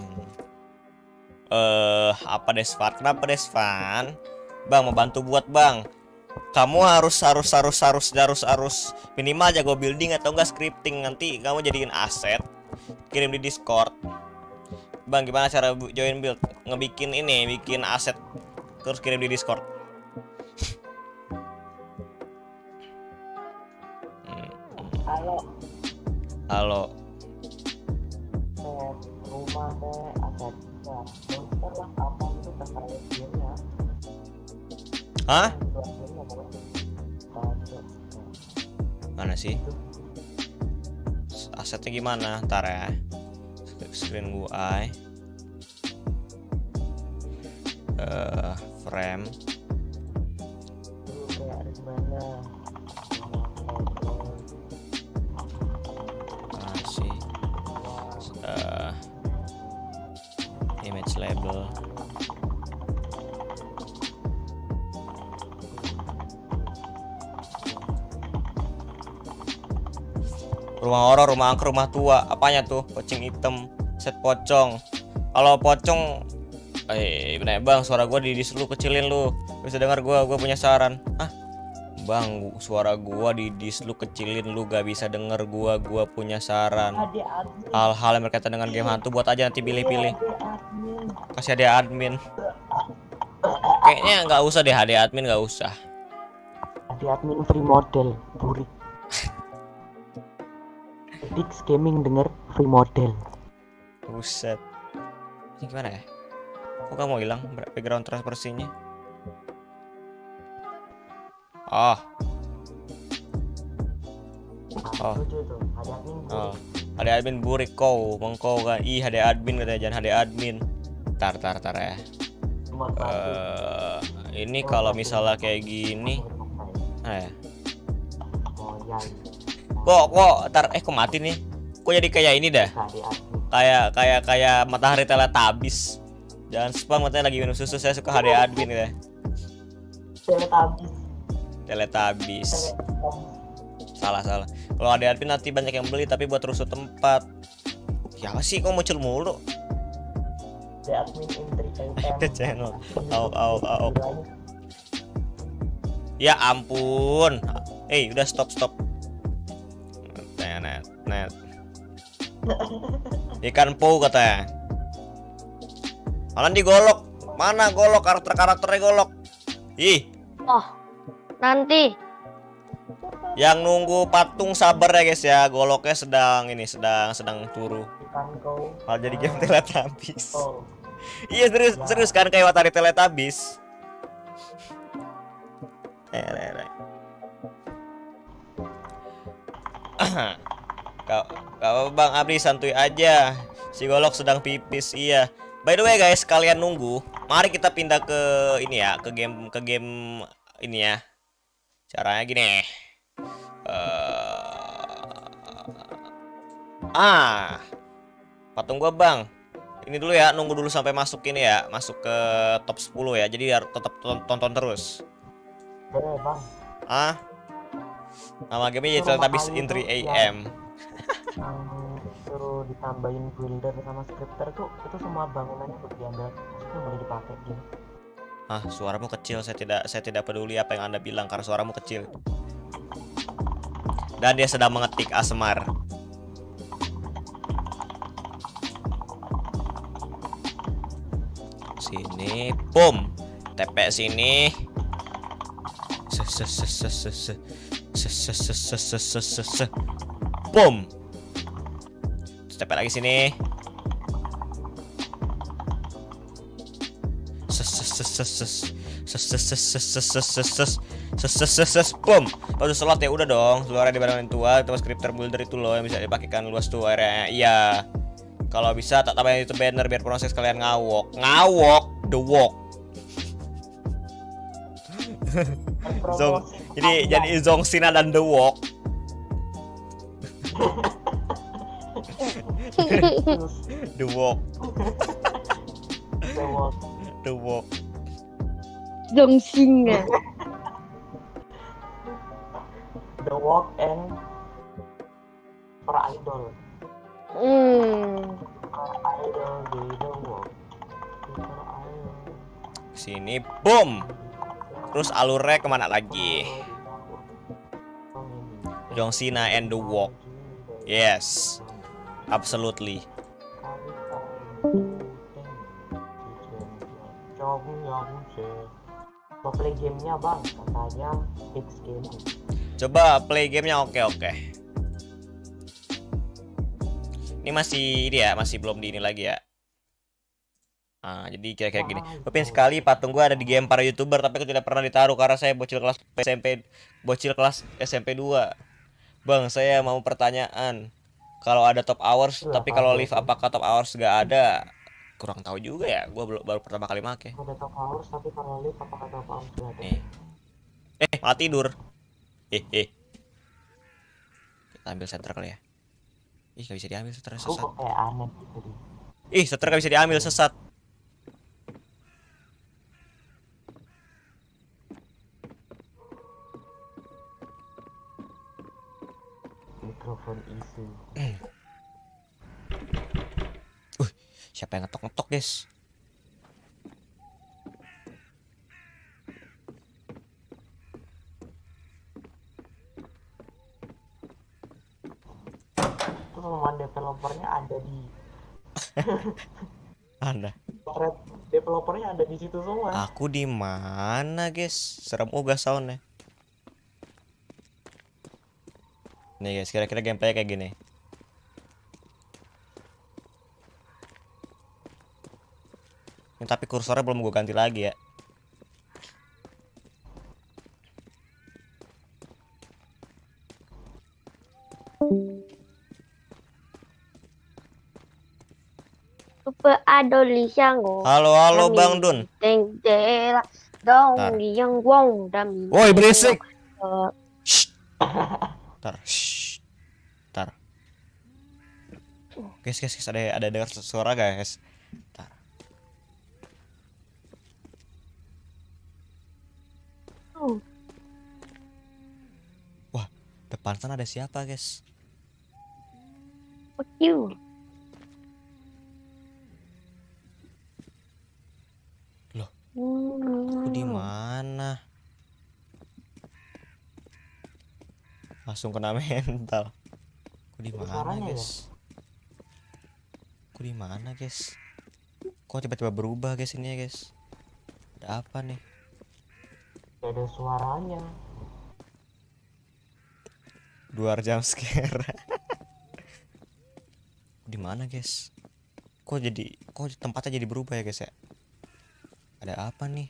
Eh, apa Desvan? Kenapa Desvan? Bang, mau bantu buat, Bang. Kamu harus harus harus harus harus harus minimal jago building atau enggak scripting nanti kamu jadiin aset kirim di Discord. Bang, gimana cara join build? Ngebikin ini, bikin aset terus kirim di Discord. Halo, Halo. Rumah ada apa itu terkait gamenya. Hah? Mana sih? Asetnya gimana? Ntar ya. Screen UI. Eh, frame. Masih. Eh, image label. Rumah horor, rumah angker, rumah tua. Apanya tuh? Pocong hitam, set pocong. Kalau pocong Eh, bener bang, suara gua di dis lu kecilin lu. Bisa dengar gua, gua punya saran. Hah? Bang, suara gua di dis lu kecilin lu gak bisa denger gua, gua punya saran. Hal-hal yang berkaitan dengan game hantu buat aja nanti pilih-pilih. Kasih ada admin. Kayaknya nggak usah deh ada admin nggak usah. Ada admin free model. Burik. Dix Gaming denger free model. Buset. Ini gimana ya? Kok kamu hilang background transparansinya? Oh, Oh. Oh. Ada admin burik kau, mengkau kan. Ih, ada admin katanya jangan ada admin. Tar, tar, tar ya. Eh, ini kalau misalnya kayak gini, ya. Kok, kok, tar, eh kok mati nih? Kok jadi kayak ini dah? Ada kayak kayak kayak matahari teletabis. Jangan spam katanya lagi minum susu saya suka HD admin gitu ya. Teletabis. teletabis. Salah salah. Kalau HD admin nanti banyak yang beli tapi buat rusuh tempat. Ya apa sih kok muncul mulu? The admin in 3 Ada channel. Au au au. Ya ampun. Eh udah stop stop. Net net ikan pou katanya Malah digolok mana golok karakter karakternya golok ih Oh, nanti. Yang nunggu patung sabar ya guys ya. Goloknya sedang ini sedang sedang turu. Malah jadi game Teletubbies. Oh. Iya serius serius kan kayak Watari Teletubbies. Eh, eh, eh. Kau, kau bang Abdi santuy aja. Si golok sedang pipis iya. By the way guys, kalian nunggu. Mari kita pindah ke ini ya, ke game ke game ini ya. Caranya gini. Eh, ah, patung gua bang. Ini dulu ya, nunggu dulu sampai masuk ini ya, masuk ke top 10 ya. Jadi harus tetap ton- tonton terus. Boleh bang. Ah, nama gamenya jadi Teletubbies in 3 AM suruh ditambahin builder sama scripter tuh itu semua bangunannya udah diambil itu boleh dipakai gitu ah suaramu kecil saya tidak saya tidak peduli apa yang anda bilang karena suaramu kecil dan dia sedang mengetik asmar sini boom Tp sini boom step lagi sini. Boom. Pasu slot ya udah dong. Seluruhnya di barang tua. Terus scripter builder itu loh Yang bisa dipakaikan luas tuh area Iya. Kalau bisa tak tambahin itu banner Biar proses kalian ngawok. Ngawok The walk. Zong, jadi jadi Zong Sina dan The Walk. the walk. The walk. The walk. Dong singa. the walk and per idol. Hmm. idol di the walk. Sini boom! Terus alurnya ke mana lagi? John Cena and the walk. Yes absolutely Mau play gamenya bang, katanya fix game. Coba play gamenya oke oke. Ini masih ini ya, masih belum di ini lagi ya. Nah, jadi kira-kira gini. Gue pengen sekali patung gue ada di game para youtuber, tapi aku tidak pernah ditaruh karena saya bocil kelas SMP, bocil kelas SMP 2. Bang, saya mau pertanyaan. Kalau ada top hours, Lah, tapi kalau tuh? apakah top hours gak ada? Kurang tahu juga ya. Gue baru, baru pertama kali make. Ada top hours tapi kalau live apakah top hours gak ada? Nih. Eh, malah tidur. Eh, eh. Kita ambil center kali ya. Ih, gak bisa diambil center sesat. kok kayak aneh gitu. Ih, center gak bisa diambil sesat. Mikrofon isu. Siapa yang ngetok-ngetok, guys? Itu teman developernya ada di thread developernya ada di situ semua. Aku di mana, guys? Serem uga soundnya. Nih, guys, kira-kira gameplay kayak gini. Ini tapi kursornya belum gue ganti lagi ya. Super adolescent. Halo, halo, Bang Dun. Deng dela dong yang wong. Woi, berisik. Eh. Tar. Tar. Guys, guys, guys, ada ada dengar suara guys. Oh. Wah, depan sana ada siapa, guys? Fuck you. Loh. Aku di mana? Langsung kena mental. Aku di mana, guys? Aku di mana, guys? Kok tiba-tiba berubah, guys ini ya, guys? Ada apa nih? Ada suaranya. Luar jam scare. di mana, guys? Kok jadi kok tempatnya jadi berubah ya, guys ya? Ada apa nih?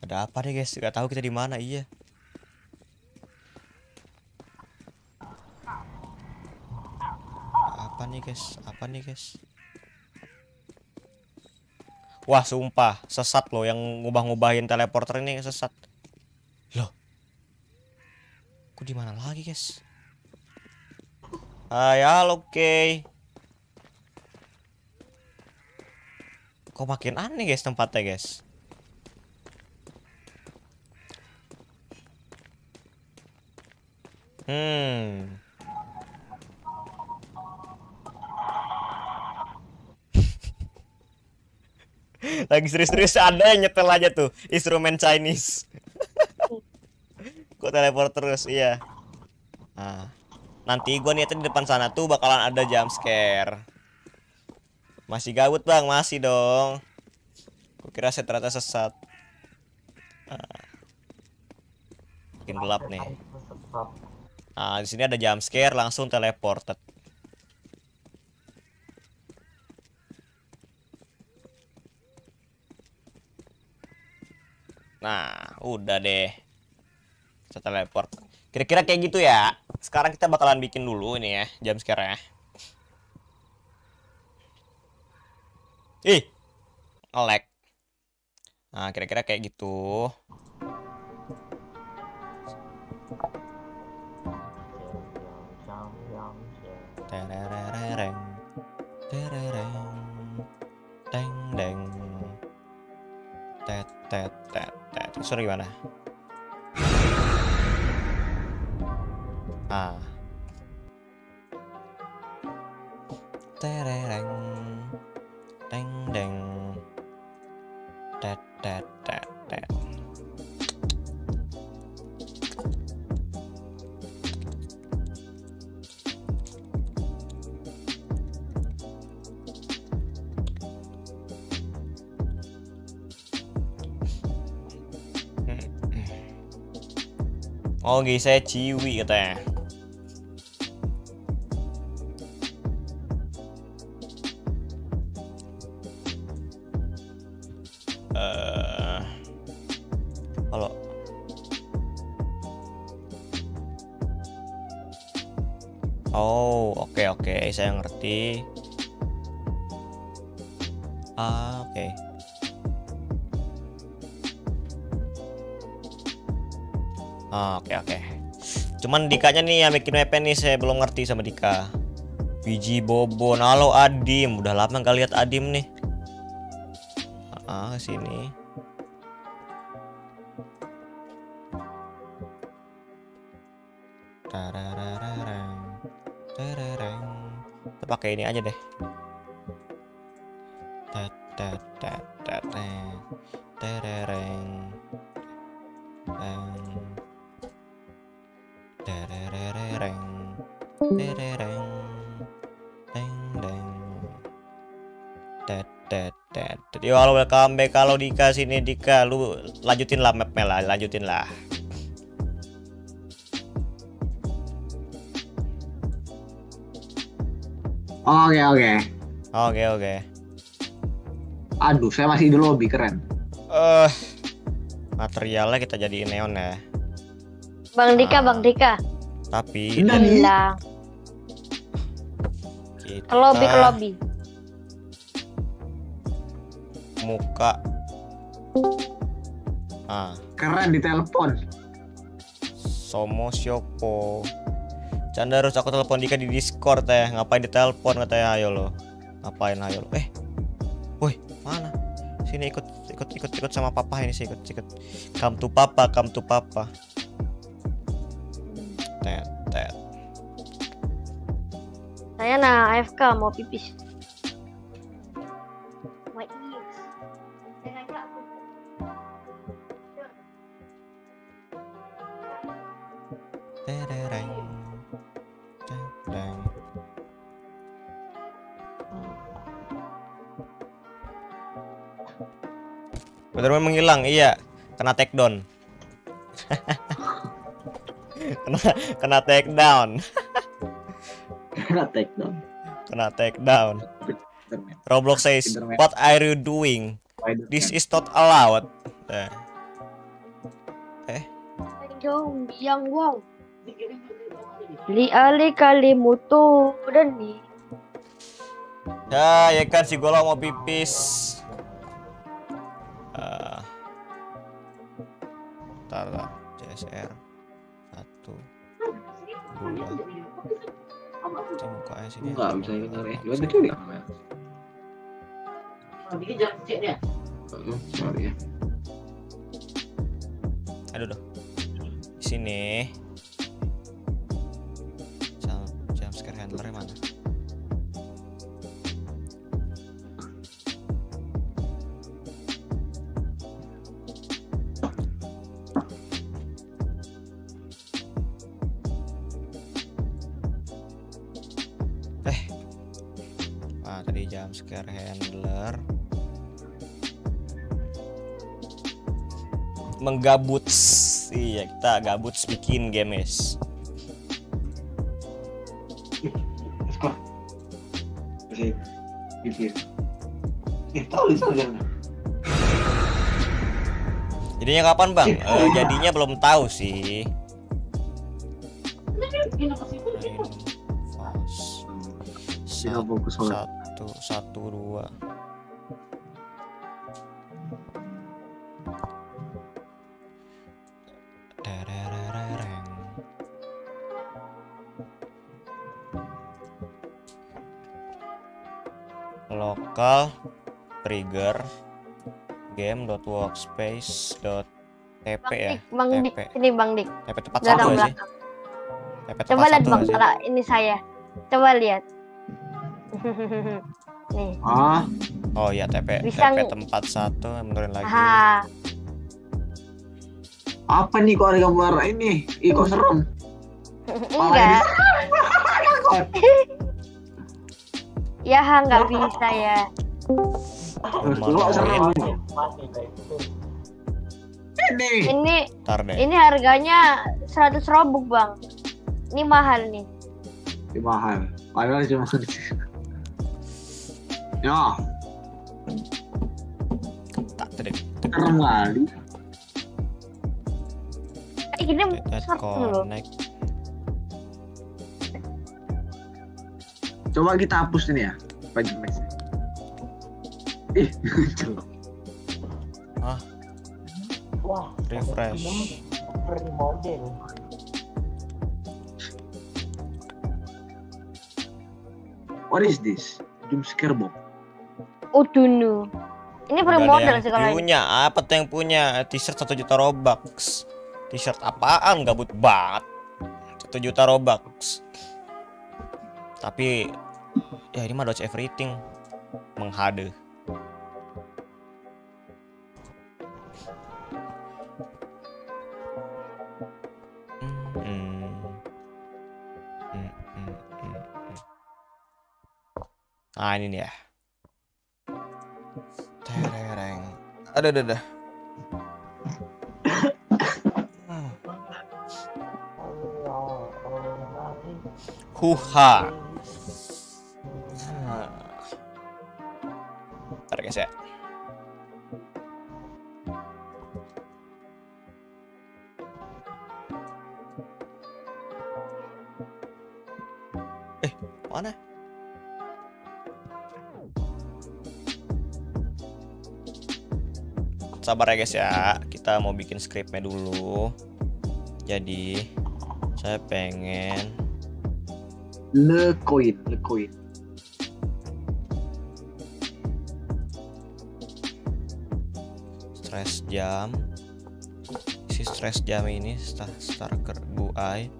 Ada apa deh, guys? Gak tahu kita di mana, iya. Apa nih, guys? Apa nih, guys? Wah, sumpah, sesat loh yang ngubah-ngubahin teleporter ini sesat. Loh. Aku di mana lagi, guys? Hai, halo, oke. Kok makin aneh, guys, tempatnya, guys? Hmm. Lagi serius-serius ada yang nyetel aja tuh instrumen Chinese. Kok teleport terus? Iya. Nah, nanti gua niatnya di depan sana tuh bakalan ada jump scare. Masih gabut bang, masih dong. Gua kira saya ternyata sesat. Ah. Makin gelap nih. Nah, di sini ada jump scare langsung teleported. Nah, udah deh. Bisa teleport. Kira-kira kayak gitu ya. Sekarang kita bakalan bikin dulu ini ya, jump scare-nya. Ih. Nge-lag. Nah, kira-kira kayak gitu. Suara gimana? Ah. Terereng. Oh, guys, saya ciwi katanya. Eh, kalau Oh, oke oke, saya ngerti. Ah, oke. Ah, Cuman Dikanya nih yang bikin WP nih saya belum ngerti sama Dika. Biji Bobo, halo Adim, udah lama nggak lihat Adim nih. Ah, sini. Tararararang, tararang. Kita pakai ini aja deh. Yo halo welcome back kalau Dika sini Dika lu lanjutin lah mapnya lah lanjutin lah. Oke oke. Oke oke. Aduh, saya masih di lobby keren. Eh materialnya kita jadiin neon ya. Bang Dika, Ah. Bang Dika. Tapi. Hilang. kita Ke lobby, ke lobby. Muka. Ah. Keren di telepon. Somo Siopo Canda harus aku telepon Dika di Discord teh. Ngapain di telepon katanya. Ayo lo. Ngapain ayo lo. Eh. Woi mana? Sini ikut ikut ikut ikut sama papa ini sih ikut ikut. Come to papa come to papa. Tet tet. Saya nah AFK mau pipis. Benar-benar menghilang, iya. Kena take down. kena kena take down. Kena take down. Kena take down. Roblox says, Spiderman. "What are you doing? This is not allowed." Eh, Jom biang wong. Li ali kali mutu dan ni. Ya, ya kan si Golo mau pipis. Ntar lah, CSR satu, dua. Cek mukanya sini. Enggak bisa kita ya. Gimana tuh dia? Oh, sorry ya. Aduh, duh. Di sini. handlernya mana jam scare handler menggabut iya kita gabut bikin game guys Skor. Masih pikir. Eh, tahu di sana. Jadinya kapan bang? Eh, jadinya belum tahu sih. Sino fokus sholat. Satu, satu, dua. Lokal trigger game.workspace.tp ya Bang Dik, TP. ini Bang Dik. TP tepat satu sih? TP tepat Coba lihat Bang, kalau ini saya. Coba lihat. Nih. Ah, Oh iya TP Bisa TP tempat satu mundurin lagi. Ah, apa nih kok ada gambar ini? Ih, kok serem. enggak. Ya nggak bisa ya. Kok serem. Ini. Ini Ntar deh. ini harganya 100 robux bang. Ini mahal nih. Ini mahal. Padahal cuma Ya, Tak tadi. serem kali. Satu loh. connect. Coba kita hapus ini ya. Baju next. Ih, jelek. Wah, Refresh. free model. What is this? Jump scare bomb. Udunu. Ini Udah free ada model sih kalau ini. punya. Apa tuh yang punya? T-shirt satu juta robux. T-shirt apaan? Gabut banget. Satu juta robux. Tapi ya ini mah dodge everything. Menghade. Hmm. Hmm, hmm. Nah ini dia. Tereng. Ada ada ada. Huha. Ntar guys ya. Sabar ya guys ya, kita mau bikin skripnya dulu. Jadi, saya pengen Le coin, le coin. stress jam si stress jam ini star starker buai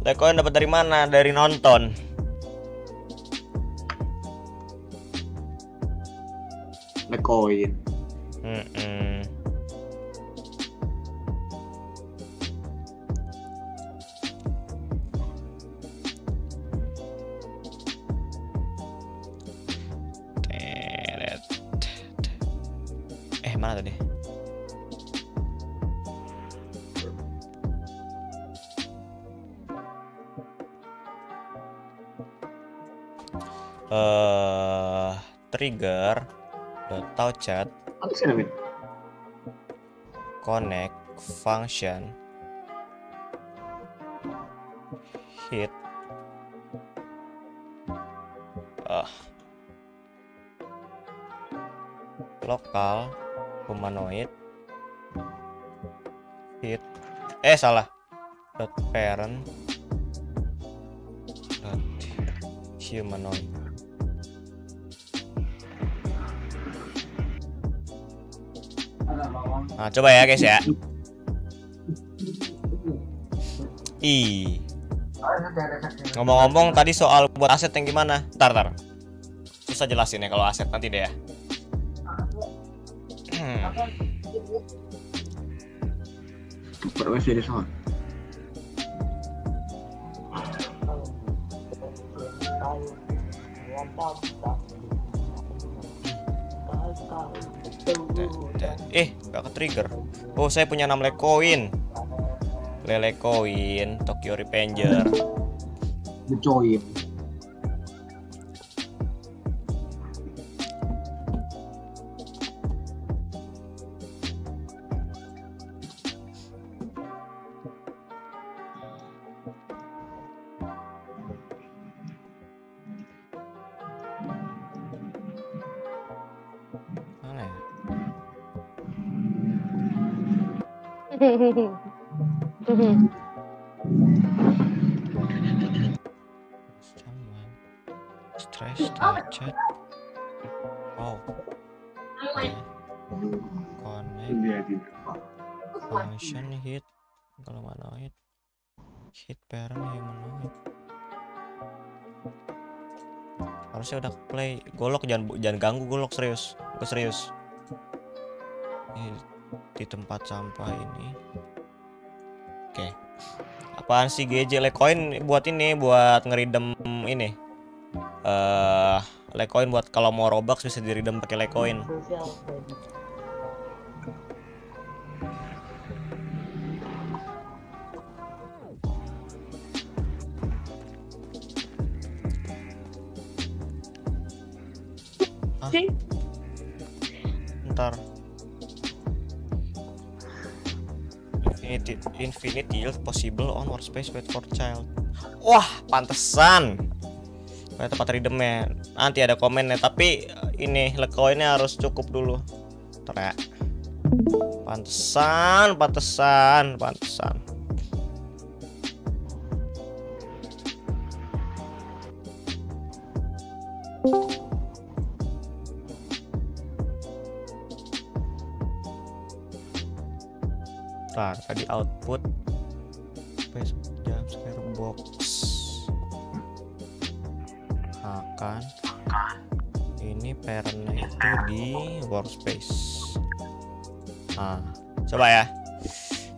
Lekoin dapat dari mana? Dari nonton. Coin. Dot chat connect function. Hit. Ah. Lokal. Humanoid. Hit. Eh salah. Dot parent. Dot humanoid nah coba ya guys ya Ih. Ngomong-ngomong tadi soal buat aset yang gimana? Ntar. Susah jelasin ya kalau aset nanti deh ya. Hmm. Trigger. Oh, saya punya 6 koin. Lele koin, Tokyo Revenger. Becoin. Kalau humanoid hit parent humanoid harusnya udah play. Golok jangan jangan ganggu golok serius. Gue serius. Ini di tempat sampah ini. Oke. Apaan sih GJ Lecoin buat ini buat ngeridem ini. Eh Lecoin buat kalau mau Robux bisa diridem pakai Lecoin Hah? Ntar. Infinity, infinity yield possible on workspace wait for child. Wah, pantesan. Kayak tempat redeemnya. Nanti ada komennya, tapi ini lekoinnya harus cukup dulu. Ntar ya. Pantesan, pantesan, pantesan. Ntar tadi output space jam scare box. Akan ini parentnya itu di workspace. Nah coba ya.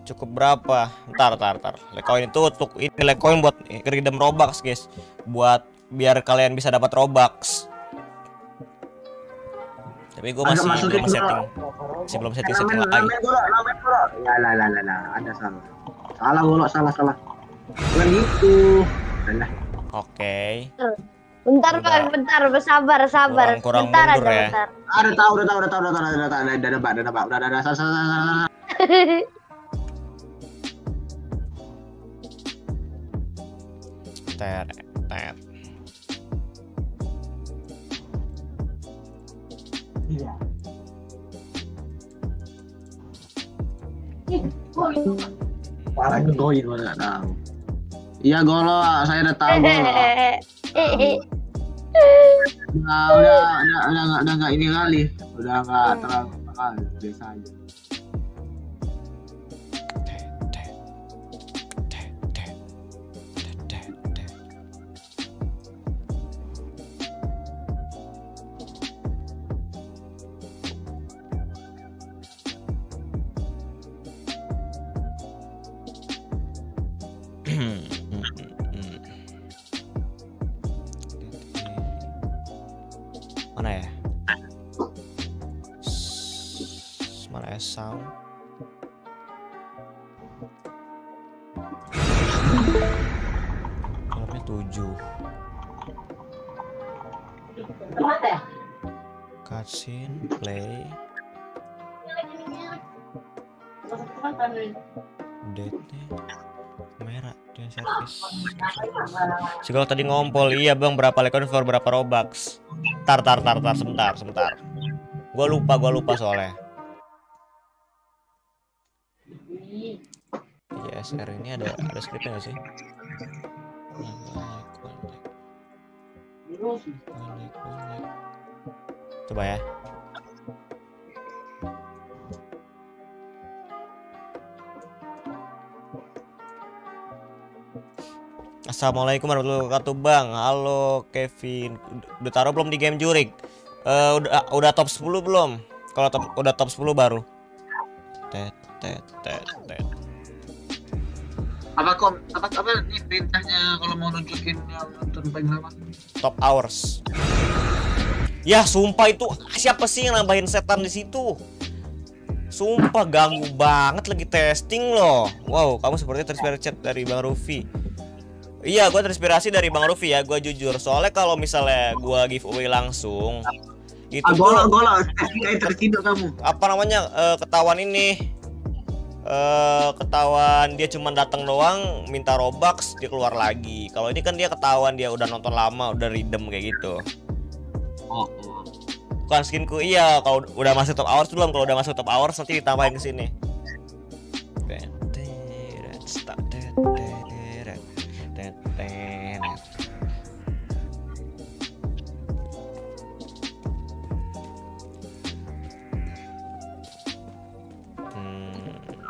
Cukup berapa? Ntar ntar ntar. Lekoin itu untuk ini lekoin buat redeem robux guys. Buat biar kalian bisa dapat robux tapi gue masih belum setting masih belum setting setting lagi namen golok, namen golok. Ya lah lah lah lah, ada salah. Salah golok, salah salah. Bukan gitu. Alah, oke Bentar bang, bentar, bersabar, sabar. Kurang- kurang bentar mundur aja, ya. bentar. Ah, udah tahu, udah tahu, udah tahu, udah tahu, udah tahu, udah tahu, udah nebak, udah nebak, udah udah udah salah salah salah, salah. ter Parah nggak tahu. Iya golok, saya udah tahu golok. Nah, udah udah udah nggak udah nggak ini kali, udah nggak terlalu kali biasa aja. te Gol tadi ngompol Iya bang berapa lekon for berapa robux Tar tar tar tar sebentar sebentar Gua lupa gua lupa soalnya ISR ini ada ada scriptnya nggak sih? Coba ya. Assalamualaikum warahmatullahi wabarakatuh Bang Halo Kevin Udah taruh belum di game jurik? Eh, udah udah top 10 belum? Kalau top, udah top 10 baru Tet tet tet tet Apa kom apa apa nih perintahnya kalau mau nunjukin yang nonton paling lama? Top hours Ya sumpah itu Siapa sih yang nambahin setan di situ? Sumpah ganggu banget lagi testing loh Wow kamu seperti terinspirasi chat dari Bang Rufi Iya gue terinspirasi dari Bang Rufi ya Gue jujur. Soalnya kalau misalnya gue giveaway langsung Itu Ah, golok golok, kayak tertidur kamu. apa namanya eh, ketahuan ini. Eh ketahuan dia cuma datang doang minta robux dia keluar lagi. Kalau ini kan dia ketahuan dia udah nonton lama udah redeem kayak gitu. Oh, bukan skinku iya kalau udah masuk top hours belum. Kalau udah masuk top hours nanti ditambahin ke sini. Hmm,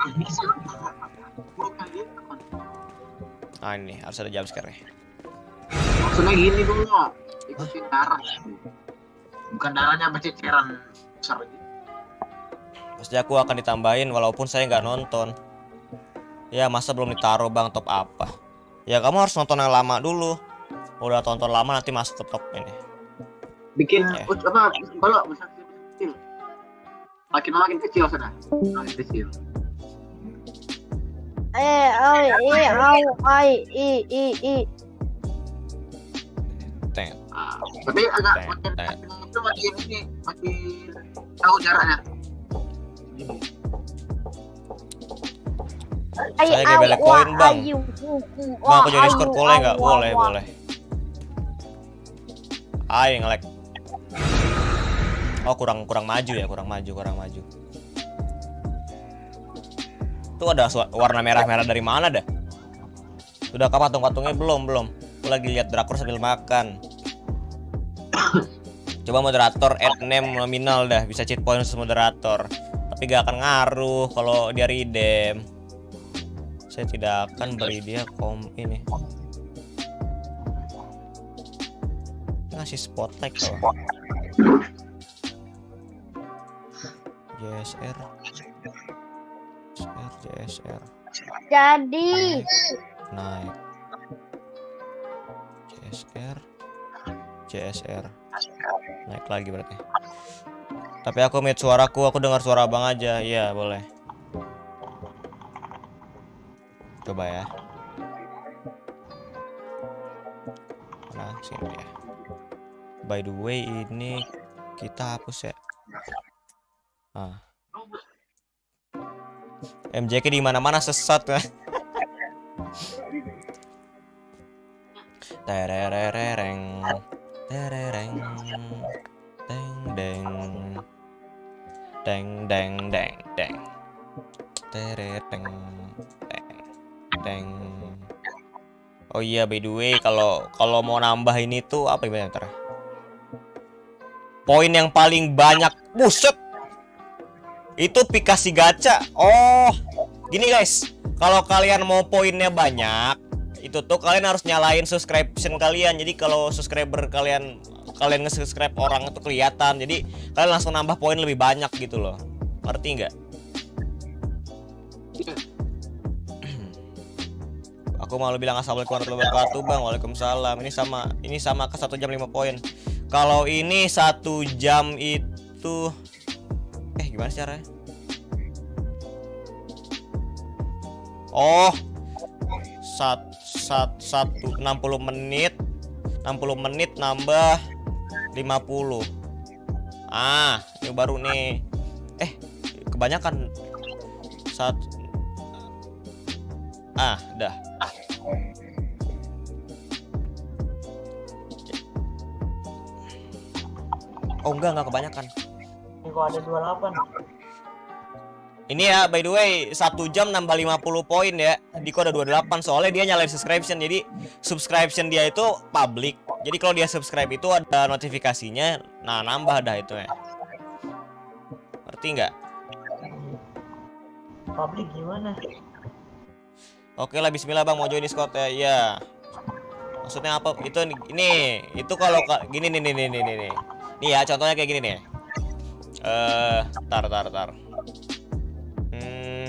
Ah, bisa. Buruk kali ya, teman. ah ini harus ada jam sekarang Maksudnya gini dulu, ikutin darah. Bukan darahnya berceceran besar gitu. Pasti aku akan ditambahin walaupun saya nggak nonton. Ya masa belum ditaruh bang top apa? Ya kamu harus nonton yang lama dulu. Udah tonton lama nanti masuk ke top ini. Bikin Ya. apa kecil. Makin makin kecil sudah. Makin kecil. Eh, ai, i, au, ai, i, i, i. Tet. Ah, tapi agak makin itu makin ini makin tahu jaraknya. Ai, Saya kayak au, belek wah, koin, Bang. Bang aku jadi skor boleh nggak? Boleh boleh. Ayo ngelek. Oh kurang kurang maju ya kurang maju kurang maju. Tuh ada warna merah-merah dari mana dah? Sudah kah patung-patungnya belum belum? Aku lagi lihat drakor sambil makan. Coba moderator add name nominal dah bisa cheat point moderator. Tapi gak akan ngaruh kalau dia redeem. Saya tidak akan beri dia kom ini. Ngasih spotlight kalau. JSR. JSR, JSR. Jadi, Naik. JSR. JSR. Naik lagi berarti. Tapi aku mute suaraku, aku dengar suara abang aja. Iya, boleh. Coba ya. Nah, sini ya. By the way, ini kita hapus ya. Ah. MJK di mana-mana sesat kan. Tererereng. Terereng. Deng deng. Deng deng deng deng. Terereng. Deng. Deng. Oh iya by the way kalau kalau mau nambah ini tuh apa gimana ntar? Poin yang paling banyak. Buset. Itu Pikasi gacha. Oh, gini guys. Kalau kalian mau poinnya banyak, itu tuh kalian harus nyalain subscription kalian. Jadi kalau subscriber kalian kalian nge-subscribe orang itu kelihatan. Jadi kalian langsung nambah poin lebih banyak gitu loh. Ngerti nggak? Aku malu bilang assalamualaikum warahmatullahi wabarakatuh bang. Waalaikumsalam. Ini sama ini sama ke satu jam 5 poin. Kalau ini satu jam itu gimana caranya? Oh, sat, sat, satu 60 menit. 60 menit nambah 50 Ah, ini baru nih. Eh, kebanyakan Sat Ah, dah. Oh enggak, enggak kebanyakan Ini kok ada 28. Ini ya, by the way, satu jam nambah 50 poin ya. Diko ada 28 soalnya dia nyalain subscription. Jadi subscription dia itu public. Jadi kalau dia subscribe itu ada notifikasinya. Nah, nambah dah itu ya. Ngerti nggak? Public gimana? Oke lah, Bismillah bang mau join Discord ya. Iya. Maksudnya apa? Itu ini, itu kalau ka- gini nih nih nih nih. nih. Nih ya, contohnya kayak gini nih. Eh, tar tar tar. Hmm.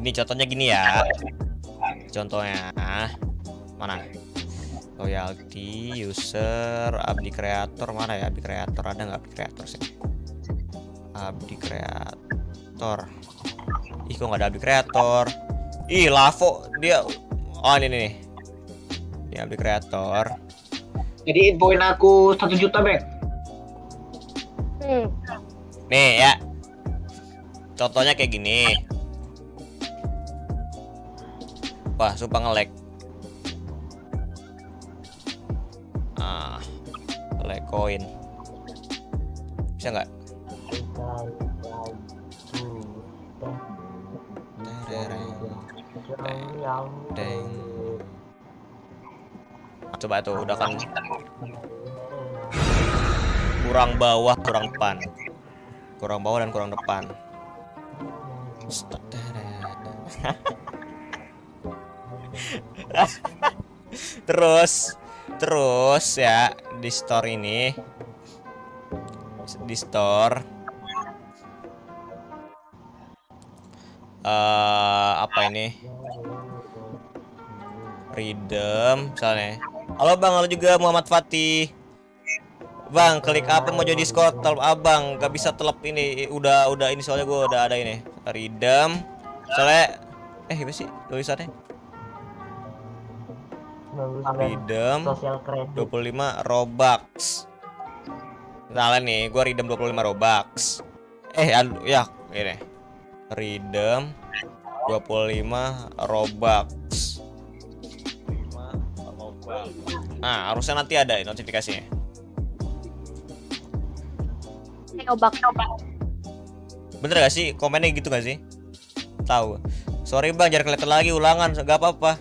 Ini contohnya gini ya. Contohnya mana? Loyalty, user, abdi kreator mana ya? Abdi kreator ada nggak abdi kreator sih? Abdi kreator. Ih kok nggak ada abdi kreator? Ih Lavo dia. Oh ini nih. Ini abdi kreator. Jadi poin aku satu juta bek. Hmm. Nih ya. Contohnya kayak gini. Wah, sumpah nge-lag. Ah, lag koin. Bisa nggak? Coba tuh, udah kan kurang bawah, kurang depan. Kurang bawah dan kurang depan. terus terus ya di store ini di store eh apa ini Freedom misalnya halo bang halo juga Muhammad Fatih Bang, klik apa mau jadi Discord? Telep abang, gak bisa telep ini. Udah, udah ini soalnya gue udah ada ini. Freedom. Soalnya, eh apa sih tulisannya? Freedom. sosial kredit 25 Robux. Misalnya nih, gua redeem 25 Robux. Eh, aduh, ya, ini. Redeem 25 Robux. Nah, harusnya nanti ada notifikasinya. Eh, obak obak. Bener gak sih? Komennya gitu gak sih? Tahu. Sorry bang, jangan kelihatan lagi ulangan, gak apa-apa.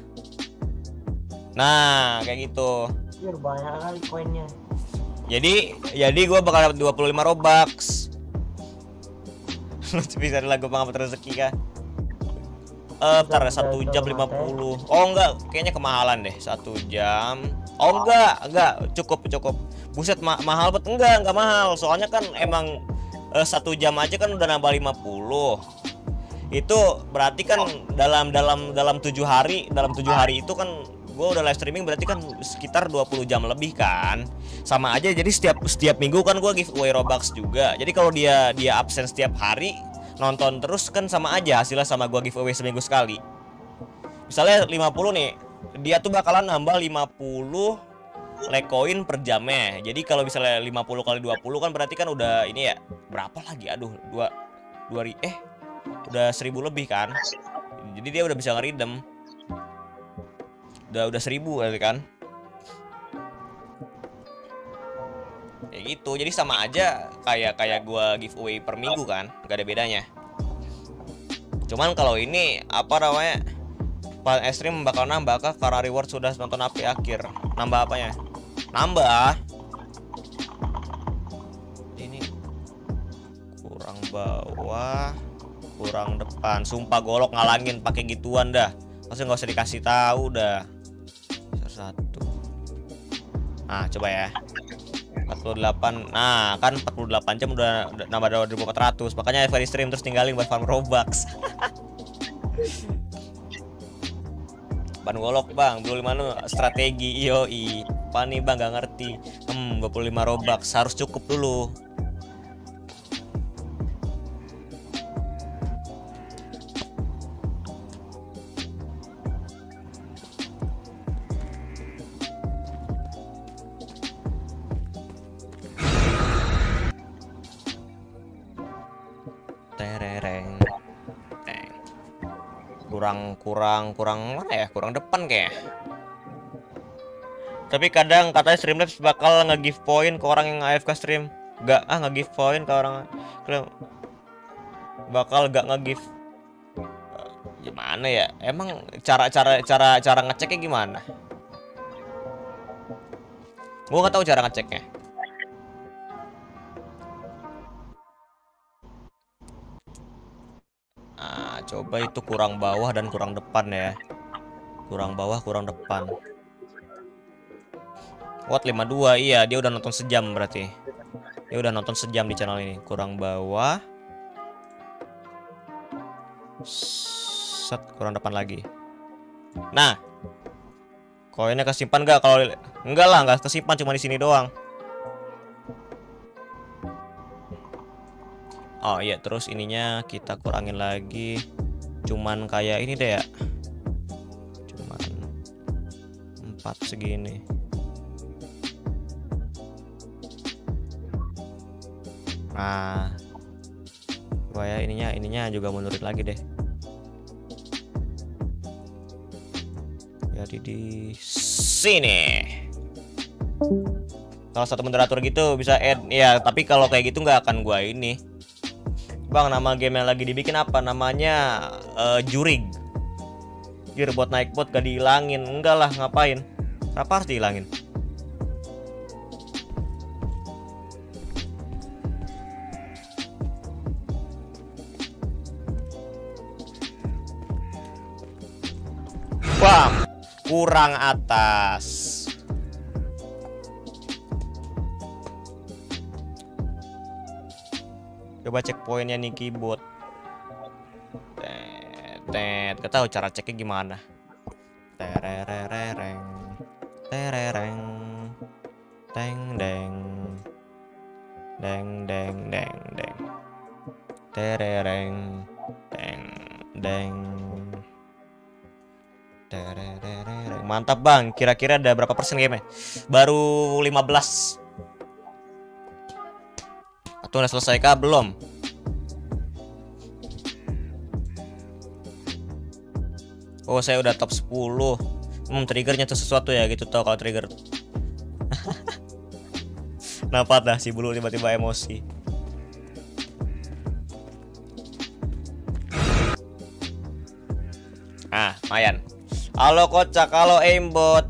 Nah, kayak gitu. Anjir, banyak kali koinnya Jadi, jadi gue bakal dapat 25 Robux. Lu bisa lagu pengamat rezeki kah? Eh, bentar, satu jam 50 Oh enggak, kayaknya kemahalan deh Satu jam. Oh enggak, enggak, cukup, cukup. Buset, ma- mahal bet Enggak, enggak mahal. Soalnya kan emang eh, Satu jam aja kan udah nambah 50 Itu berarti kan dalam dalam dalam tujuh hari Dalam tujuh hari itu kan gue udah live streaming berarti kan sekitar 20 jam lebih kan. Sama aja jadi setiap setiap minggu kan gue giveaway robux juga. Jadi kalau dia dia absen setiap hari nonton terus kan sama aja hasilnya sama gue giveaway seminggu sekali. Misalnya 50 nih dia tuh bakalan nambah 50 lekoin per jamnya. Jadi kalau misalnya 50 kali 20 kan berarti kan udah ini ya berapa lagi? Aduh dua dua ri eh udah 1000 lebih kan? Jadi dia udah bisa ngeridem. Udah udah seribu kan kayak gitu jadi sama aja kayak kayak gua giveaway per minggu kan gak ada bedanya. Cuman kalau ini apa namanya Pak Estrim bakal nambah kah? Karena reward sudah nonton api akhir. Nambah apanya? Nambah. Ini kurang bawah kurang depan. Sumpah golok ngalangin pakai gituan dah. Maksudnya nggak usah dikasih tahu dah. Satu. Nah coba ya 48 nah kan 48 jam udah, nambah 2400 makanya every stream terus tinggalin buat farm robux. Ban golok bang. Belum mana strategi yoi. Pani bang? Gak ngerti. Hmm 25 robux. Harus cukup dulu kurang kurang mana ya? Kurang depan kayak tapi kadang katanya Streamlabs bakal nge-give point ke orang yang AFK stream. Gak ah nge-give point ke orang bakal gak nge-give. Eh, gimana ya? Emang cara cara cara cara ngeceknya gimana? Gua nggak tahu cara ngeceknya Coba itu kurang bawah dan kurang depan ya. Kurang bawah, kurang depan. Watt 52, iya dia udah nonton sejam berarti. Dia udah nonton sejam di channel ini. Kurang bawah. Set, kurang depan lagi. Nah. Koinnya kesimpan gak kalau enggak lah, enggak kesimpan cuma di sini doang. Oh iya, terus ininya kita kurangin lagi. Cuman kayak ini deh ya. Cuman empat segini. Nah, gua ya ininya ininya juga mundurin lagi deh. Jadi di sini. Kalau satu moderator gitu bisa add ya, tapi kalau kayak gitu nggak akan gua ini. Bang, nama game yang lagi dibikin apa? Namanya eh, Jurig. Jur buat naik bot gak dihilangin. Enggak lah, ngapain? Apa harus dihilangin? Wah, kurang atas. Coba cek poinnya nih keyboard. Tet, tet. Gak tahu cara ceknya gimana. Tererereng. Terereng. Teng deng. Deng deng deng deng. Terereng. Deng deng. Tererereng. Mantap bang. Kira-kira ada berapa persen game Baru 15 Atau udah selesai kah? Belum. Oh saya udah top 10 Hmm triggernya tuh sesuatu ya gitu tau kalau trigger Kenapa dah si bulu tiba-tiba emosi Ah, lumayan. Halo kocak, halo aimbot.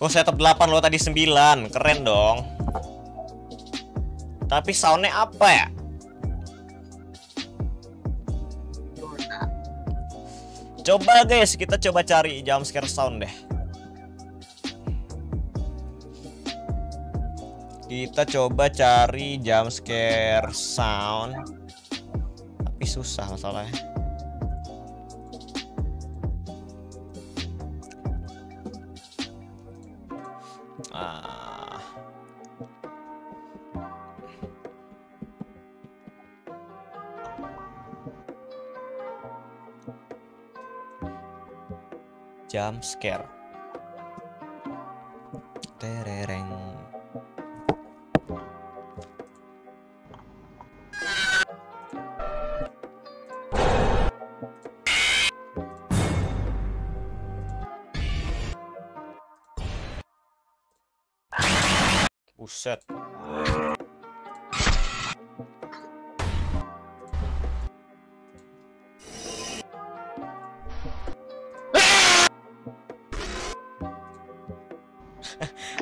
Oh, saya top 8 lo tadi 9. Keren dong. Tapi soundnya apa ya? Coba guys, kita coba cari jam scare sound deh. Kita coba cari jam scare sound tapi susah masalahnya ah. jump scare terereng Buset.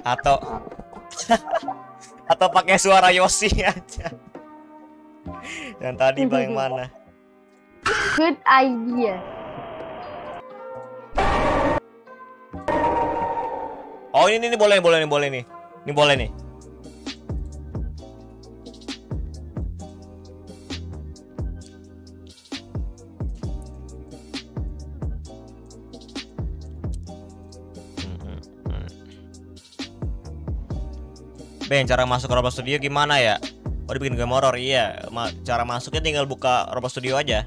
atau atau pakai suara Yosi aja. Yang tadi bang mana? Good idea. Oh ini, ini boleh boleh nih boleh nih. Ini boleh nih. Ben, cara masuk ke Roblox Studio gimana ya? Oh, dibikin game horror, iya. Ma cara masuknya tinggal buka Roblox Studio aja.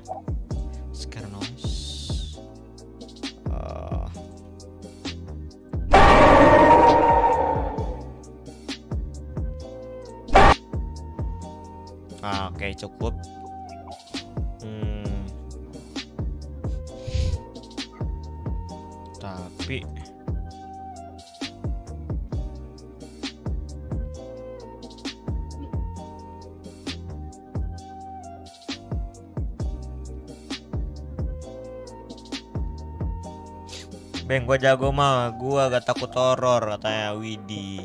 Beng, gua jago mah, gua gak takut horor katanya Widi.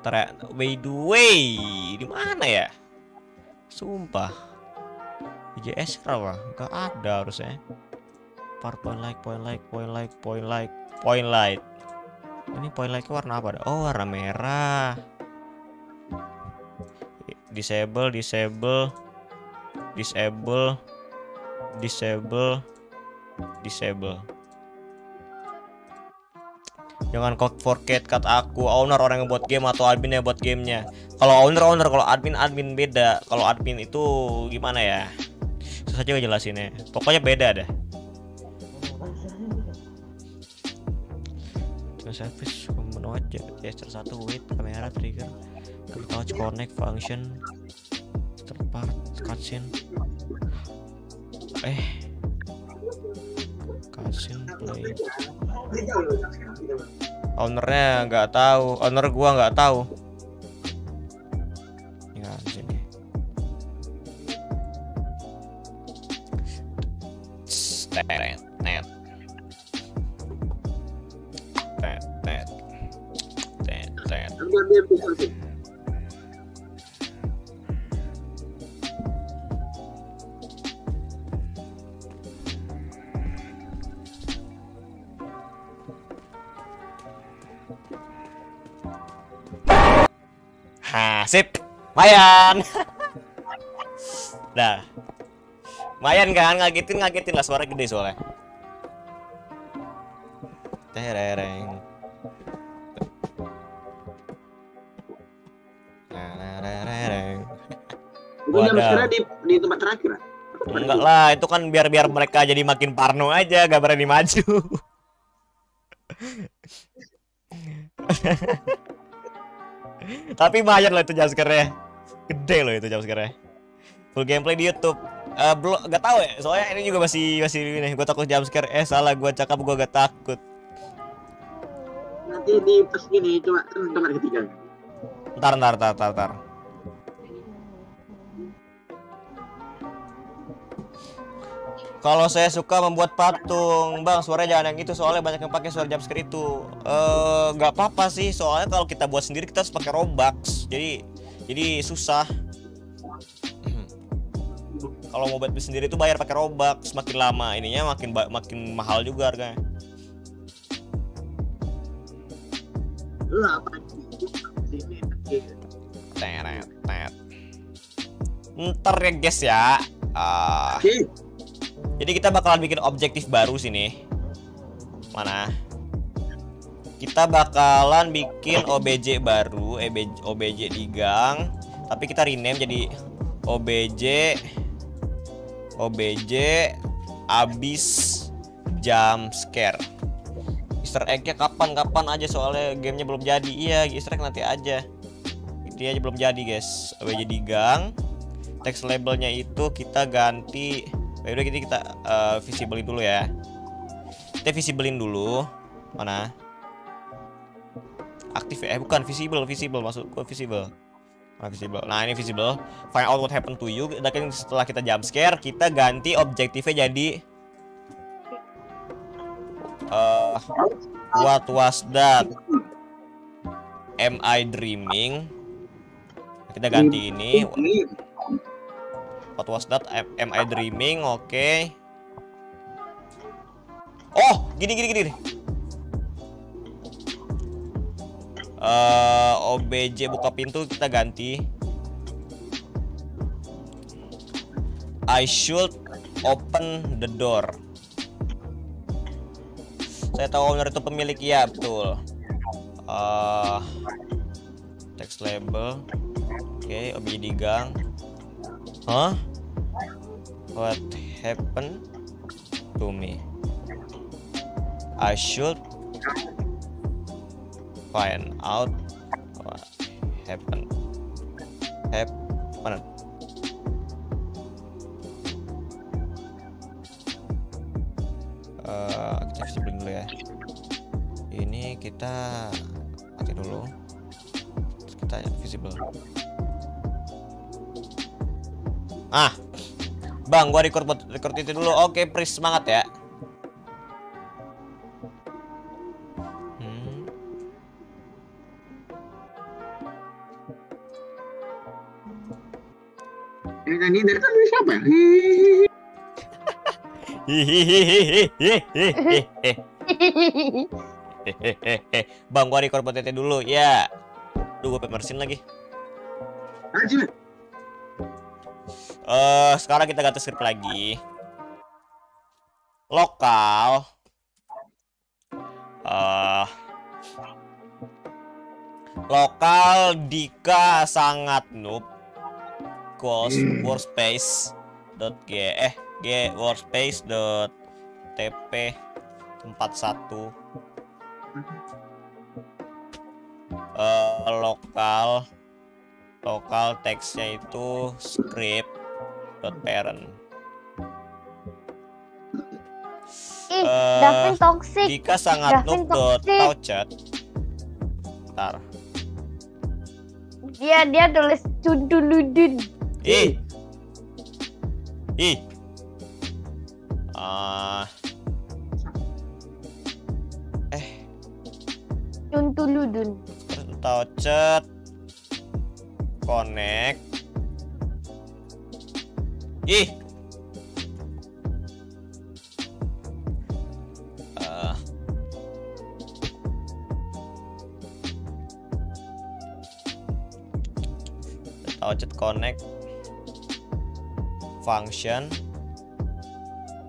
Tere, way the way, di mana ya? Sumpah. IGS apa? Gak ada harusnya. Par point like, point like, point like, point like, point light. Ini point like warna apa? Oh, warna merah. Disable, disable, disable, disable, disable. Jangan kok forget kata aku owner orang yang buat game atau admin yang buat gamenya. Kalau owner owner, kalau admin admin beda. Kalau admin itu gimana ya? Susah juga jelasinnya. Pokoknya beda. Cuma service menu aja. Gesture satu wait kamera trigger touch connect function third part cutscene eh cutscene play ownernya nggak tahu. Owner gua nggak tahu. Di sini. Tss, teret, net tet tet Mayan. Dah. Mayan kan ngagetin ngagetin lah suara gede soalnya. Terereng. Itu jam sekarang di di tempat terakhir. ah? Enggak lah, itu kan biar biar mereka jadi makin parno aja, gak berani maju. Tapi lumayan loh itu jumpscare-nya. Gede loh itu jumpscare-nya. Full gameplay di YouTube. Eh belum gak tahu ya, soalnya ini juga masih masih ini. Gue takut jumpscare. Eh salah, gue cakap gue gak takut. Nanti di pas gini coba tempat ketiga. Ntar ntar ntar ntar. ntar. Kalau saya suka membuat patung, bang, suaranya jangan yang itu soalnya banyak yang pakai suara jumpscare itu. Eh, nggak apa-apa sih, soalnya kalau kita buat sendiri kita harus pakai Robux, jadi jadi susah. kalau mau buat sendiri itu bayar pakai Robux, semakin lama ininya makin makin mahal juga harganya. Teret, teret. Ntar ya guys ya. Oke. Jadi kita bakalan bikin objektif baru sini. Mana? Kita bakalan bikin OBJ baru, EBJ, OBJ di gang. Tapi kita rename jadi OBJ OBJ abis jump scare. Easter egg-nya kapan-kapan aja soalnya gamenya belum jadi. Iya, Easter egg nanti aja. Itu aja belum jadi guys. OBJ di gang. Text labelnya itu kita ganti udah kita kita eh, visiblein dulu ya. Kita visiblein dulu. Mana? Aktif ya? Eh bukan visible, visible masuk ke visible. Nah, visible. Nah, ini visible. Find out what happened to you. Dan kan setelah kita jump scare, kita ganti objektifnya jadi eh what was that? Am I dreaming? Kita ganti ini What was that? Am, I dreaming? Oke. Oh, gini gini gini. Eh, OBJ buka pintu kita ganti. I should open the door. Saya tahu owner itu pemilik ya, betul. Eh, text label. Oke, OBJ di gang. Huh? What happened to me? I should find out what happened. Happened. Eh, kita visible dulu ya. Ini kita mati dulu. Terus kita visible. Ah, Bang, gua record record itu dulu. Oke, Pris semangat ya. Yang nyanyi dari tadi siapa. Hihihihihihihihi. Bang, gua record PTT dulu ya. Duh, gua pemersin lagi. Anjir. Eh, sekarang kita ganti script lagi. Lokal. Eh, lokal Dika sangat noob. Ghost workspace dot g eh g workspace dot tp tempat satu. Eh lokal lokal teksnya itu script dot parent. Ih, Eh, Davin toxic. jika sangat noob dot touchet ntar Dia dia tulis cunduludun. Ih. Ih. Ah. Eh. Cuntuludun. touchet connect. Ih. Eh. touchet connect function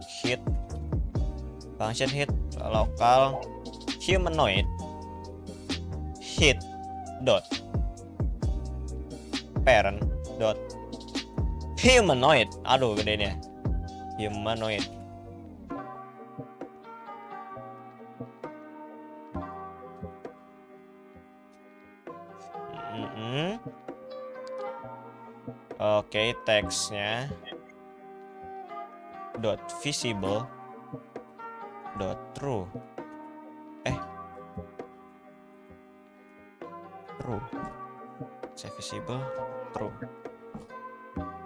hit function hit lokal humanoid hit dot parent dot humanoid. Aduh gedenya. Humanoid. Mm-mm. Oke, teksnya dot visible dot true. Eh. True. Saya visible true.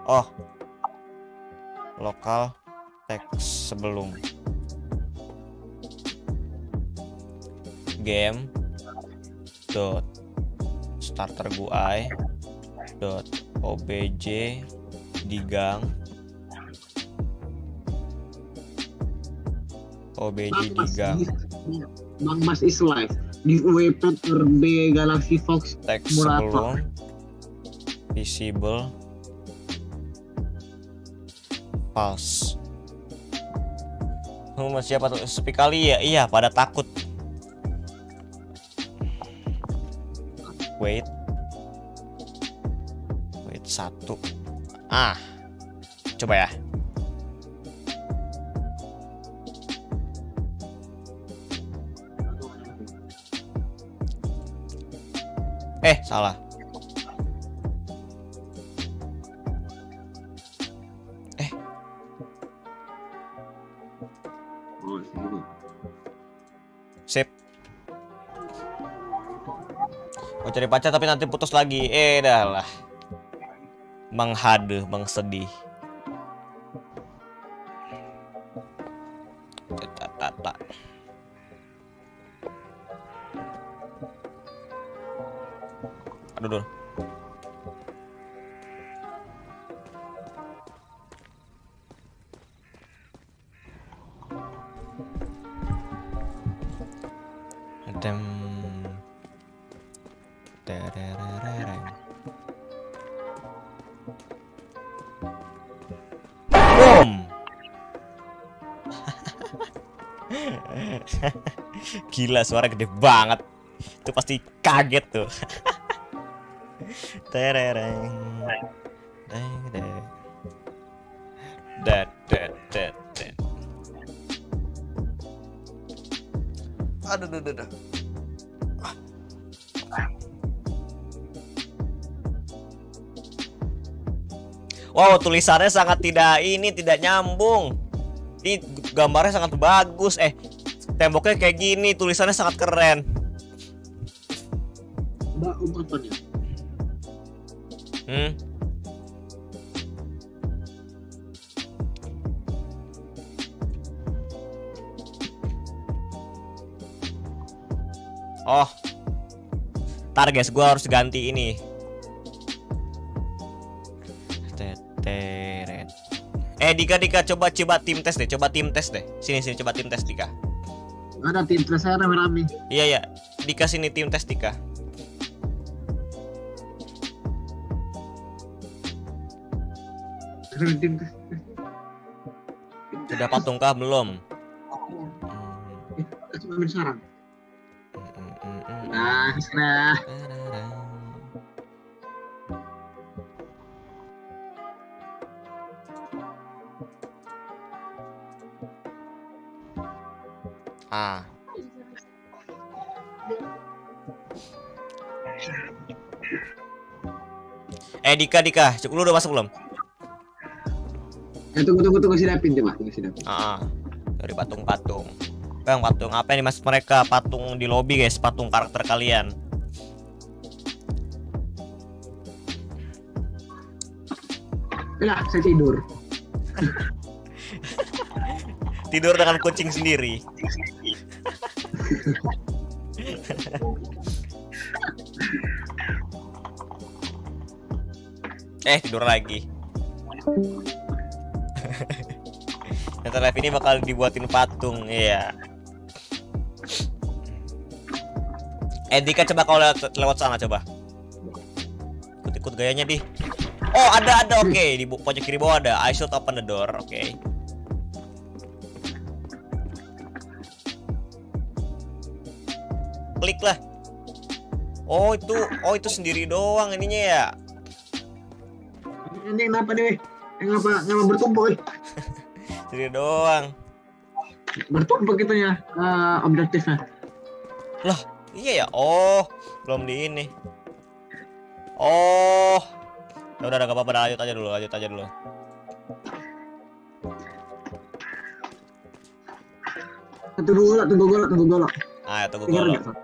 Oh. Lokal teks sebelum game dot starter GUI dot obj digang obj Bang Mas, digang di- Bang Mas is live di WP RB Galaxy Fox Murata. sebelum visible false. Oh, siapa tuh? Sepi kali ya? Iya pada takut. Wait. Wait satu. Ah. Coba ya salah sini. Sip. Mau cari pacar tapi nanti putus lagi. Eh, dah lah. Menghade, mengsedih. Gila suara gede banget. Itu pasti kaget tuh. Terereng. Dat, dat, dat, dat. Aduh, aduh, aduh, aduh. Wow, tulisannya sangat tidak ini tidak nyambung. Ini gambarnya sangat bagus. Eh, temboknya kayak gini, tulisannya sangat keren. Mbak. Hmm. Oh. Ntar guys, gua harus ganti ini. Eh Dika Dika coba coba tim tes deh, coba tim tes deh. Sini sini coba tim tes Dika. Ada tim tes saya rame-rame. Iya ya, Dika sini tim tes Dika. Sudah patung kah belum? Eh, cuma sarang. Hmm, hmm, hmm. Nah, nah. Ah. Eh Dika Dika, cukup lu udah masuk belum? Eh, tunggu tunggu tunggu si Dapin coba, tunggu si Dapin. Ah, ah. dari patung-patung. Bang, patung apa ini mas mereka? Patung di lobby guys, patung karakter kalian. Enggak, saya tidur. Tidur dengan kucing sendiri. Eh, tidur lagi. Nanti live ini bakal dibuatin patung, iya. Eh, Dika coba kau lewat, lewat sana coba. Ikut-ikut gayanya di. Oh, ada ada oke di bu- pojok kiri bawah ada. I should open the door, oke. Klik lah. Oh itu, oh itu sendiri doang ininya ya. Ini kenapa deh? Kenapa kenapa bertumpuk? Sendiri doang. Bertumpuk gitu ya eh, objektifnya. Iya ya. Oh, belum di ini. Oh. Ya udah, gak apa-apa, lanjut aja dulu, lanjut aja dulu. Tunggu golok, tunggu golok, tunggu golok. Ah, tunggu Dengar golok. nggak?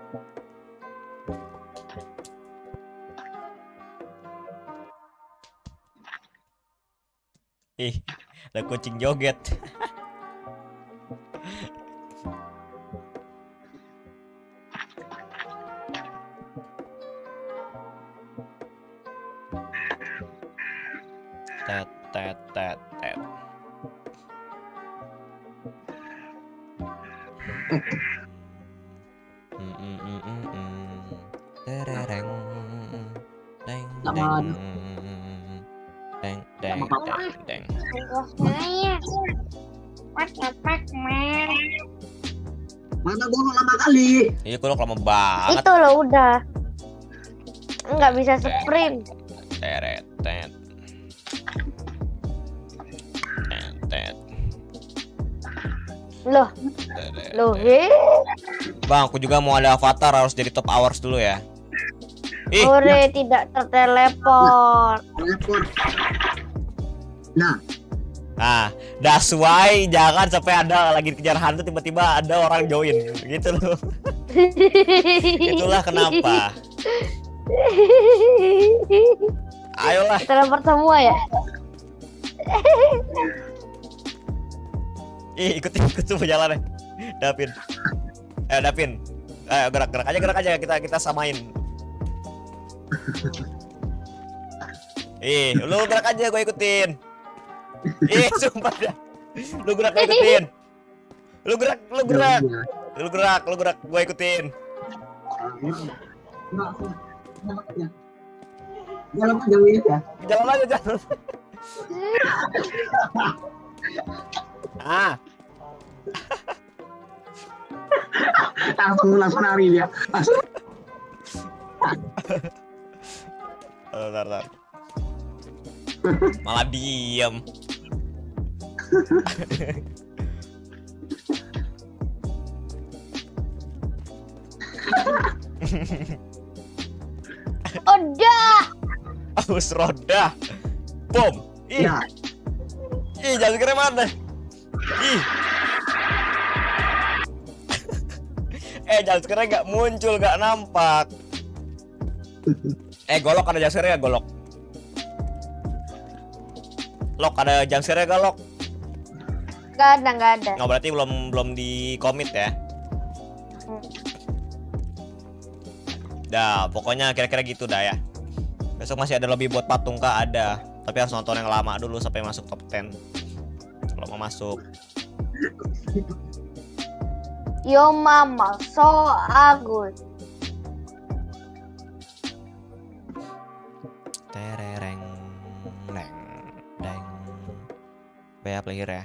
Ih, ada kucing joget. tet tet tet Deng, Nggak deng. Deng, deng, deng. Mana golok lama kali? Iya, golok lama banget. Itu loh udah. Nggak bisa sprint. Teret. Loh, Teret, loh, tet. he. Bang, aku juga mau ada avatar harus jadi top hours dulu ya. Ih, Ore tidak terteleport. Telepon. Nah, nah, that's why jangan sampai ada lagi dikejar hantu tiba-tiba ada orang join gitu loh. Itulah kenapa. Ayolah. Teleport semua ya? Ih, ikut ikut semua jalan ya. Davin. Eh, Davin. Eh, gerak gerak aja gerak aja kita kita samain. Ih, lu gerak aja gue ikutin. Ih, sumpah dah. Lu gerak gue ikutin. Lu gerak, lu gerak. iya. Lu gerak, lu gerak, gue ikutin. Nggak, ya. Jalan aja ini ya. Jalan aja, jalan. ah, Langsung langsung lari dia. Langsung. Bentar, bentar. Malah diem. Udah. Aus roda. Bom. Ih, Ya, ih jangan kira mana. Ih. eh jangan sekira nggak muncul nggak nampak. Eh golok ada jam ya golok. Lok ada jam ya gak lok? Nggak ada, nggak ada. Nggak berarti belum belum di commit ya. Dah, pokoknya kira-kira gitu dah ya. Besok masih ada lebih buat patung kak ada, tapi harus nonton yang lama dulu sampai masuk top 10. kalau mau masuk. Yo mama, so good. Bea player ya.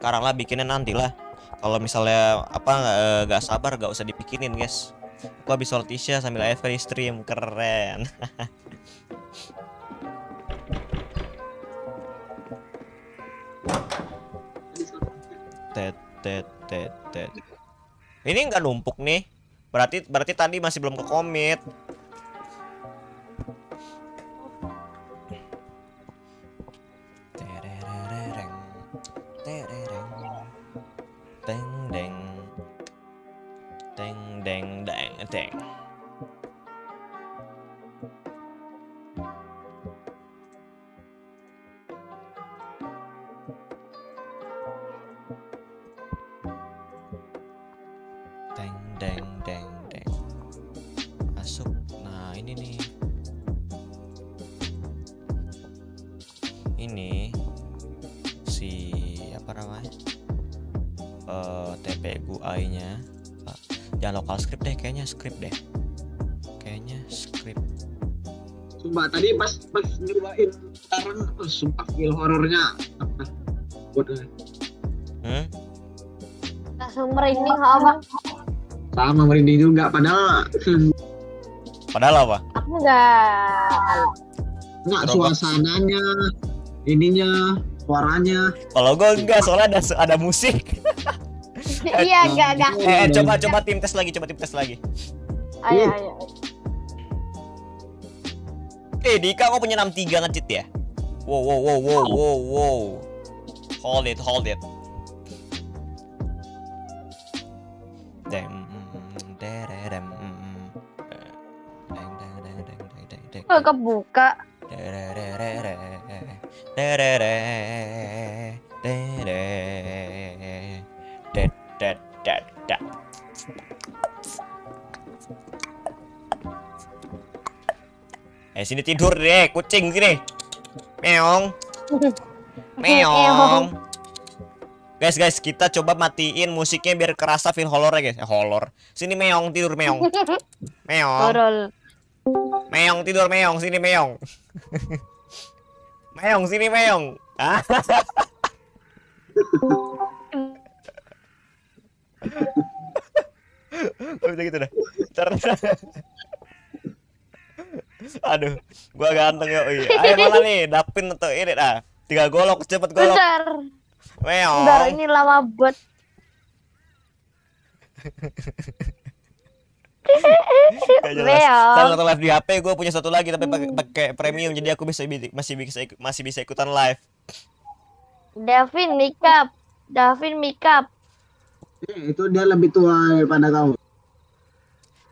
Sekarang lah bikinin nanti lah. Kalau misalnya apa eh, nggak sabar nggak usah dibikinin guys. Gua habis Sortisha sambil AFK stream keren. tet tet tet tet. Ini nggak numpuk nih. Berarti berarti tadi masih belum ke komit. Deng deng deng. Deng. Masuk. Nah, Jangan lokal script deh, kayaknya script deh. Kayaknya script. Sumpah tadi pas pas nyobain sekarang oh, sumpah feel horornya apa? Buat Hmm? Langsung merinding apa? sama merinding juga padahal Padahal apa? Aku enggak. nggak Gerobak. suasananya ininya suaranya Kalau gue enggak, soalnya ada ada musik. Iya, enggak, enggak. Eh, coba coba tim tes lagi, coba tim tes lagi. Ayo, ayo. Eh, Dika kok punya 63 ngecit ya? Wow, wow, wow, wow, wow, wow. Hold it, hold it. Mm, dererem, mm, deng, deng, deng, det. Eh sini tidur deh, kucing sini. Meong. Meong. Guys, guys, kita coba matiin musiknya biar kerasa feel horror ya, guys. Eh, horror. Sini meong tidur meong. Meong. Horor. Meong tidur meong, sini meong. meong sini meong. Ah. Oh, bisa gitu dah. Ntar. Aduh, gua ganteng ya. Ayo mana nih, dapin atau ini dah. Tiga golok, cepet golok. Bentar. Meong. Bentar, ini lama. Gak jelas. Meong. Satu live di HP gue punya satu lagi tapi pakai premium jadi aku bisa bi- masih bisa masih bisa ikutan live. Davin Mikap. Davin Mikap. Eh, itu dia lebih tua daripada kamu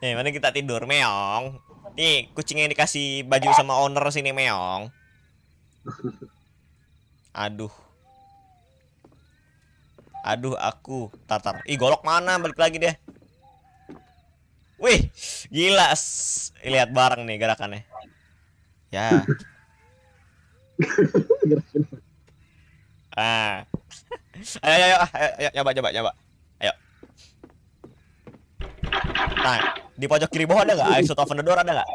Nih, mana kita tidur, meong. Nih, kucing yang dikasih baju sama owner sini, meong. Aduh. Aduh, aku tatar. Ih, golok mana? Balik lagi deh. Wih, gila. Lihat bareng nih gerakannya. Ya. Ah. Ayo, ayo, ayo, ayo, ayo, coba, coba, coba. Ayo. Nah, di pojok kiri bawah ada nggak? I should open the door ada nggak?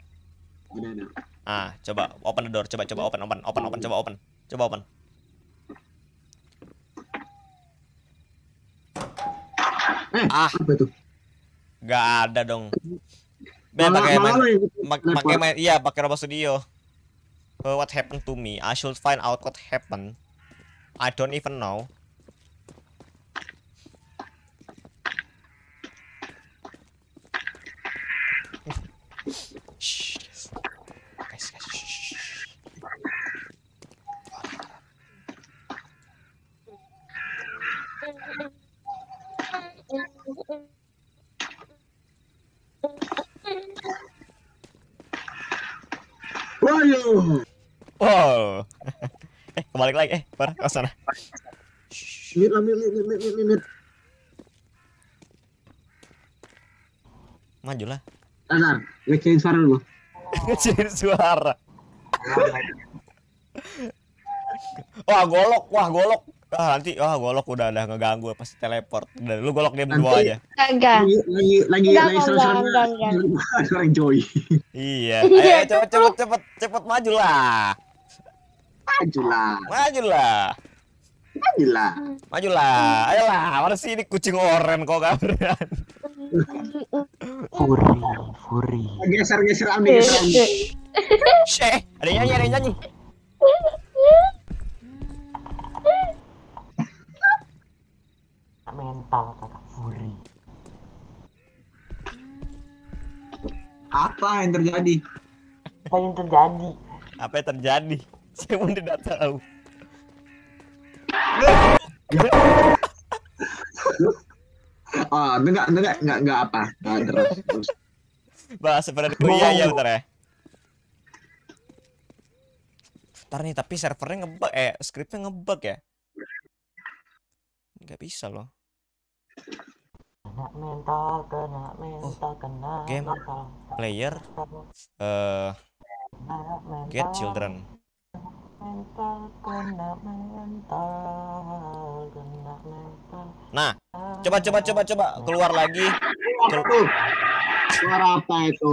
ada ada Ah, coba open the door, coba coba open, open, open, open, coba open, coba open. eh Ah. apa itu Gak ada dong. Ben pakai main, pakai main, iya pakai robot studio. Uh, what happened to me? I should find out what happened. I don't even know. Shh. Guys, guys, shh. Waduh, Wow. eh, kebalik lagi. Eh, bar ke sana. lah, mute, mute, mute, mute, mute. Majulah. Dasar, ngecekin suara dulu. Kecilin suara. Wah, golok, wah golok. Ah, nanti wah golok udah udah ngeganggu pasti teleport. Udah lu golok dia berdua aja. Kagak. lagi lagi lagi orang Joy Iya. Iya, Ayo cepet cepet cepet cepet maju lah. majulah Maju lah. majulah Maju lah. Ayolah, mana sih ini kucing oren kok kabaran. Furi, Furi. geser geser ambil geser ambil Syeh, ada nyanyi, ada nyanyi. Mental kakak Furi. apa yang terjadi Apa yang terjadi? Apa yang terjadi? Saya pun tidak tahu. oh enggak enggak enggak enggak apa Enggak, terus terus Bahas seperti Oh iya iya bentar ya. Ntar nih tapi servernya ngebug eh skripnya ngebug ya. Nggak bisa loh. Kena mental, kena mental, kena game. mental. Player eh mental. get children. Mental, kena mental, kena mental. Nah, coba coba coba coba keluar lagi. Suara apa itu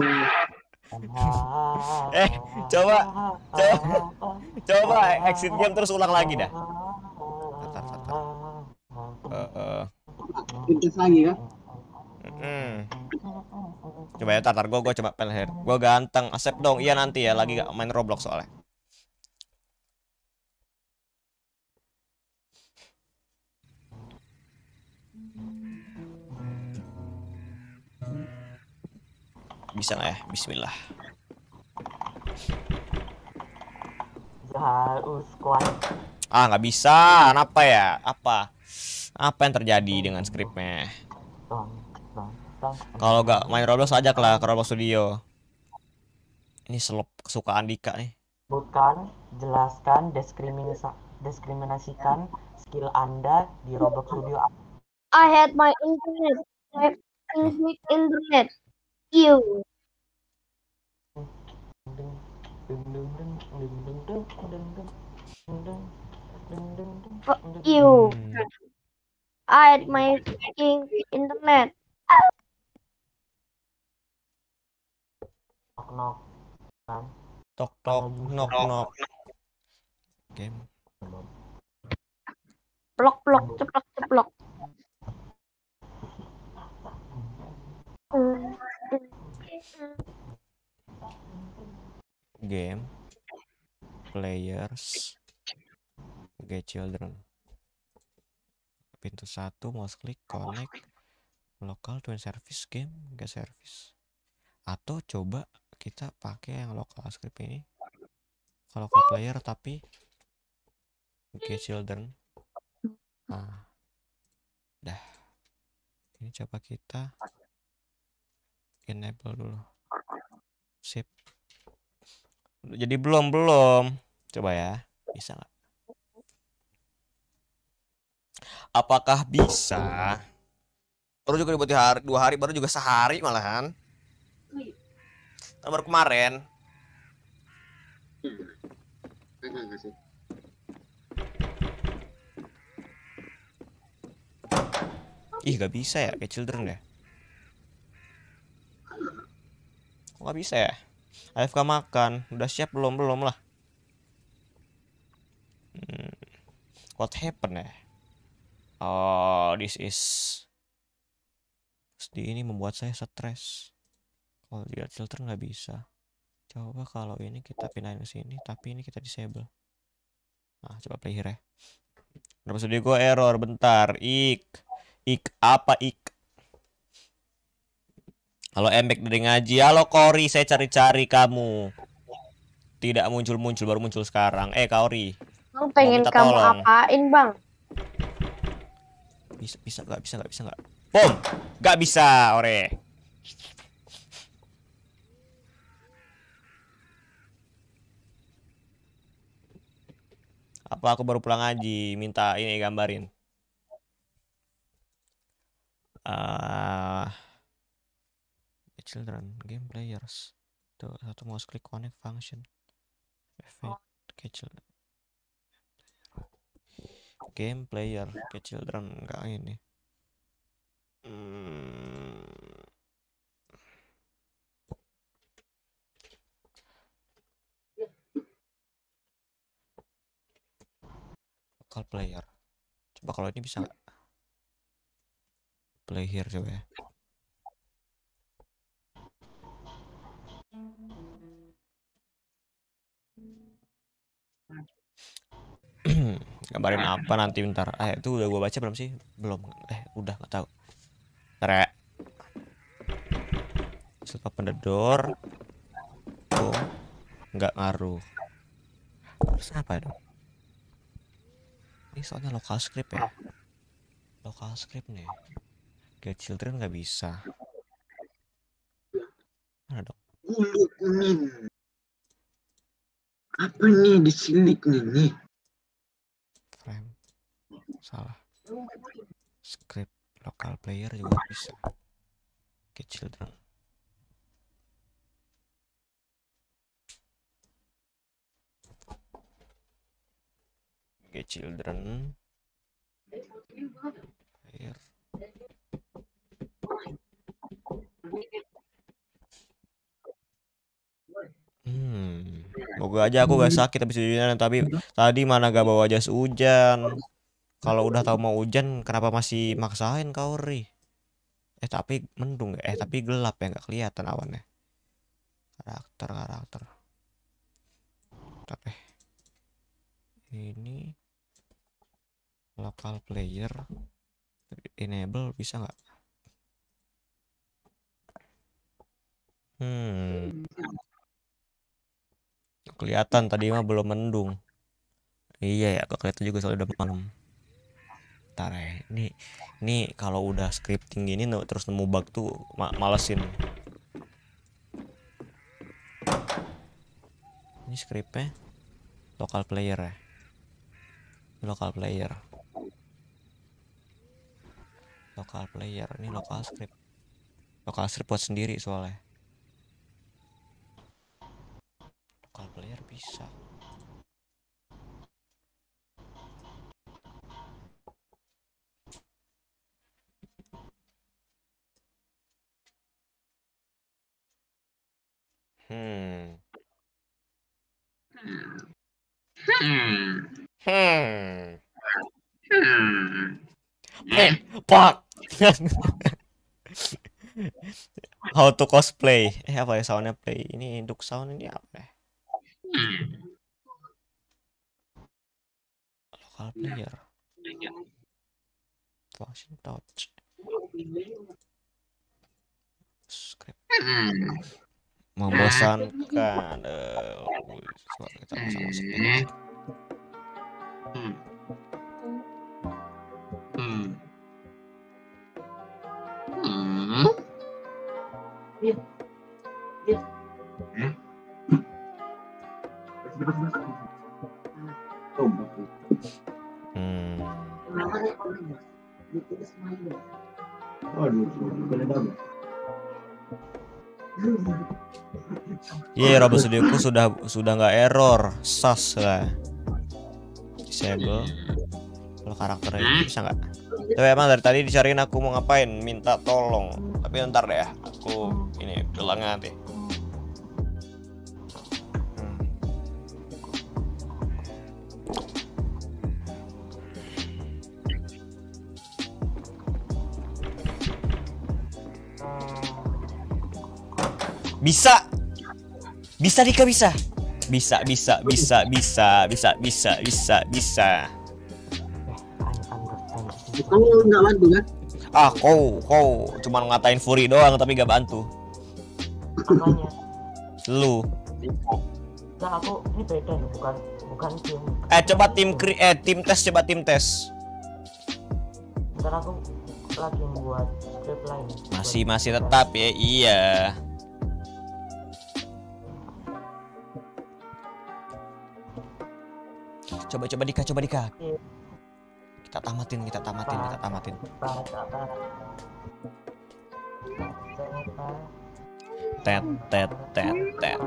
Eh, coba, Coba exit game terus ulang lagi dah. Bentar, bentar. Eh, Pintas lagi ya mm. Coba ya tatar gue gue coba pelher. Gue ganteng. Accept dong. Iya nanti ya lagi gak main Roblox soalnya. Bisa nggak ya? Bismillah. Jauh squad. Ah nggak bisa. Kenapa ya? Apa? Apa yang terjadi dengan skripnya? Kalau nggak main Roblox ajak lah ke Roblox Studio. Ini selop kesukaan Dika nih. Bukan, jelaskan, diskriminasi, diskriminasikan skill Anda di Roblox Studio. I had my internet. Infinite internet. you. Fuck you. Hmm. I had my fucking internet. Knock knock. Knock knock knock knock. Game. Block block ceplok ceplok. Mm. Game. Players. Get children. Pintu satu, mouse click, connect. Local twin service game, get service. Atau coba kita pakai yang local script ini. Kalau ke player tapi get children. Nah. Dah. Ini coba kita enable dulu. Sip. Jadi belum belum. Coba ya. Bisa nggak? Apakah bisa? Baru juga dibuat di hari, dua hari, baru juga sehari malahan. Kan baru kemarin. Ih, gak bisa ya, kayak children ya. Gak bisa ya? AFK makan, udah siap belum belum lah. Hmm. What happened ya? Oh, this is SD ini membuat saya stres. Kalau lihat filter nggak bisa. Coba kalau ini kita pindahin ke sini, tapi ini kita disable. Nah, coba play here ya. Kenapa studio gue error? Bentar. Ik. Ik apa ik? Halo Embek dari ngaji. Halo Kori, saya cari-cari kamu. Tidak muncul-muncul, baru muncul sekarang. Eh, Kaori. Bang pengen kamu tolong. apain bang? Bisa, bisa nggak? Bisa nggak? Bisa nggak? Bom! Nggak bisa, ore. Apa aku baru pulang ngaji, minta ini gambarin. Ah, children, game players. Tuh, satu mouse click connect function. Private kecil. Game player ke children enggak ini. Hmm. Local player. Coba kalau ini bisa nggak? Play here coba ya. Gambarin apa nanti bentar. Eh, itu udah gua baca belum sih? Belum. Eh, udah nggak tahu. Ntar ya. The door. Tuh. Nggak ngaruh. Terus apa dong? Ini soalnya lokal script ya. Lokal script nih. Get children nggak bisa. Mana dong? Kulit min. Apa nih disilik nih nih? Salah. Script lokal player juga bisa. Get children. Get children. Player. Hmm, moga aja aku gak sakit habis hujan tapi tadi mana gak bawa jas hujan. Kalau udah tahu mau hujan, kenapa masih maksain kau Ri? Eh tapi mendung ya? Eh tapi gelap ya nggak kelihatan awannya. Karakter karakter. Tapi ini local player enable bisa nggak? Hmm. Kelihatan tadi mah belum mendung. Iya ya, kelihatan juga soalnya udah malam. Ntar ya, ini ini kalau udah scripting gini terus nemu bug tuh ma- malesin. Ini scriptnya local player ya. Ini local player. Local player, ini local script. Local script buat sendiri soalnya. Local player bisa. Hmm. Hmm. Hmm. Hmm. Eh, Pak. How to cosplay? Eh apa ya soundnya play? Ini untuk sound ini apa ya? Hmm. Local player. Function touch. Script. Membosankan. Eh. Hmm. Hmm. Hmm. Hmm. Iya, Robo Studioku sudah sudah nggak error, sas lah. Disable. Kalau karakter ini bisa nggak? Tapi emang dari tadi dicariin aku mau ngapain, minta tolong. Tapi ntar deh ya, aku ini bilangnya nanti. Bisa. Bisa Dika bisa. Bisa, bisa, bisa, bisa, bisa, bisa, bisa, bisa. Kamu nggak bantu kan? Ah, kau, kau cuma ngatain Fury doang tapi gak bantu. Makanya, Lu. nah aku ini beda nih, bukan bukan tim. Eh, coba tim kri eh tim tes coba tim tes. Ntar aku lagi buat script lain. Masih masih tetap ya. Iya. Coba coba Dika, coba Dika. Kita tamatin, kita tamatin, kita tamatin. Tet tet tet tet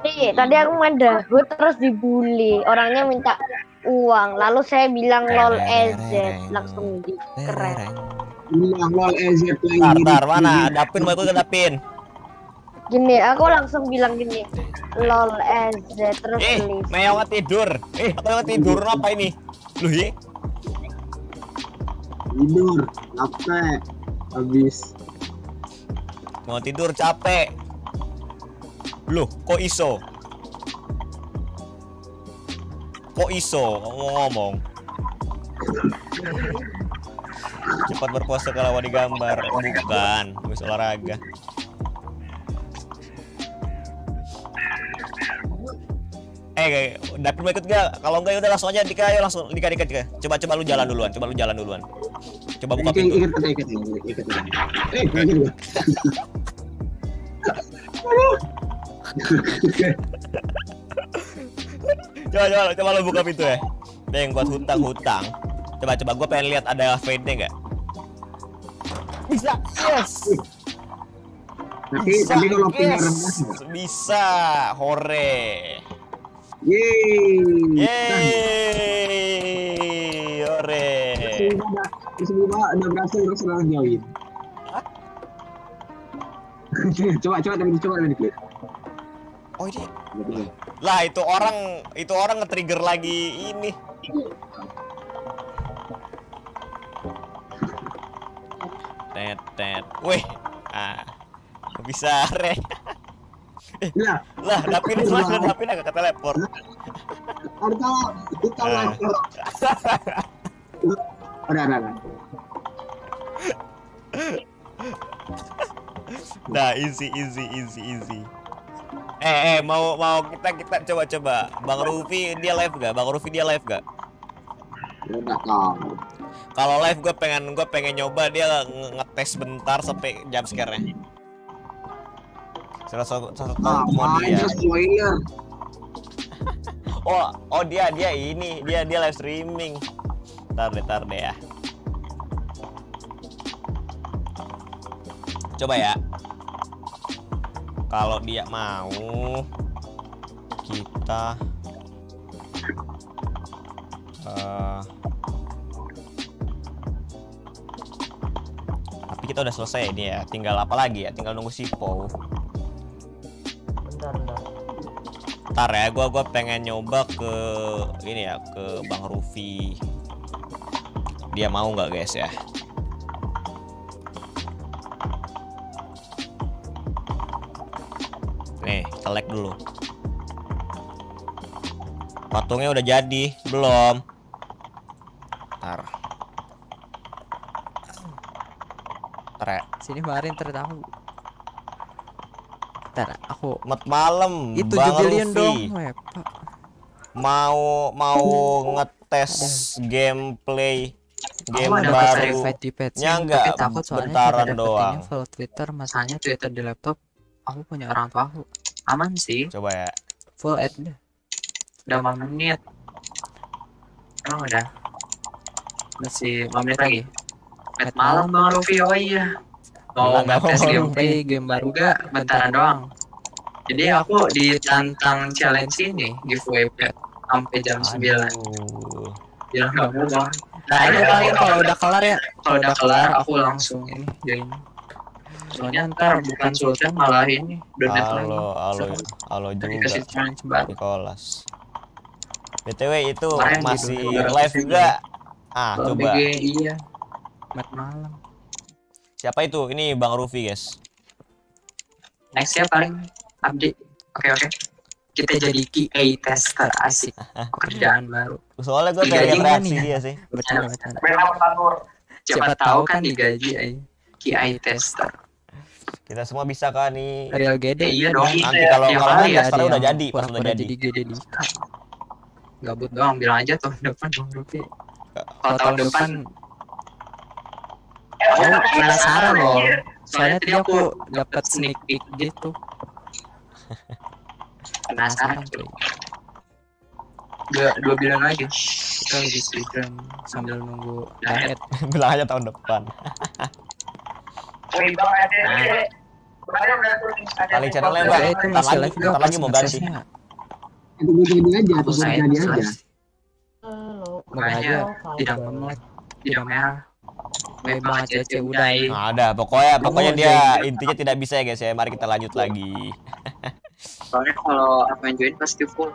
Nih, tadi aku main dahut terus dibully. Orangnya minta uang. Lalu saya bilang lol EZ. Langsung di keren. Bilang lol EZ lagi. tar tar mana dapin mau ikut ke dapin Gini, aku langsung bilang gini. Lol EZ terus eh please. meyong tidur eh apa tidur apa ini lu ye Tidur, capek, habis. mau tidur capek Loh, kok iso? Kok iso ngomong ngomong? Cepat berpose kalau mau digambar. Bukan, habis olahraga. Eh, kayak, David mau ikut gak? Kalau enggak ya udah langsung aja Dika ayo langsung Dika Dika Dika. Coba coba lu jalan duluan, coba lu jalan duluan. Coba buka pintu. ikut, ikut, ikut, ikut. Eh. Coba coba coba lu buka pintu ya. Deng buat hutang-hutang. Coba coba gua pengen lihat ada fade-nya enggak? Bisa. Yes. Tapi, tapi kalau yes. rendah, Bisa. Hore. Yeay. Yeay. Hore. Terus udah, udah berhasil terus langsung join. coba, coba, tapi coba lagi diklik. Oh ini. Lah itu orang itu orang nge-trigger lagi ini. Tet tet. Wih. Ah. Bisa re. Lah, Dapin mana? Dapin agak ke teleport. ada tahu, kita Ah. lah. Udah, udah. Nah, easy easy easy easy. Eh, eh mau mau kita kita coba coba. Bang Rufi dia live gak? Bang Rufi dia live gak? Udah kau. Kalau live gue pengen gue pengen nyoba dia nge- ngetes bentar sampai jam sekarang. Salah satu salah satu terus spoiler. Oh, oh dia dia ini, dia dia live streaming. Ntar deh, ntar deh ya. Coba ya. Kalau dia mau kita eh, tapi kita udah selesai ini ya. Tinggal apa lagi ya? Tinggal nunggu si Po. Ntar ya, gua gua pengen nyoba ke ini ya ke Bang Rufi. Dia mau nggak guys ya? Nih, select dulu. Patungnya udah jadi, belum? Ntar. Ntar ya. Sini kemarin tertahu. Ntar aku Mat malam, itu jubilian dong, mau mau ngetes gameplay game baru. nya enggak, takut soalnya bentaran kita doang. full Twitter masalahnya Twitter di laptop aku punya orang tua aku. Aman sih. Coba ya. Full ad dah. Udah 5 menit. Emang udah? masih 5 menit lagi. Met malam Bang Rufi, oh iya. Mau nggak ngetes mau. gameplay. game baru Juga bentaran doang. Jadi aku ditantang challenge ini giveaway pet sampai jam 9 Aduh. bilang nggak mau bang nah ini paling kalau udah kelar ya. kalau udah kelar aku langsung ini join. Soalnya ntar bukan sultan malah ini donat halo halo tadi juga. kasih challenge baru. Nicholas btw itu di masih live juga. ah coba. Iya. Mat malam siapa itu? Ini bang Rufi guys. Next ya paling update. Oke oke. Kita jadi QA tester asik. Pekerjaan baru. Soalnya gue pengen nggak reaksi dia sih. Bercanda bercanda siapa tahu kan digaji ay. QA tester. Kita semua bisa kan nih? Real gede iya dong. Nanti kalau kalau ya, ada udah jadi pas udah jadi jadi. Gede di gabut doang bilang aja tuh depan bang Rufi. Kalau kalau tahun depan aku penasaran loh. soalnya tadi aku dapat sneak peek gitu. Penasaran cuy. Dua dua bulan lagi kita lagi speedrun sambil nunggu diet bilang aja tahun depan. Nah. Paling channelnya mbak. Ntar masih lagi, live ntar lagi mau ganti. Itu gue jadi aja, atau gue jadi aja. Halo. Aja tidak memelek, tidak merah. Banget Cece udah ya. Nah, ada pokoknya pokoknya dia intinya tidak bisa ya guys ya. Mari kita lanjut lagi. Soalnya kalau aku yang join pasti full.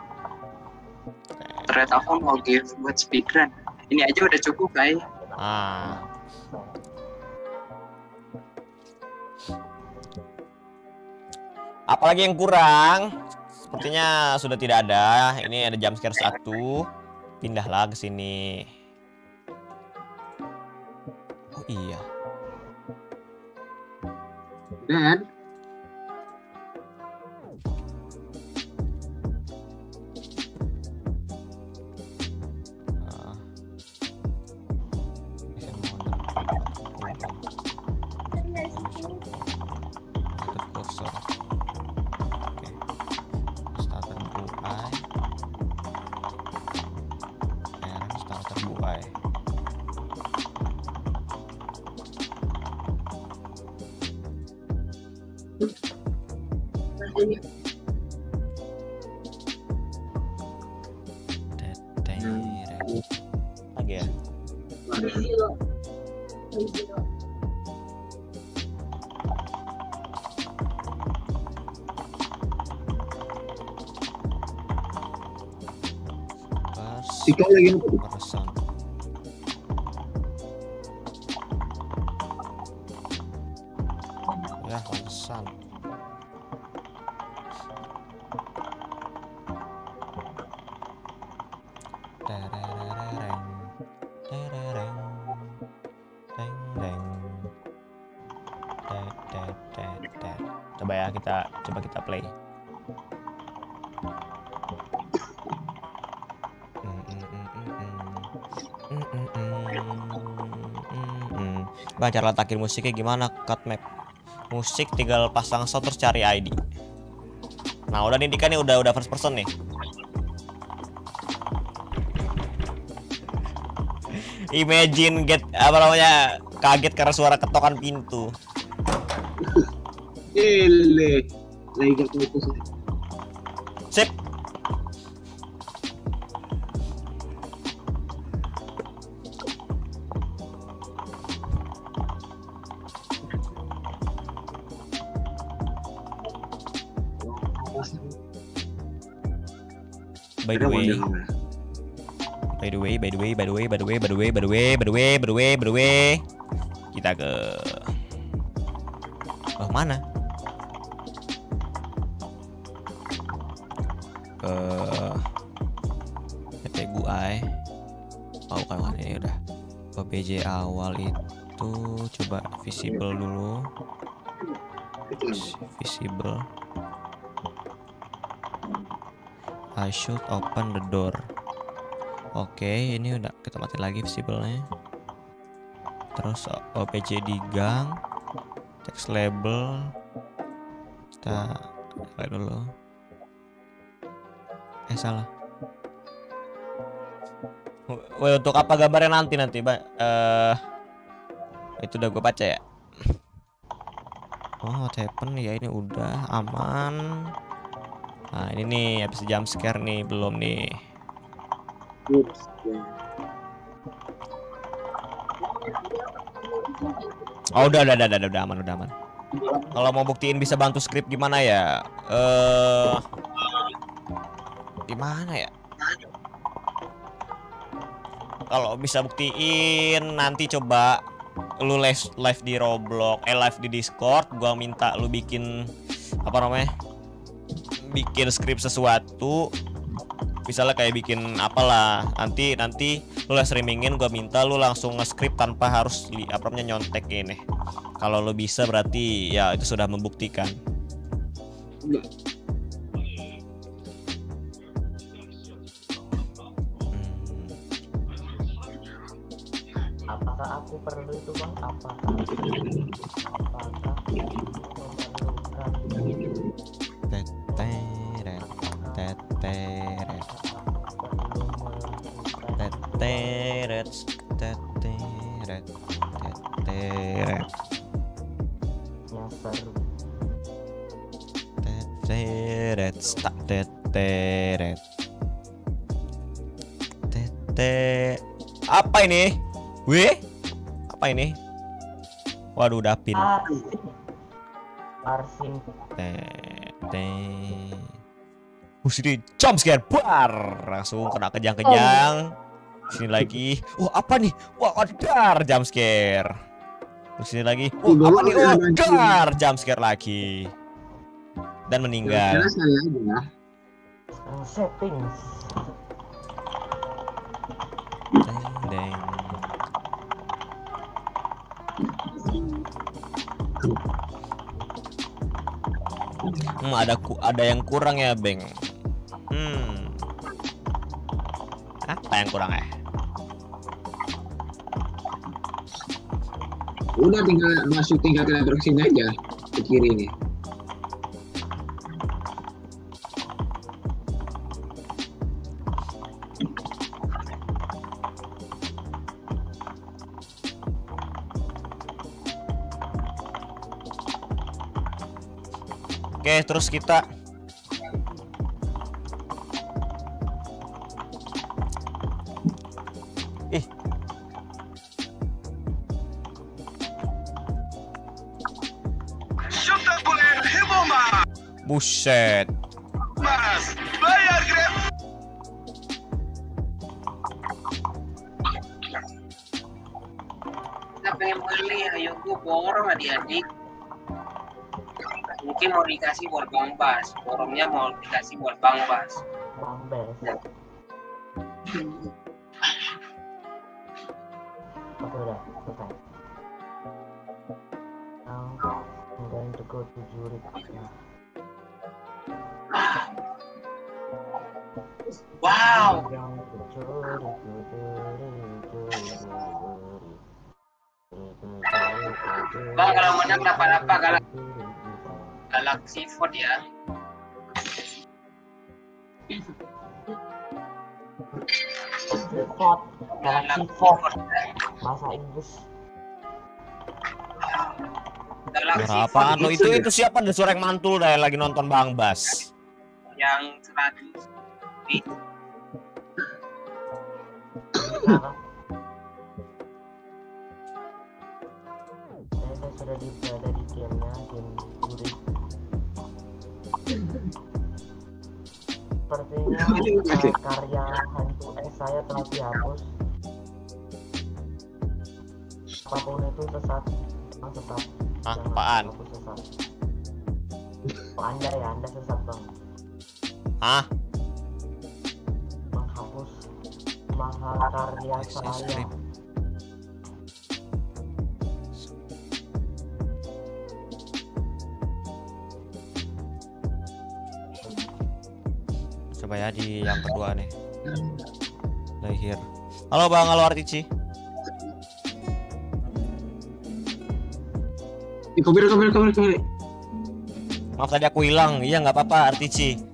Ternyata aku mau give buat speedrun. Ini aja udah cukup guys. Ah. Apalagi yang kurang? Sepertinya sudah tidak ada. Ini ada jam scare satu. Pindahlah ke sini. Oh iya. Dan cara letakin musiknya gimana cut map musik tinggal pasang sound terus cari ID nah udah nih Dika nih udah udah first person nih Imagine get apa namanya kaget karena suara ketokan pintu. Ele. Lagi putus. Sip. By the way, by the way, by the way, by the way, by the way, by the way, by the way, by the way, by the way, by the way, I should open the door. Oke, ini udah kita mati lagi visible-nya. Terus OPC di gang, text label. Kita play dulu. Eh salah. Woi untuk apa gambarnya nanti nanti, Mbak? Eh itu udah gue baca ya. Oh, what happened ya ini udah aman. Nah, ini nih habis jump scare nih, belum nih. Oh, udah, udah, udah, udah, udah aman, udah aman. Kalau mau buktiin bisa bantu skrip gimana ya? Eh gimana ya? Kalau bisa buktiin nanti coba lu live live di Roblox, eh live di Discord, gua minta lu bikin apa namanya? Bikin skrip sesuatu misalnya kayak bikin apalah nanti nanti lu live streamingin gua minta lu langsung nge-script tanpa harus li, apa namanya nyontek ini kalau lu bisa berarti ya itu sudah membuktikan. Apakah aku perlu itu bang? Apakah apakah memerlukan teteret teteret teteret teteret yang seru teret tak teret tete. Apa ini? Weh apa ini? Waduh dapin. Arsin. tete Sini jump scare. Bar. Langsung kena kejang-kejang. Sini lagi. Wah apa nih? Wah dar jump scare. Terus sini lagi. Wah apa nih? oh dar jump scare lagi. Dan meninggal. Settings. Deng. Hmm, ada ku ada yang kurang ya, Beng. Hmm. Apa yang kurang ya? Udah tinggal masuk tingkat sini aja ke kiri ini. Oke, terus kita Buset. Kita pengen beli, ayo gue borong adik-adik. Mungkin mau dikasih buat Bang Bas. Borongnya mau dikasih buat Bang Bas. Bang Bes. Oke udah selesai. Now I'm going to go to Zurich. Wow. Bang, kalau menang kenapa-napa, galak. Galaxy Fold ya. Ford, Galaxy Ford, bahasa Inggris. Galaxy Fold apaan lo itu itu siapa ada suara yang mantul dah lagi nonton Bang Bas. yang 100 Apa? Saya sudah di berada di gamenya, game Zurich. Sepertinya eh, karya hantu es saya telah dihapus. Apa pun itu sesat, memang sesat. Jangan apaan? sesat. Oh, anda ya, anda sesat bang. Hah? Coba ya di yang kedua nih. Lahir. Halo Bang, halo Artici. Kamera, kamera, kamera, kamera. Maaf tadi aku hilang. Iya nggak apa-apa Artici.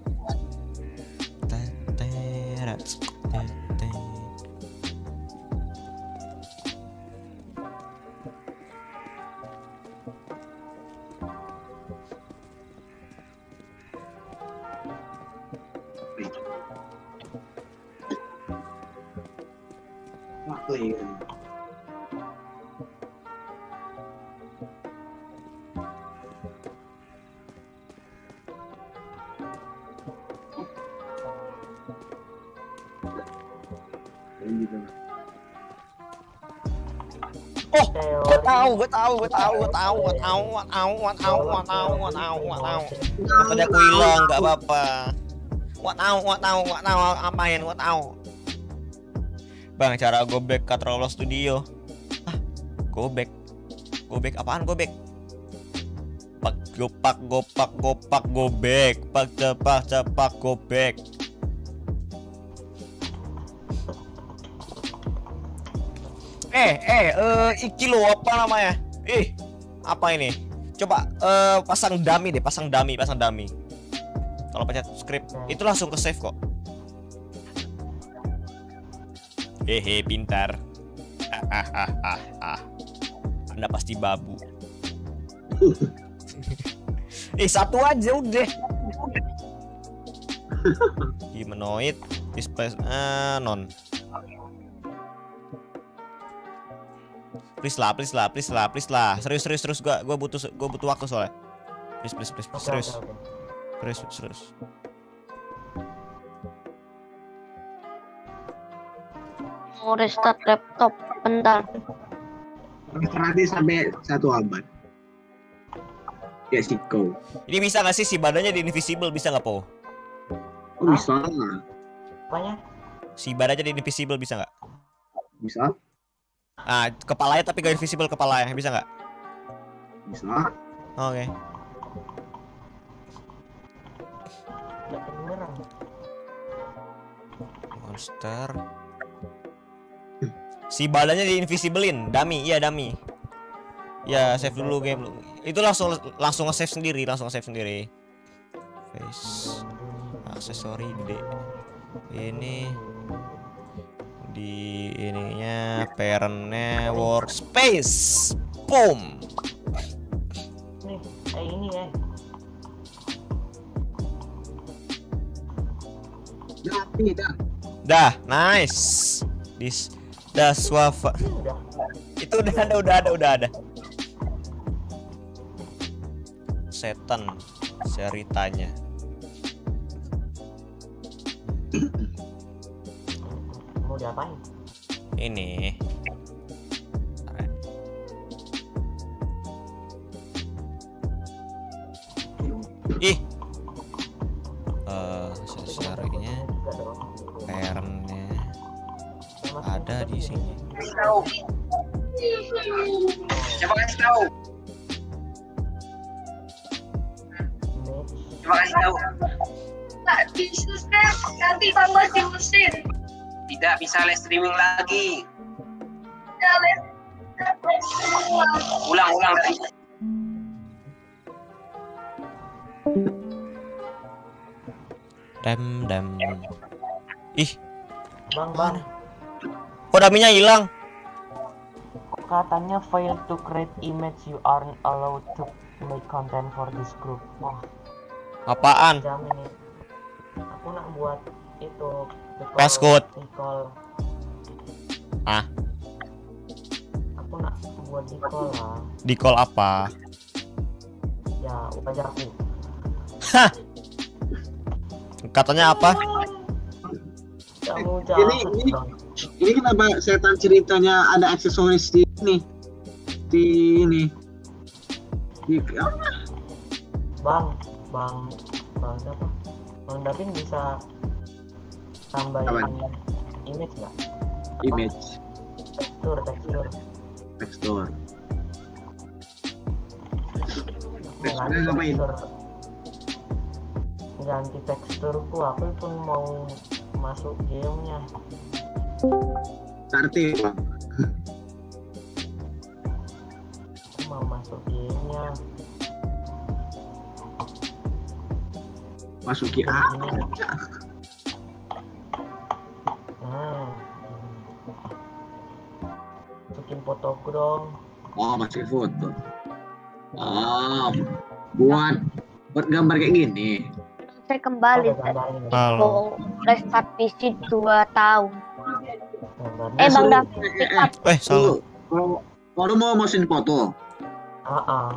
Tahu, gue tahu, gue tahu, gue tahu, gue tahu, gue tahu, gue tahu, gue tahu, gue tahu, gue tahu. Tadi aku hilang, nggak apa-apa. Gue tahu, gue tahu, gue tahu, apain, gue tahu. Bang, cara go back ke Trollo Studio. Ah, go back. Go back apaan go back? Pak gopak gopak gopak go back. Pak cepak cepak go Eh, eh, eh, iki lo apa namanya? Eh, apa ini? Coba eh pasang dummy deh, pasang dummy, pasang dummy. Kalau pencet script itu langsung ke save kok. Hehe, pintar. Hahaha. Anda pasti babu. eh, satu aja udah. Humanoid display ah, non. Please lah, please lah, please lah, please lah. Serius, serius, serius. Gua, gua butuh, gua butuh waktu soalnya. Please, please, please, Oke, serius, serius, serius. Mau restart laptop. Bentar. Nanti sampai satu abad. Ya sih kau. Ini bisa nggak sih si badannya di invisible bisa nggak po? Oh bisa, Apanya? Si badannya di invisible bisa nggak? bisa, Ah, kepalanya tapi gak invisible kepalanya bisa nggak? bisa. Oke. Kedengeran. Monster. Si badannya di invisiblein, dummy, iya dummy. Ya, save dulu game lu. Itu langsung langsung nge-save sendiri, langsung nge-save sendiri. Face aksesori gede. Ini di ininya parentnya workspace. Boom. Nih, eh ini ya. Dah. Dah, nice. This das wafa. Ini udah. Itu udah ada, udah ada, udah ada. Setan ceritanya. Mau diapain? Ini. Ih. Eh, Juga dong. parentnya Sama ada di sini. Tahu. Coba kasih tahu. Coba kasih tahu. Tak bisa? Nanti tambah di mesin. Tidak bisa live streaming lagi. Kalian Ulang, ulang tadi. Dam dam. Ih, Bang, bang. kok daminya hilang? Katanya fail to create image you aren't allowed to make content for this group. Wah, Apaan? jamin. Aku nak buat itu Passcode. recall. Ah. Aku nak buat recall lah. Di call apa? Ya, wajahku. Katanya apa? Kamu Ini- ini-. Ini kenapa setan ceritanya ada aksesoris di ini? Di ini. Di Bang, bang, bang siapa? Bang Davin bisa tambahin Apaan? image nggak? image Tekstur, tekstur. tekstur. Ganti Teksturnya ngapain? tekstur. Ganti teksturku, aku pun mau masuk gamenya. Arti bang. Aku mau masuk gamenya. Masuki A. Ini. Hmm. Masukin fotoku dong. Oh masih foto. Oh, buat buat gambar kayak gini. Saya kembali. Halo. Restart PC 2 tahun. Gambarnya. Eh, Bang David, eh, pick eh, up. Eh, salah. Kalau kalau mau masukin foto, Ah, ah.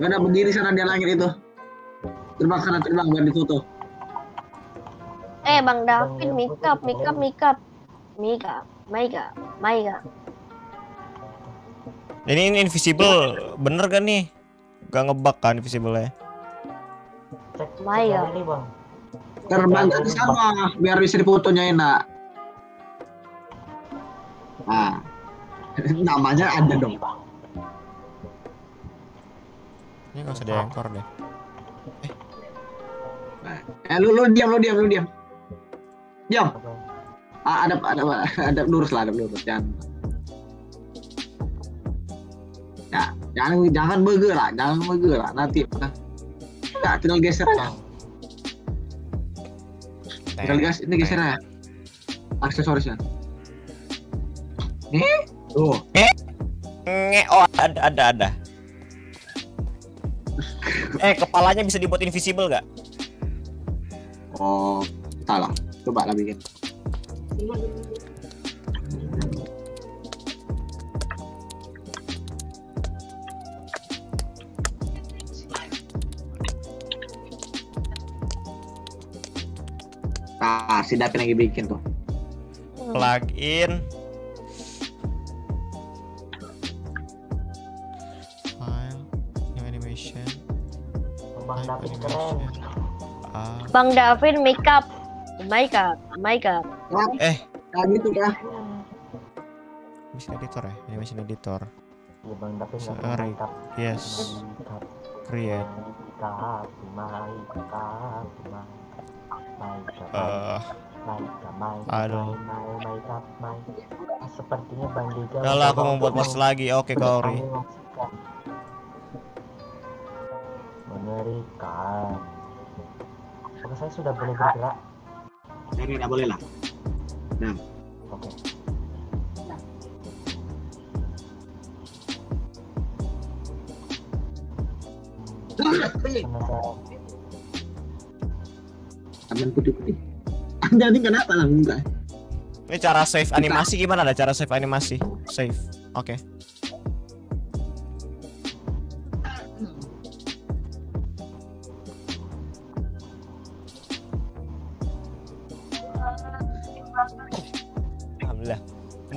nggak ada berdiri sana di langit itu. Terbang sana terbang biar difoto. Eh, Bang David, make up, make up, make up. Make up, make up, make up. Ini, ini invisible, bener kan nih? Gak ngebug kan invisible ya? Cek, cek Maya. galeri, bang. Terbang ke sana biar bisa difotonya enak. Nah, namanya ada dong. Bang. Ini gak usah diangkor deh. Eh lu lu diam lu diam lu diam. Ah, ada ada ada lurus lah ada lurus jangan. Ya, jangan jangan bergerak, jangan bergerak nanti. Ya, tinggal geser aja. Tinggal gas, ini geser aja. Aksesorisnya. Nih, tuh. Nge, oh ada ada ada. Eh kepalanya bisa dibuat invisible gak? Oh, salah. Coba lah bikin. Ah, si Dapin lagi bikin tuh. plugin file new animation Bang David keren. ah Bang Davin makeup. Makeup, makeup. eh Nah, gitu dah. bisa editor ya animation editor Iya Bang nggak Sorry. mantap. yes create eh. Mantap. Aduh. Sepertinya Bang udah lah aku mencoba mau buat untuk monster lagi oke Kaori menganimasikan. Mengerikan. Oke, saya sudah boleh bergerak. Ini nggak boleh lah. Oke. Penasaran. Taman putih-putih. Anda ini kenapa lah enggak? ini cara save animasi gimana ada cara save animasi save oke Alhamdulillah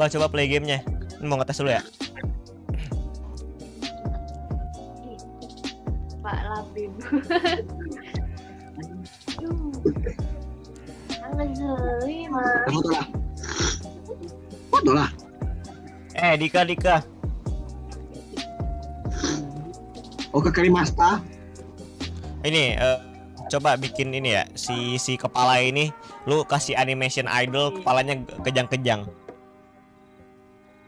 Mbak coba play gamenya? Ini mau ngetes dulu ya? Pak Labib. Eh Dika Dika. Oh ke Karimasta. Ini eh, coba bikin ini ya Si si kepala ini. Lu kasih animation idol Kepalanya kejang-kejang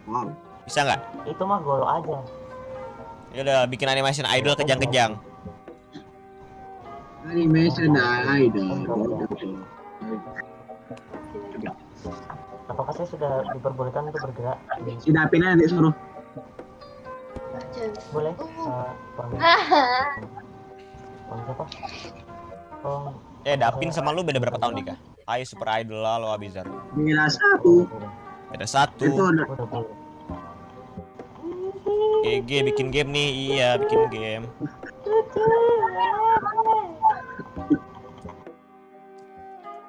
Wow. Bisa nggak? Itu mah golok aja. Ya udah bikin animation idol kejang-kejang Animation idol. Apakah saya sudah diperbolehkan untuk bergerak? Si Dapin nanti suruh. Boleh? Eh, bang siapa? Oh, Eh Dapin sama lu beda berapa tahun Dika? Ayo super idol lah lo Abizar Bila satu. Beda satu ada. boleh. GG bikin game nih Iya bikin game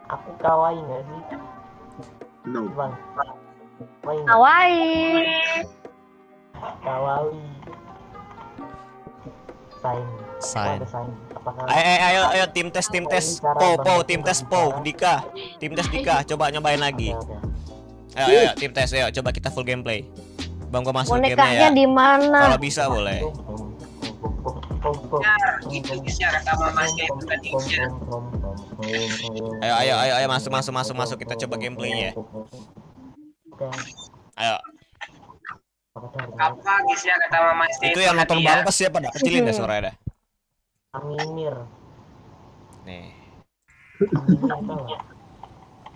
Aku kawaii nggak sih, No. bang? Kawaii? Kawaii. Kawaii. Sign. Sign. Ayo, ayo, ayo, ayo, tim tes, tim tes. Po, po, tim tes, po. Dika, tim tes Dika. Coba nyobain lagi. Oke, oke. Ayo, ayo, tim tes, ayo. Coba kita full gameplay. Bang, gua masuk gamenya Bonekanya ya. di mana? Kalau bisa boleh. Ayo, ayo, ayo, ayo, masuk, masuk, masuk, masuk. Kita coba gameplaynya. Ayo. Apa guys ya kata mama Itu yang nonton ya. bang pasti apa dah? Kecilin deh suaranya dah. Aminir. Nih.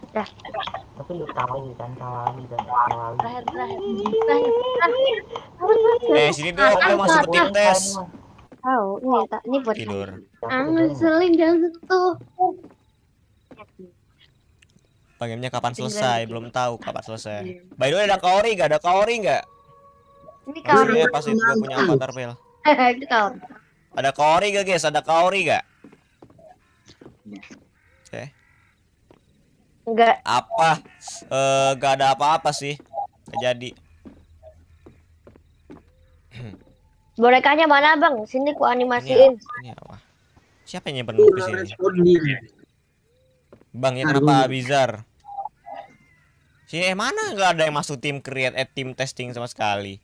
Nggak? Dah. Tapi lu kawaii kan kawaii dan kawaii. Terakhir, terakhir, terakhir. Eh, sini dong, aku masuk ke tim tes. Tahu, ini tak, ini buat Tidur. Kangen seling jangan sentuh. Gamenya kapan selesai? Belum tahu kapan selesai. By the way, ada Kaori nggak? Ada Kaori nggak? Ini kawan. Iya, pas itu gua punya avatar pel. Itu kawan. Ada Kaori gak guys? Ada Kaori gak? Enggak. Apa? Eh, gak ada apa-apa sih. Gak jadi. Bonekanya mana bang? Sini ku animasiin. ini apa? Siapa yang nyimpen buku sini? Bang, ya kenapa bizar? Sini eh mana nggak ada yang masuk tim create eh tim testing sama sekali.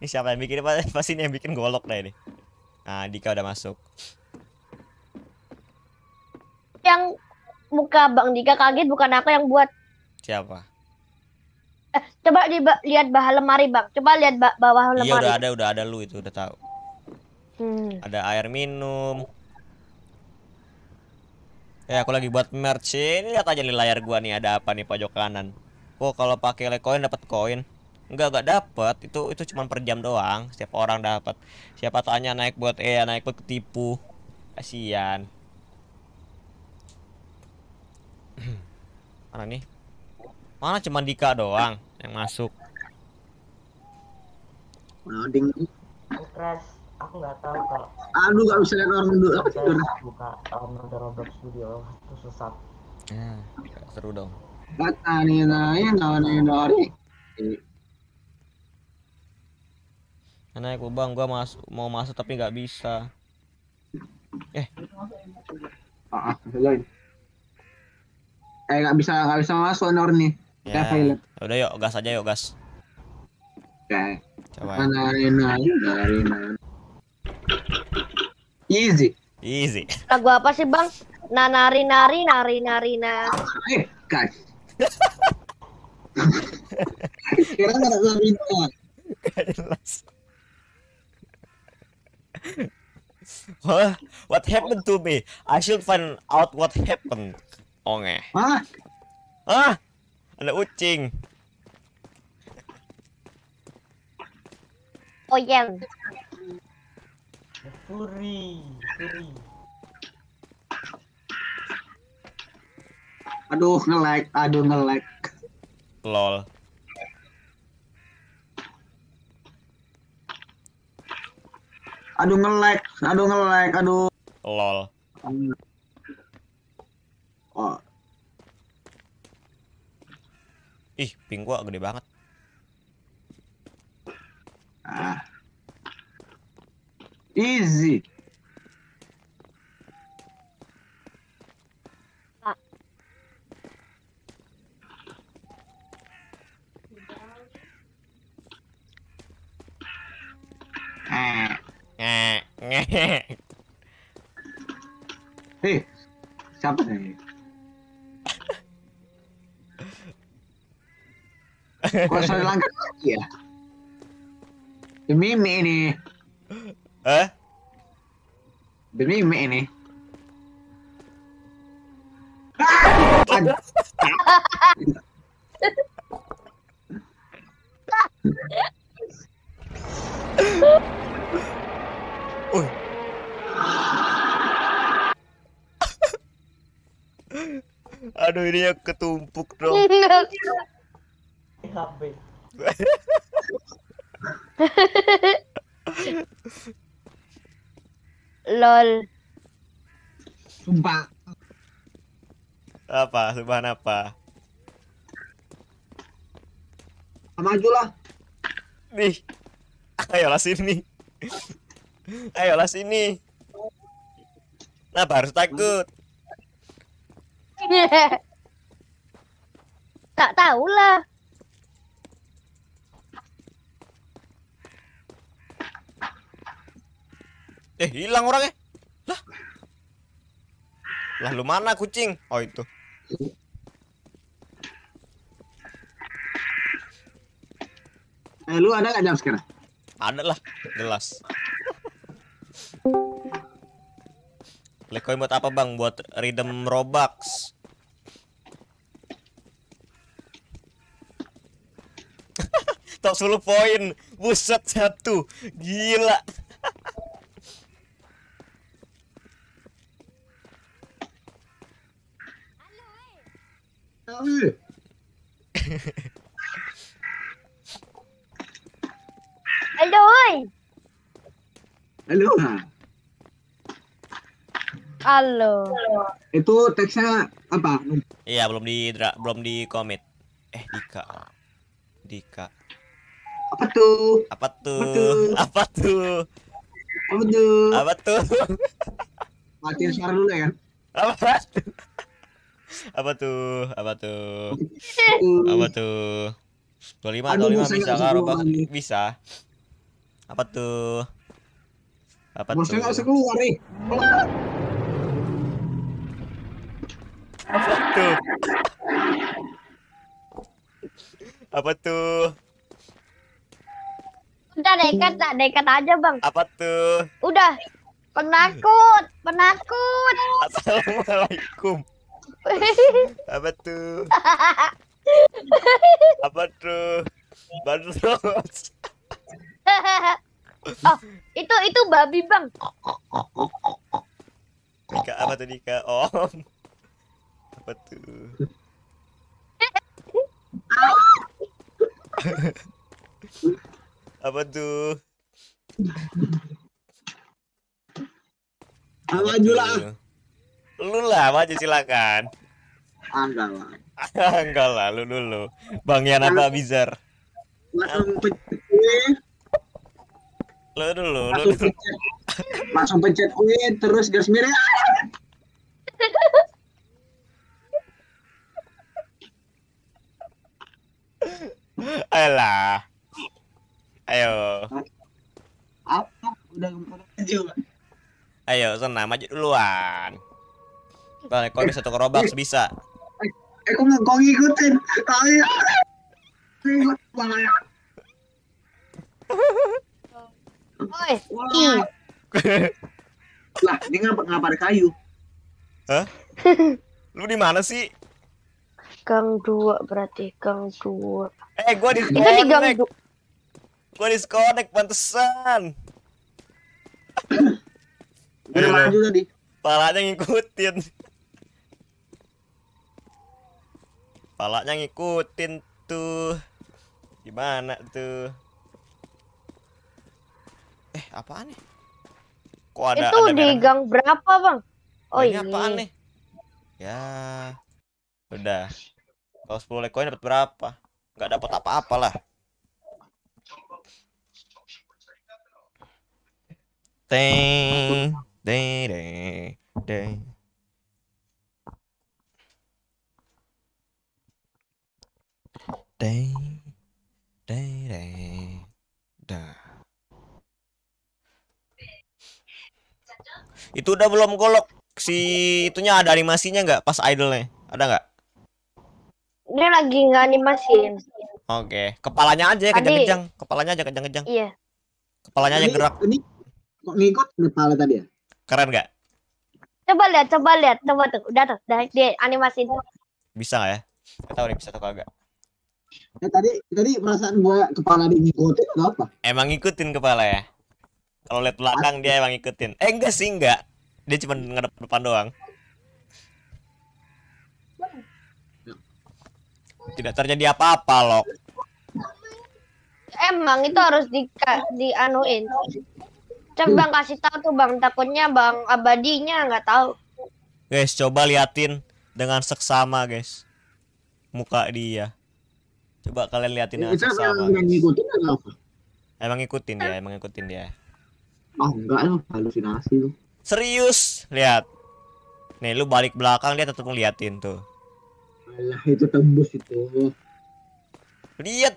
Ini siapa yang bikin apa? Pasti ini yang bikin golok dah ini. Nah, Dika udah masuk. Yang muka bang Dika kaget bukan aku yang buat. Siapa? Eh, coba di lihat bawah lemari bang. Coba lihat ba- bawah Iya lemari. udah ada, udah ada lu itu udah tahu. Hmm. Ada air minum. Ya aku lagi buat merch ini lihat aja di layar gua nih ada apa nih pojok kanan. Oh kalau pakai like koin dapat koin. Enggak enggak dapat. Itu itu cuma per jam doang. Setiap orang dapat. Siapa tanya naik buat eh naik buat ketipu. Kasihan. Mana nih? Mana cuma Dika doang yang masuk. Loading. crash aku nggak tahu kalau Aduh gak bisa lihat orang dulu apa tidur. buka um, mode Roblox Studio itu sesat Nah, seru dong. Kata nih nanya nanya dari. Mana aku bang, gua mas mau masuk tapi nggak bisa. Ah, ah, join. Eh nggak bisa nggak bisa masuk Nor nih. Ya, pilot. udah yuk gas aja yuk gas. Oke. Coba. Mana nanya dari mana? Easy. Easy. Lagu apa sih bang? Nah nari nari nari nari. Eh, guys. Kira nggak ada bintang. Gak jelas. Wah, what happened to me? I should find out what happened. Onge. Hah? Ah, ada ucing. Oyen. Fury Fury Aduh nge-lag, aduh nge-lag. Lol. Aduh nge-lag, aduh nge-lag, aduh. Lol. Oh, Ih, ping gua gede banget. ah. Easy. Eh, Nge, nge. hei, siapa nih? Saya langgar lagi ya? Demi mie ini, Hah? demi mie ini. Aduh. Uy. Aduh ini ya ketumpuk dong. HP Lol. Sumpah. Apa? Subhan apa? Maju lah. Nih. Ayolah sini. Ayolah sini. Kenapa harus takut? tak tahu Eh, hilang orangnya. Lah. Lah lu mana kucing? Oh, itu. Eh, lu ada nggak jam sekarang? Ada lah, jelas. Lekoin buat apa bang? Buat redeem Robux. Top 10 poin. Buset satu. Gila. Eh, Halo, oi. Halo. Nah, Halo. Itu teksnya apa? Iya, belum di belum di commit. Eh, Dika. Dika. Apa tuh? Apa tuh? Apa tuh? Apa tuh? Apa tuh? Matiin suara dulu ya. Apa? Apa tuh? Apa tuh? Apa tuh? 25 Aduh, 25 saya bisa nggak kah bisa. Apa tuh? Apa Bosnya nggak bisa tuh? keluar nih. Apa tuh? Apa tuh? Udah dekat, tak dekat aja bang. Apa tuh? Udah. Penakut, penakut. Assalamualaikum. Apa tuh? Apa tuh? Bandros. oh, itu itu babi bang. Dika apa tuh Dika? Om. Apa tuh? apa tuh? Maju lah. Tuh. Lu lah maju silakan. Ah, enggak lah. Enggak lah, lu dulu. Bang Yan apa Bizar? Langsung pencet Lu dulu, lu dulu. pencet. Langsung pencet win, terus garis merah. Ayolah. Ayo. Apa? Udah udah maju. Ayo, sana maju duluan. Bang, kau bisa tukar robux bisa. Eh, kok nggak kau ngikutin? Oi, Wah. ih, Lah, ini ngapa ngapa ada kayu? Lu di mana sih? gang dua berarti gang dua. Eh, gua di Itu di gang disconnect. dua. Gua disconnect pantesan. Udah maju tadi. Palanya ngikutin. Palanya ngikutin tuh. Gimana tuh? Eh, apaan nih? Kok ada itu ada di merah? gang berapa bang? Oh ini ini. apaan nih? Ya. Udah. Kalau 10 koin dapat berapa? Nggak dapat apa-apa lah. Teng, deng, deng, deng. Deng, deng, deng, dah. Itu udah belum golok si itunya ada animasinya nggak pas idolnya? Ada nggak? Dia lagi nggak animasiin. Oke, kepalanya aja ya kejang-kejang, kepalanya aja kejang-kejang, Iya. kepalanya aja Ini- gerak, Ini kok ngikut kepala tadi ya? keren nggak? Coba lihat, coba lihat, coba tuh, udah tuh, udah dia animasiin. Bisa nggak ya? Gak tahu nih bisa atau kagak. Eh, tadi tadi perasaan gua kepala dia ngikutin atau apa? Emang ngikutin kepala ya? Kalau lihat belakang dia emang ngikutin. Eh enggak sih enggak, dia cuma ngadep depan doang. Tidak terjadi apa-apa loh. Emang itu harus di dianuin. Coba bang kasih tahu tuh bang, takutnya bang abadinya nggak tahu. Guys, coba liatin dengan seksama guys. Muka dia. Coba kalian liatin Itu seksama. yang ngikutin atau apa? Emang ngikutin dia, emang ngikutin dia. Oh enggak loh, halusinasi lu. Serius, lihat. Nih, lu balik belakang dia tetap ngeliatin tuh. Alah itu tembus itu. Lihat,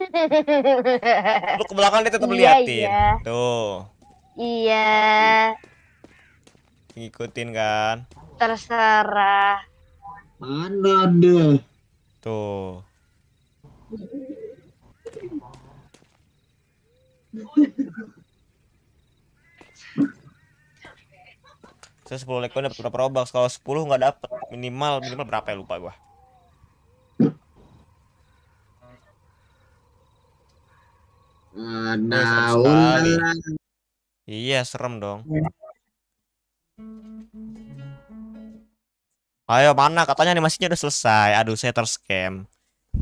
lu ke belakang dia tetap Iya, liatin. iya. Tuh, iya, ngikutin kan. terserah. Mana deh? Tuh. Saya 10 lekon dapat berapa robux? Kalau 10 nggak dapat minimal minimal berapa ya lupa gua. Ulala. Iya, serem dong. Ayo mana? Katanya animasinya udah selesai. Aduh, saya terscam.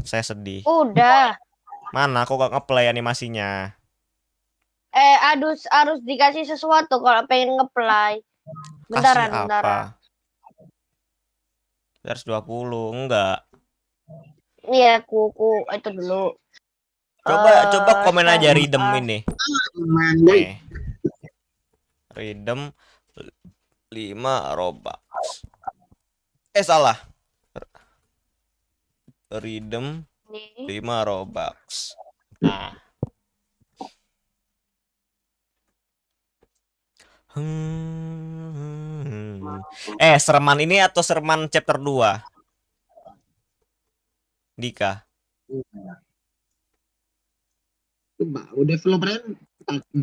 Saya sedih. Udah. Mana? Kok gak ngeplay animasinya? Eh, harus harus dikasih sesuatu kalau pengen ngeplay. Bentaran, Kasih bentaran. apa? Harus 20. Enggak. Iya, kuku itu dulu. Coba Eh, coba komen aja rhythm ini. Man, boy. Nih. Rhythm 5 robux. Eh salah. R- Rhythm Nih. 5 robux. Nah. Hmm. Eh, sereman ini atau sereman chapter 2? Dika. Coba, udah developernya takut.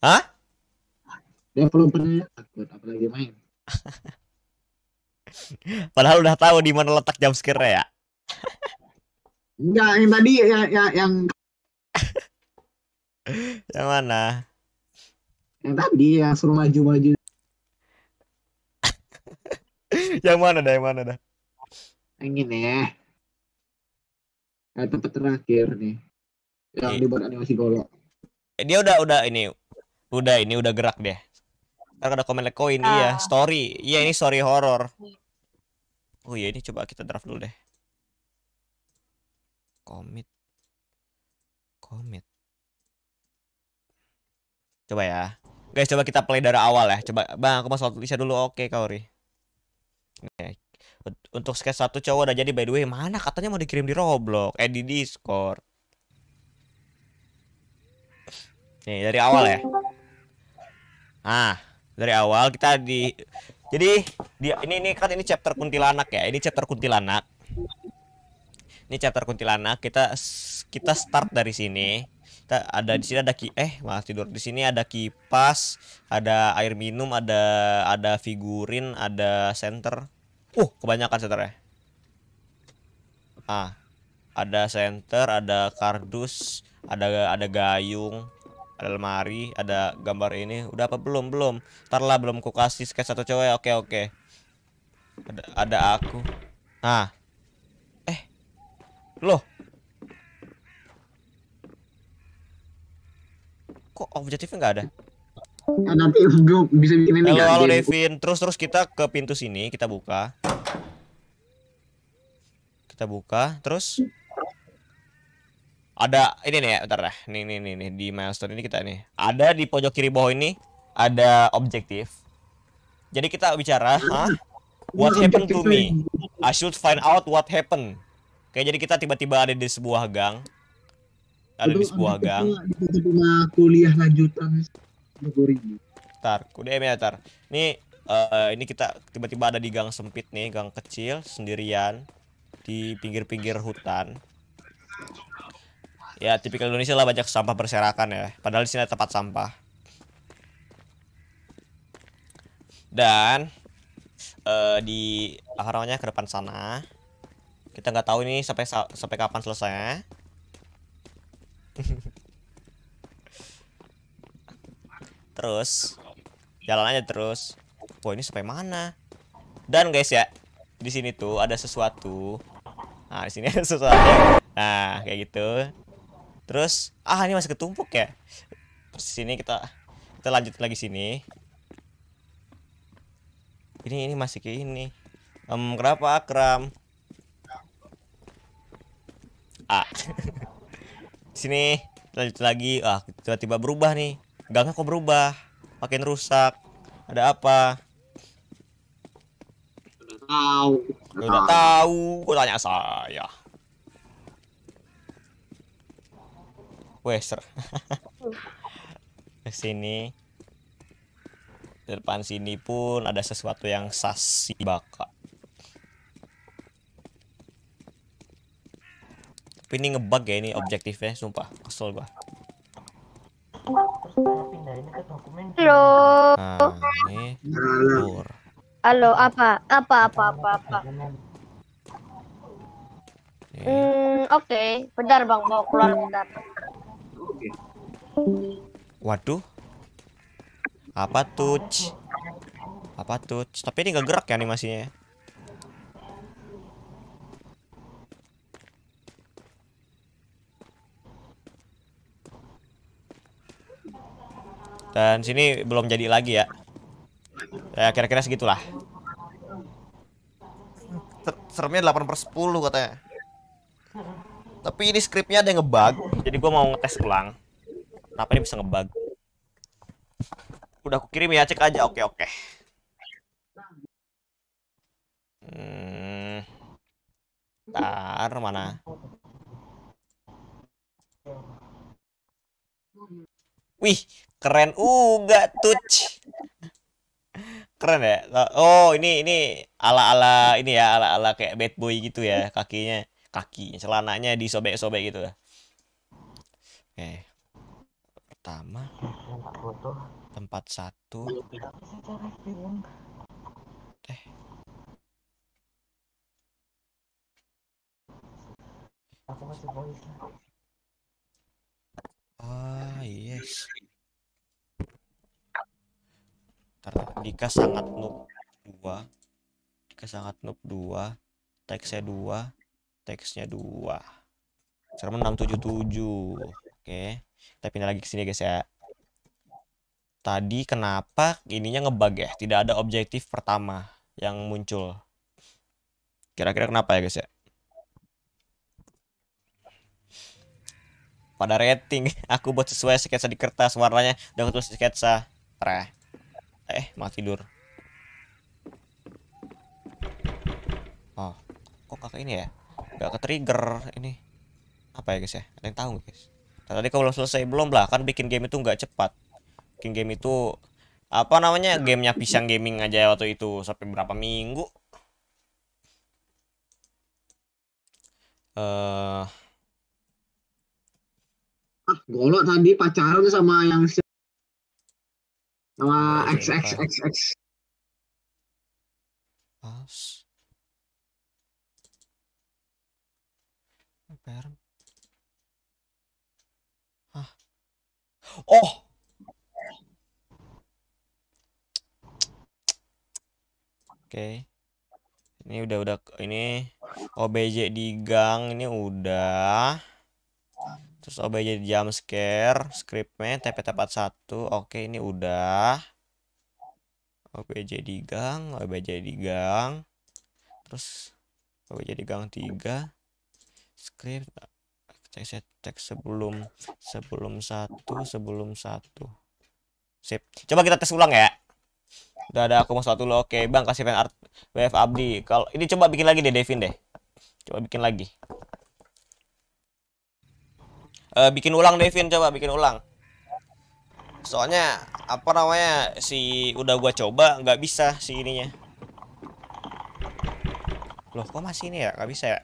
Hah? Developernya takut apalagi main. Padahal udah tahu di mana letak jump scare ya. Enggak, yang tadi ya, ya, yang Yang mana? Yang tadi yang suruh maju-maju. Yang mana dah? Yang mana dah? Yang ini ya. Nah, tempat terakhir nih. Yang Iya. dibuat animasi golok. Eh, Dia udah udah ini udah ini udah gerak deh. Ntar ada komen like koin iya Ah. story iya ini story horror. Oh iya ini coba kita draft dulu deh. Komit. Komit. Coba ya. Guys coba kita play dari awal ya. Coba bang aku masuk tulisnya dulu oke Kauri. Oke. Unt- Untuk sketch satu cowok udah jadi by the way mana katanya mau dikirim di Roblox eh di Discord. Nih dari awal ya. Nah, dari awal kita di jadi di ini ini kan ini chapter kuntilanak ya. Ini chapter kuntilanak. Ini chapter kuntilanak. Kita kita start dari sini. Kita ada di sini ada ki eh malah tidur. Di sini ada kipas, ada air minum, ada ada figurin, ada center. Uh, kebanyakan center ya. Ah, ada center, ada kardus, ada ada gayung, ada lemari, ada gambar ini. Udah apa belum? Belum. Ntar lah belum ku kasih sketch satu cewek. Oke, oke. Ada ada aku. Nah. Loh. Kok objektifnya nggak ada? Ah, nanti bisa bikin ini Halo, halo. Devin. Terus terus kita ke pintu sini, kita buka. Kita buka, terus ada ini nih ya, bentar dah. Nih nih nih nih di milestone ini kita nih. Ada di pojok kiri bawah ini ada objektif. Jadi kita bicara, Hah? What happened to me? I should find out what happened. Kayak jadi kita tiba-tiba ada di sebuah gang. Ada di sebuah gang. itu Di rumah kuliah lanjutan. Ribu. Ntar, udah ya ntar. Nih, eh, ini kita tiba-tiba ada di gang sempit nih, gang kecil sendirian di pinggir-pinggir hutan. Ya, tipikal Indonesia lah banyak sampah berserakan ya. Padahal di sini ada tempat sampah. Dan eh, di apa namanya ke depan sana kita nggak tahu ini sampai sa- sampai kapan selesai. Terus jalan aja terus. Wah ini sampai mana? Dan guys ya, di sini tuh ada sesuatu. Nah di sini ada sesuatu. Nah kayak gitu. Terus ah ini masih ketumpuk ya. Terus sini kita kita lanjut lagi sini. Ini ini masih kayak ini. Em, kenapa Akram? Ah. Sini lanjut lagi. Ah tiba-tiba berubah nih. Gangnya kok berubah? Makin rusak. Ada apa? Tahu. Udah tahu, kok tanya saya. Weser. Ke sini. Depan sini pun ada sesuatu yang sasi baka. Tapi ini ngebug ya ini objektifnya, sumpah. Kesel gua. Halo. Nah, ini. Halo, apa? Apa apa apa apa? Hmm, oke. Bentar, Bang, mau keluar bentar. Oke. Waduh. Apa tuh? Apa tuh? Tapi ini nggak gerak ya animasinya. Dan sini belum jadi lagi ya. Ya kira-kira segitulah. Ser- Seremnya 8 per 10 katanya. Tapi ini skripnya ada yang ngebug, jadi gua mau ngetes ulang. Kenapa ini bisa ngebug? Udah aku kirim ya, cek aja. Oke, oke. Hmm. Ntar mana? Wih, keren uga tuh. Keren ya. Oh, ini ini ala-ala ini ya, ala-ala kayak bad boy gitu ya, kakinya, kaki, celananya disobek-sobek gitu. Oke. Pertama, tempat satu. Eh. aku masih Ah, iya. guys. Ntar. Dika sangat noob 2. Dika sangat noob 2. Teksnya 2. Teksnya 2. Serem 677. Oke. Kita pindah lagi ke sini guys ya. Tadi kenapa ininya ngebug ya? Tidak ada objektif pertama yang muncul. Kira-kira kenapa ya guys ya? Pada rating, aku buat sesuai sketsa di kertas warnanya udah aku tulis di sketsa. Pre. Eh, mau tidur. Oh, kok kakak ini ya? Gak ke trigger ini. Apa ya guys ya? Ada yang tahu guys? Nah, tadi kalau selesai belum lah, kan bikin game itu nggak cepat. Bikin game itu apa namanya? Gamenya pisang gaming aja waktu itu sampai berapa minggu? Eh, Ah, golok tadi pacaran sama yang sama Oh, XXXX. pas. Per. Hah. Oh. Oke. Ini udah udah ini OBJ di gang ini udah. Terus OBJ di jump scare, scriptnya TP41. Oke, ini udah. OBJ di gang, OBJ di gang. Terus OBJ di gang 3. Script teks teks sebelum sebelum satu sebelum satu sip coba kita tes ulang ya udah ada aku mau satu dulu oke bang kasih fan art WF Abdi kalau ini coba bikin lagi deh Devin deh coba bikin lagi Eh bikin ulang Devin coba bikin ulang. Soalnya apa namanya si udah gua coba nggak bisa si ininya. Loh kok masih ini ya? Nggak bisa ya?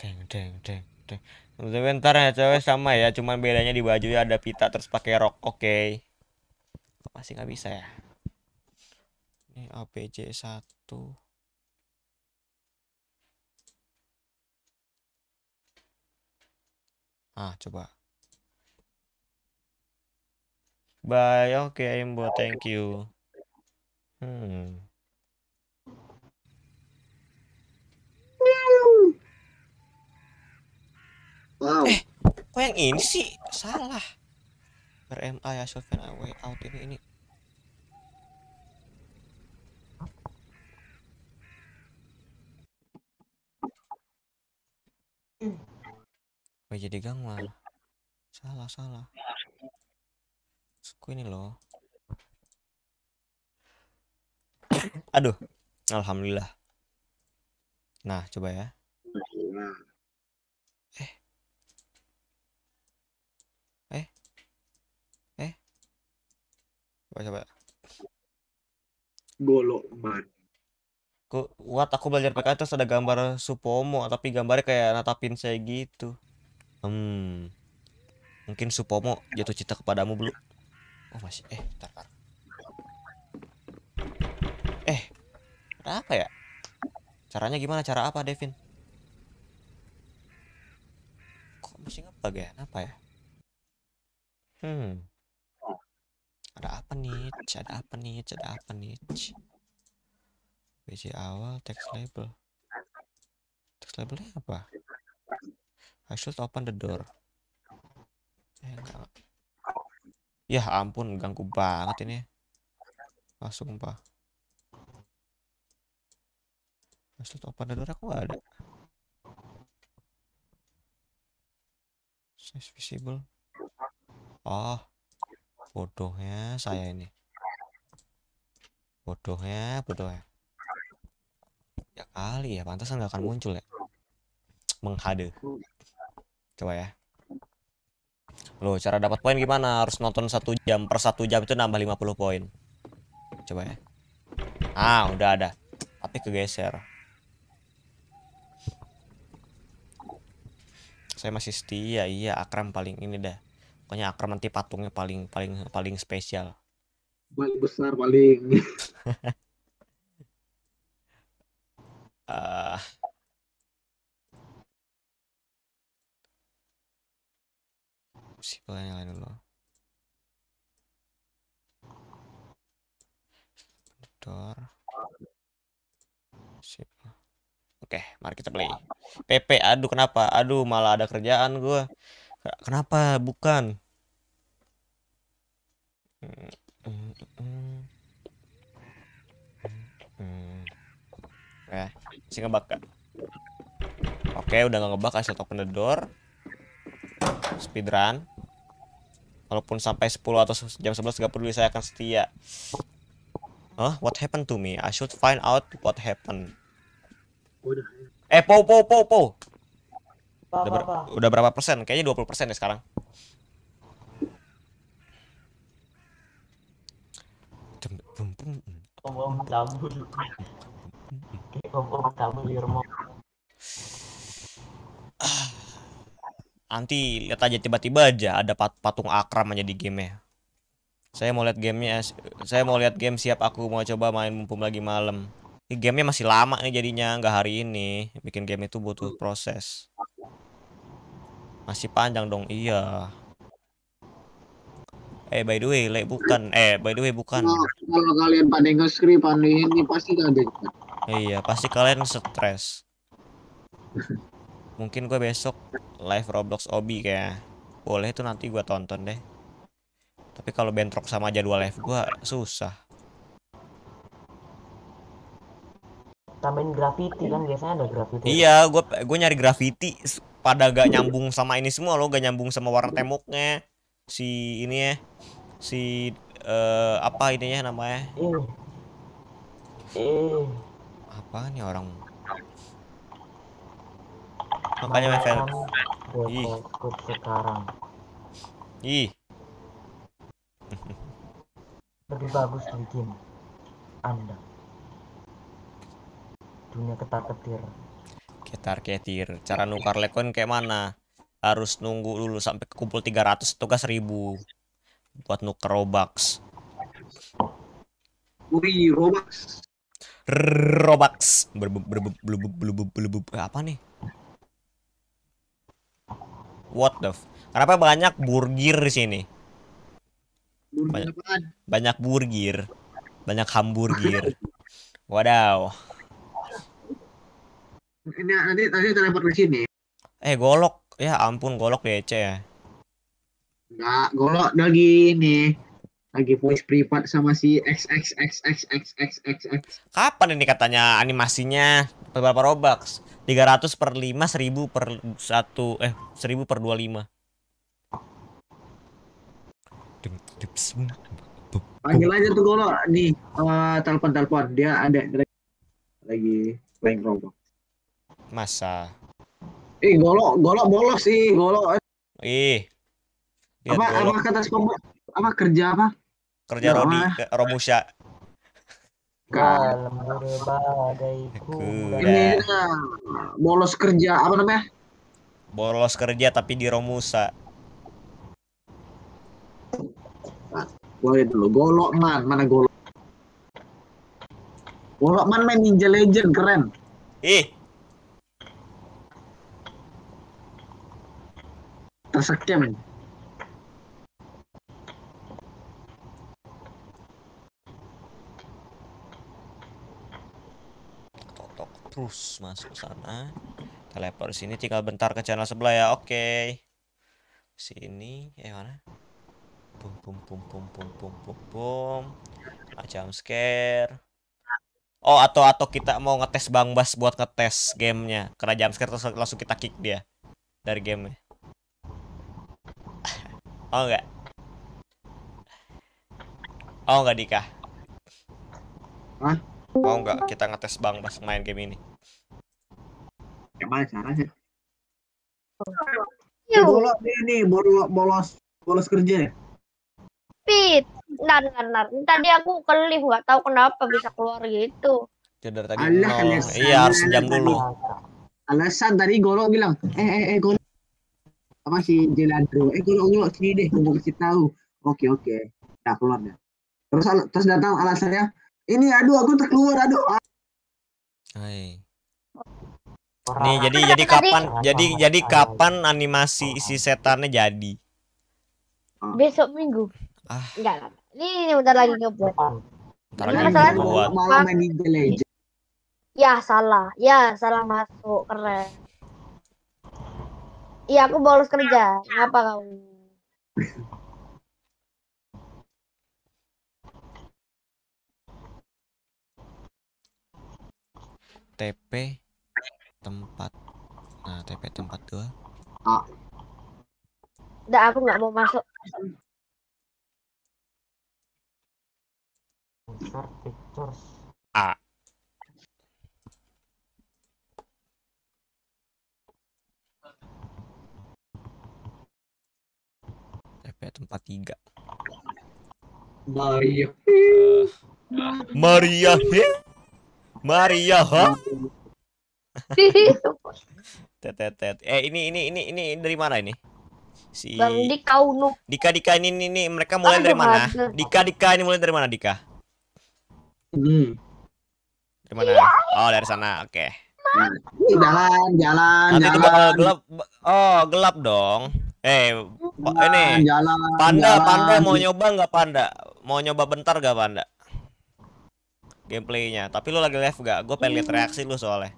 Deng deng deng deng. Sebentar ya cewek sama ya cuman bedanya di bajunya ada pita terus pakai rok oke. Kok masih nggak bisa ya? Ini APJ 1 ah coba. Bye oke Imbo thank you. Hmm. Wow. kok yang ini sih? Salah. RMA ya fan away out ini ini. Oh, jadi gang malah salah salah. Aku ini loh. Aduh alhamdulillah. Nah coba ya. Nah, coba coba. Golok man. Aku, aku belajar PK terus ada gambar Supomo tapi gambarnya kayak natapin saya gitu. Hmm. Mungkin Supomo jatuh cinta kepadamu belum? Oh masih eh bentar, bentar. Eh. Apa ya? Caranya gimana? Cara apa, Devin? Kok masih ngebug ya? Kenapa ya? Hmm. Ada apa nih? Ada apa nih? Ada apa nih? BC awal text label. Text labelnya apa? I should open the door. Eh. Ya ampun, ganggu banget ini. Langsung pak. I should open the door aku nggak ada. Size visible. Oh, bodohnya saya ini. Bodohnya, bodohnya. Ya kali ya, pantasan nggak akan muncul ya. Menghade. Coba ya. Loh, cara dapat poin gimana? Harus nonton satu jam per satu jam itu nambah 50 poin. Coba ya. Ah, udah ada. Tapi kegeser. Saya masih setia, iya Akram paling ini dah. Pokoknya Akram nanti patungnya paling paling paling spesial. Paling besar paling. eh sih nyalain dulu. Door. Sip. Oke mari kita play. PP aduh kenapa? Aduh malah ada kerjaan gua. Ke- kenapa? Bukan. Ya masih ngebug kan oke udah nggak ngebug asal open the door. Speedrun walaupun sampai 10 atau jam 11 gak peduli saya akan setia Huh? What happened to me? I should find out what happened. Udah. Eh, po, po, po, po. Udah, ber- udah berapa persen? Kayaknya 20 persen ya sekarang. Bum. Om-om tamu. Kayak om-om tamu di rumah. Nanti lihat aja tiba-tiba aja ada pat- patung Akram aja di game Saya mau lihat gamenya, saya mau lihat game siap aku mau coba main mumpung lagi malam. Ini gamenya masih lama nih jadinya, nggak hari ini. Bikin game itu butuh proses. Masih panjang dong, iya. Eh by the way, like bukan. Eh by the way bukan. Kalau, kalau kalian pada nge-script ini pasti kaget. Iya, pasti kalian stres. Mungkin gue besok live Roblox Obi kayak. Boleh tuh nanti gue tonton deh. Tapi kalau bentrok sama jadwal live gue susah. Tambahin graffiti kan biasanya ada graffiti. Iya, gue gue nyari graffiti pada gak nyambung sama ini semua loh, gak nyambung sama warna temboknya. Si ini ya, si eh, apa ininya namanya? Eh. Eh. Apa nih orang? Makanya main fan. Ih. Ikut sekarang. Ih, Lebih bagus di game. Anda. Dunia ketar-ketir. ketar ketir. Cara nukar lekon kayak mana? Harus nunggu dulu sampai kumpul 300 atau 1000 buat nuker Robux. Wih, Robux. Robux. Berbub berbub. Apa nih? What the f- Kenapa banyak burgir di sini? Burger Banyak. Banyak burgir. Banyak hamburger. Wadaw. Ini nanti nanti teleport ke sini. Eh, golok. Ya ampun, golok DC ya. Enggak, golok lagi ini lagi voice privat sama si XXXXXXX. Kapan ini katanya animasinya berapa Robux? 300 per 5, 1000 per 1, eh 1000 per 25. Panggil aja tuh kalau nih eh, uh, telepon-telepon dia ada lagi playing Robux. Masa? Ih, golok, golok bolos sih, golok. Ih. Apa, golok. apa kata sekolah? Apa kerja apa? Kerja ya, Rodi, ke- Romusha. Kuda. Ini nah, bolos kerja apa namanya? Bolos kerja tapi di Romusa. Boleh dulu. Golok man, mana golok? Golok man main Ninja Legend keren. Ih, Tersekian terus masuk sana. Teleport sini tinggal bentar ke channel sebelah ya. Oke. Sini, eh mana? Bum bum bum bum bum bum bum. Kena jump scare. Oh, atau atau kita mau ngetes Bang Bas buat ngetes gamenya. Kena jump scare terus langsung kita kick dia dari gamenya. Oh enggak? Oh enggak Dika? Hah? Mau enggak kita ngetes Bang Bas main game ini? Gimana caranya? Golok dia nih, bolos bolos bolos kerja. Pit. Ntar, ntar, ntar. Tadi aku ke lift, nggak tahu kenapa bisa keluar gitu. Dari tadi Alah, nol. alah, Iya harus alah. dulu. Alasan tadi golok bilang, eh eh eh golok apa sih Jelandro? Eh golok golok sini deh, mau kasih tahu. Oke oke, nah keluar dah. Terus terus datang alasannya, ini aduh aku terkeluar aduh. Ah, Hai. Nih jadi jadi kapan Tadi- jadi jadi kapan animasi si setannya jadi? Besok minggu. Ah. Enggak lah. Ini, ini bentar lagi ngebuat. Depan. Ntar Ini lagi masalahnya- buat. Malam main Mobile Legends. Ya salah. Ya salah masuk. Keren. Iya aku bolos kerja. Ngapa kamu? TP tempat. Nah, TP tempat dua. Enggak aku nggak mau masuk. Insert pictures. TP tempat tiga. Maria he? Maria ha? Tetetet. Eh ini ini ini ini dari mana ini? Si Bang di kau nu. Dika Dika ini ini, ini mereka mulai dari mana? Dika Dika ini mulai dari mana Dika? Hmm. Dari mana? Oh dari sana. Oke. Ih, Jalan, jalan, Nanti jalan. bakal gelap. Oh gelap dong. Eh ini jalan, Panda jalan. Panda mau nyoba nggak Panda? Mau nyoba bentar gak Panda? Gameplaynya. Tapi lu lagi live gak? Gue pengen lihat reaksi lu soalnya.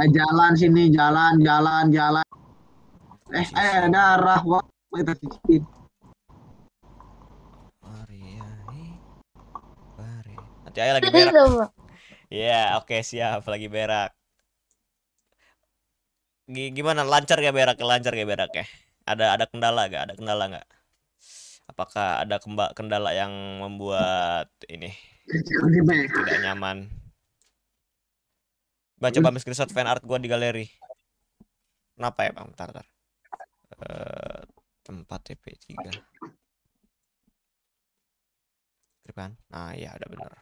Eh, jalan sini, jalan, jalan, jalan. Eh, eh, darah. Wah, kita cicipin. Nanti aja lagi berak. Iya, oke siap lagi berak. Gi- Gimana lancar gak berak? Lancar gak berak ya? Ada ada kendala gak? Ada kendala nggak? Apakah ada kemba kendala yang membuat ini. Tidak nyaman? Baca coba ambil screenshot fan art gua di galeri. Kenapa ya, Bang? Bentar, bentar. Eh, tempat TP3. Grip kan? Nah, iya ada bener.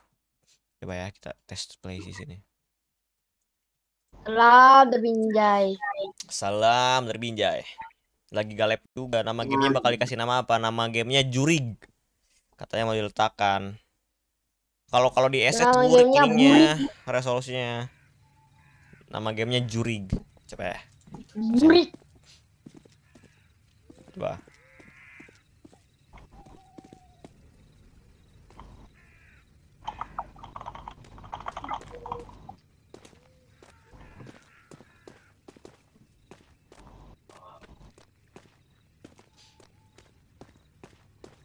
Coba ya kita tes play di sini. Lah, binjai. Salam dari Binjai. Lagi galep juga. Nama gamenya bakal dikasih nama apa? Nama gamenya Jurig. Katanya mau diletakkan. Kalau kalau di asset Nama resolusinya. Nama gamenya Jurig. Coba ya. Burik. Coba.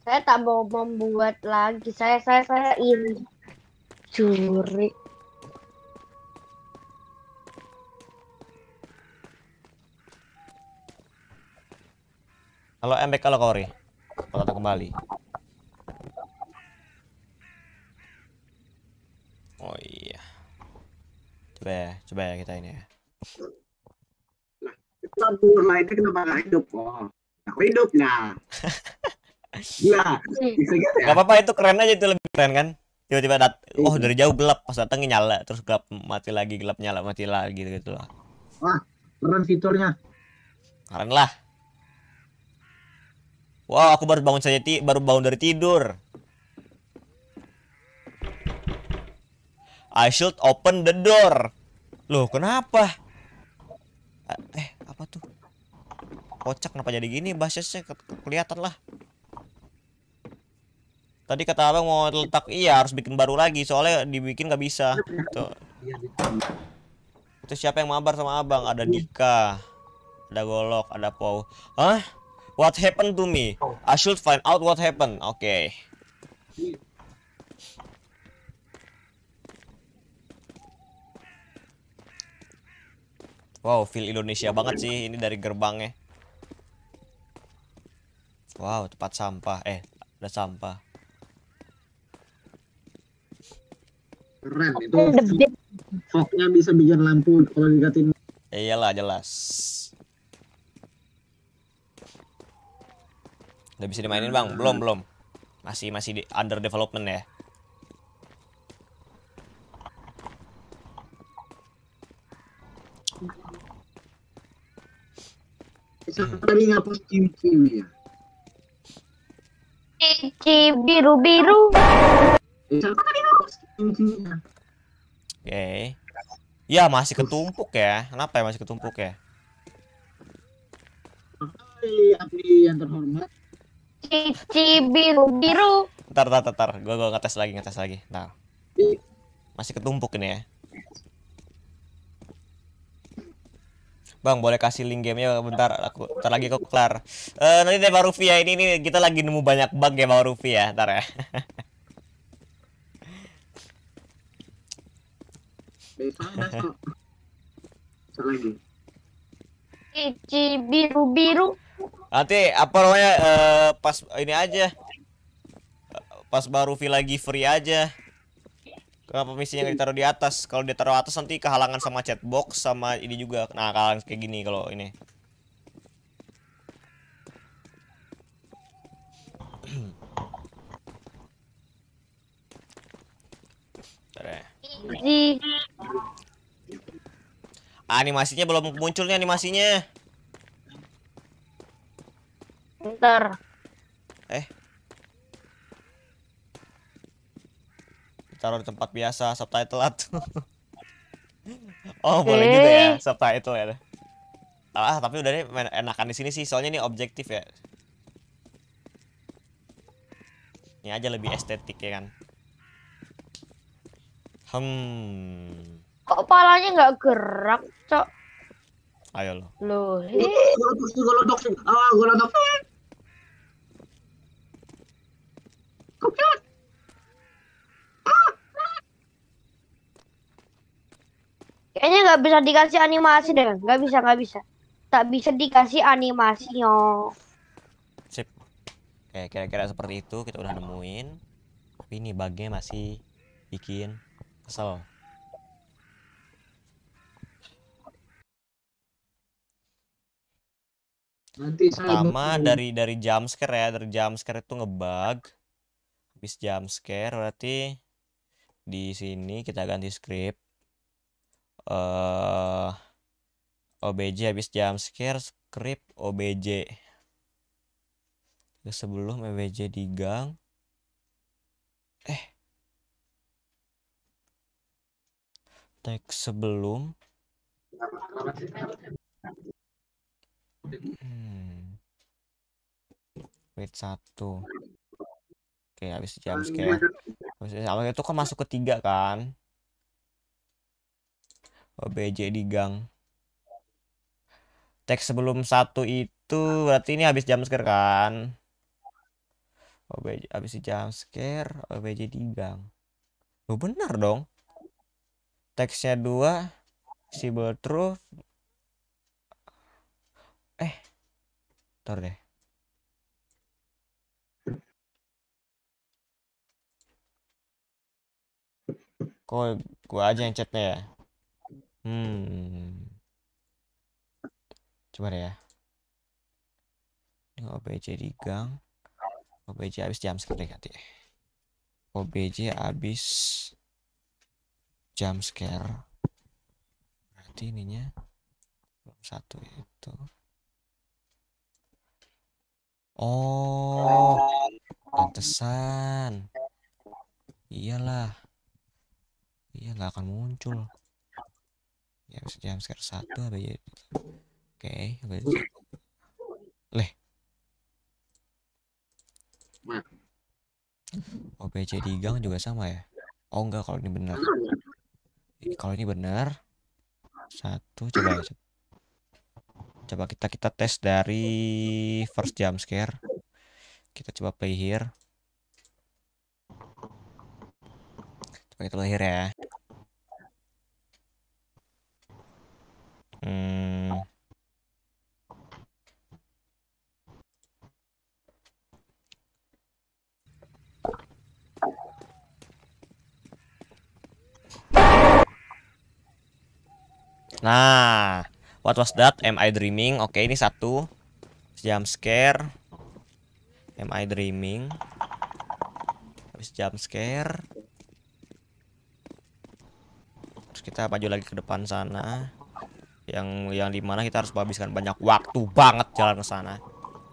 Saya tak mau membuat lagi. Saya saya saya ini curi. Kalau MBK kalau Kori. Kota kembali. Oh iya. Coba ya, coba ya kita ini ya. Lampu lainnya kenapa nggak hidup? Oh, aku hidup nah. Gila, bisa gitu ya? Gak apa-apa itu keren aja itu lebih keren kan. Tiba-tiba dat oh dari jauh gelap pas datangnya nyala terus gelap mati lagi gelap nyala mati lagi gitu gitu lah. Keren fiturnya. Keren lah. Wow, aku baru bangun saja ti baru bangun dari tidur. I should open the door. Loh, kenapa? Eh, apa tuh? Kocak kenapa jadi gini? Bahasanya ke- kelihatan lah. Tadi kata abang mau letak iya harus bikin baru lagi soalnya dibikin nggak bisa. Tuh. Itu siapa yang mabar sama abang? Ada Dika, ada Golok, ada Pau. Hah? What happened to me? I should find out what happened. Oke. Wow, feel Indonesia banget sih ini dari gerbangnya. Wow, tempat sampah. Eh, ada sampah. Keren itu. Fognya bisa bikin lampu kalau dikatin. Ya iyalah jelas. Udah bisa dimainin bang? Belum belum. Masih masih di under development ya. Tadi ngapus cium-cium ya? Cici biru biru. Eh, Siapa cium-ciumnya? Oke. Ya masih ketumpuk ya. Kenapa ya masih ketumpuk ya? Hai abdi yang terhormat. Cici biru biru. Ntar, ntar, ntar, ntar. Gua, gua ngetes lagi, ngetes lagi. Nah. Masih ketumpuk ini ya. Bang, boleh kasih link gamenya bentar, aku bentar lagi kok kelar. Eh nanti deh Bang Rufi ya, ini, ini kita lagi nemu banyak bug ya Bang Rufi ya, ntar ya. Dari sana so. Biru biru. Nanti apa namanya eh, pas ini aja. Pas Bang Rufi lagi free aja. Kenapa misinya nggak ditaruh di atas? Kalau ditaruh atas nanti kehalangan sama chatbox sama ini juga. Nah, kehalangan kayak gini kalau ini. Bentar Cici. Animasinya belum muncul nih animasinya. Ntar. Taruh di tempat biasa subtitle atau Oh, boleh juga ya subtitle ya. Ah, tapi udah deh enakan di sini sih, soalnya ini objektif ya. Ini aja lebih estetik ya kan. Hmm. Kok palanya nggak gerak, cok? Ayo lo. Loh. Golodok sih, golodok sih. Ah, golodok. Kayaknya nggak bisa dikasih animasi deh. Nggak bisa, nggak bisa. Tak bisa dikasih animasinya. Sip. Oke, kira-kira seperti itu kita udah nemuin. Tapi ini bugnya masih bikin kesel. Nanti saya Pertama dari dari jump scare ya, dari jump scare itu ngebug. Habis jump scare berarti di sini kita ganti script. Eh OBJ habis jump scare script OBJ. Terus sebelum OBJ di gang. Eh. Teks sebelum Hmm. Wait satu. Oke, habis jam scare. Habis itu kan masuk ke tiga kan? OBJ di gang. Teks sebelum satu itu berarti ini habis jam scare kan? OBJ habis jam scare, OBJ di gang. Loh benar dong. Teksnya dua, Sibel true, Eh, ntar deh. Kok gua aja yang chatnya ya? Hmm. Coba deh ya. Ini OBJ di gang. OBJ habis jam scare ganti. OBJ habis jam scare. Berarti ininya belum satu itu. Oh, pantesan. Iyalah. Iya nggak akan muncul. Ya bisa jam scare satu apa ya? Oke, apa? Leh. OPC di gang juga sama ya? Oh enggak kalau ini benar. Kalau ini benar. Satu coba. Coba kita kita tes dari first jump scare. Kita coba play here. Coba kita play here ya. Hmm. Nah, what was that? Am I dreaming? Oke, ini satu. Jump scare. Am I dreaming? Habis jump scare. Terus kita maju lagi ke depan sana. Yang yang di mana kita harus menghabiskan banyak waktu banget jalan ke sana.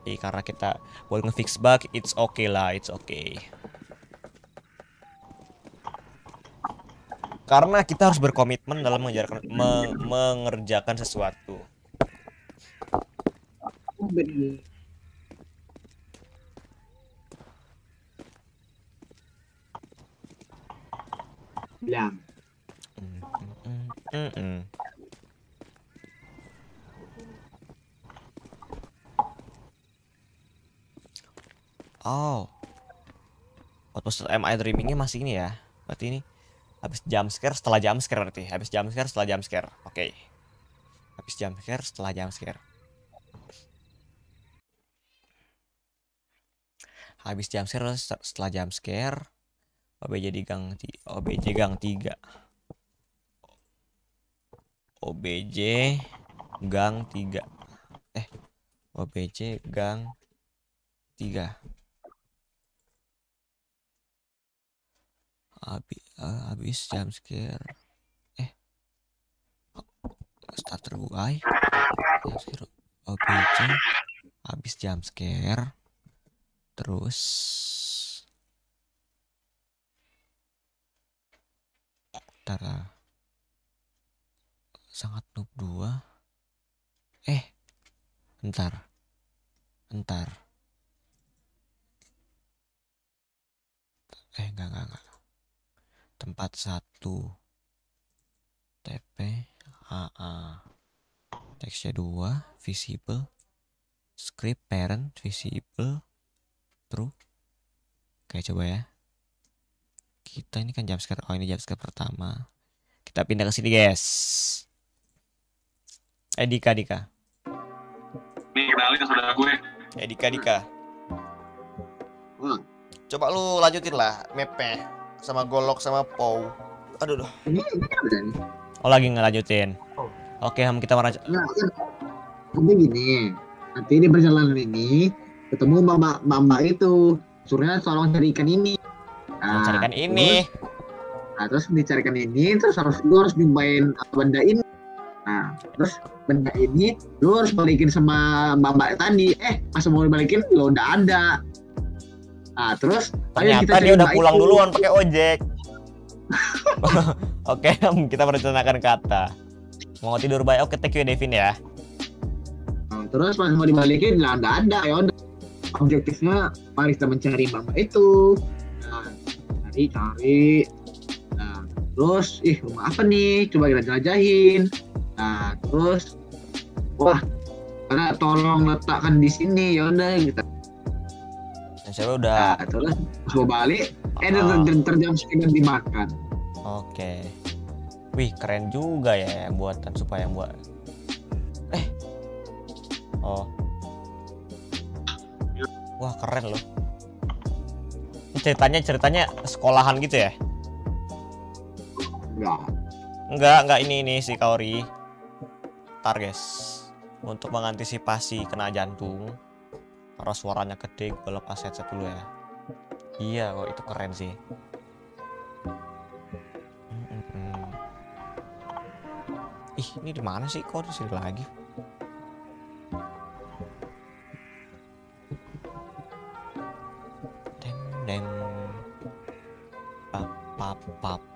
Jadi karena kita boleh ngefix bug, it's okay lah, it's okay. karena kita harus berkomitmen dalam mengerjakan me mengerjakan sesuatu bilang mm -mm. Oh. Outpost MI dreamingnya masih ini ya. Berarti ini habis jump scare setelah jump scare berarti. Habis jump scare setelah jump scare. Oke. Habis jump scare setelah jump scare. Habis jump scare se- setelah jump scare. OBJ di gang ti OBJ gang 3. OBJ gang 3. Eh, OBJ gang 3. Habis, habis jump scare. Eh. Starter. Jump scare OBJ. Habis jump scare. Terus Bentar. ah. Sangat noob 2. Eh. Bentar. Bentar. Eh, enggak, enggak, enggak. Tempat satu. TP. AA. Teksnya 2. Visible. Script parent. Visible. True. Oke, coba ya. Kita ini kan scare. Oh, ini scare pertama. Kita pindah ke sini, guys. Eh, Dika, Dika. Nih kenalin saudara gue. Eh, Dika, Dika. Hmm. Coba lu lanjutin lah mapnya sama golok sama pow. Aduh, aduh. Ini ini ada nih. Oh, lagi ngelanjutin. Oh. Oke, Ham, kita meraj- Nah, nanti gini. Nanti di perjalanan ini ketemu mama mama itu. Suruhnya tolong cari ikan ini. Nah, mencarikan ini. Terus, nah, terus dicarikan ini, terus harus lu harus nyumpain benda ini. Nah, terus benda ini lu harus balikin sama mbak mbak tadi. Eh, pas mau dibalikin lo udah ada. Nah, terus Ternyata cari dia udah pulang itu. duluan pakai ojek. Oke, Ham, kita merencanakan kata. Mau tidur baik. Oke, thank you Devin ya. Nah, terus pas mau dibalikin lah nggak ada ya objektifnya mari kita mencari mama itu nah cari cari nah terus ih rumah apa nih coba kita jelajahin nah terus wah karena tolong letakkan di sini ya udah kita Dan saya udah nah, terus mau balik eh Ah. ter ter terjam sekalian dimakan Oke. Wih, keren juga ya yang buatan supaya yang buat. Eh. Oh. Wah, keren loh. Ini ceritanya ceritanya sekolahan gitu ya? enggak Enggak, enggak ini ini si Kaori. Ntar guys, untuk mengantisipasi kena jantung, karena suaranya gede, gue lepas headset dulu ya. Iya, kok itu keren sih. Ih, ini di mana sih? Kok di sini lagi? Dem dem. Pap pap pap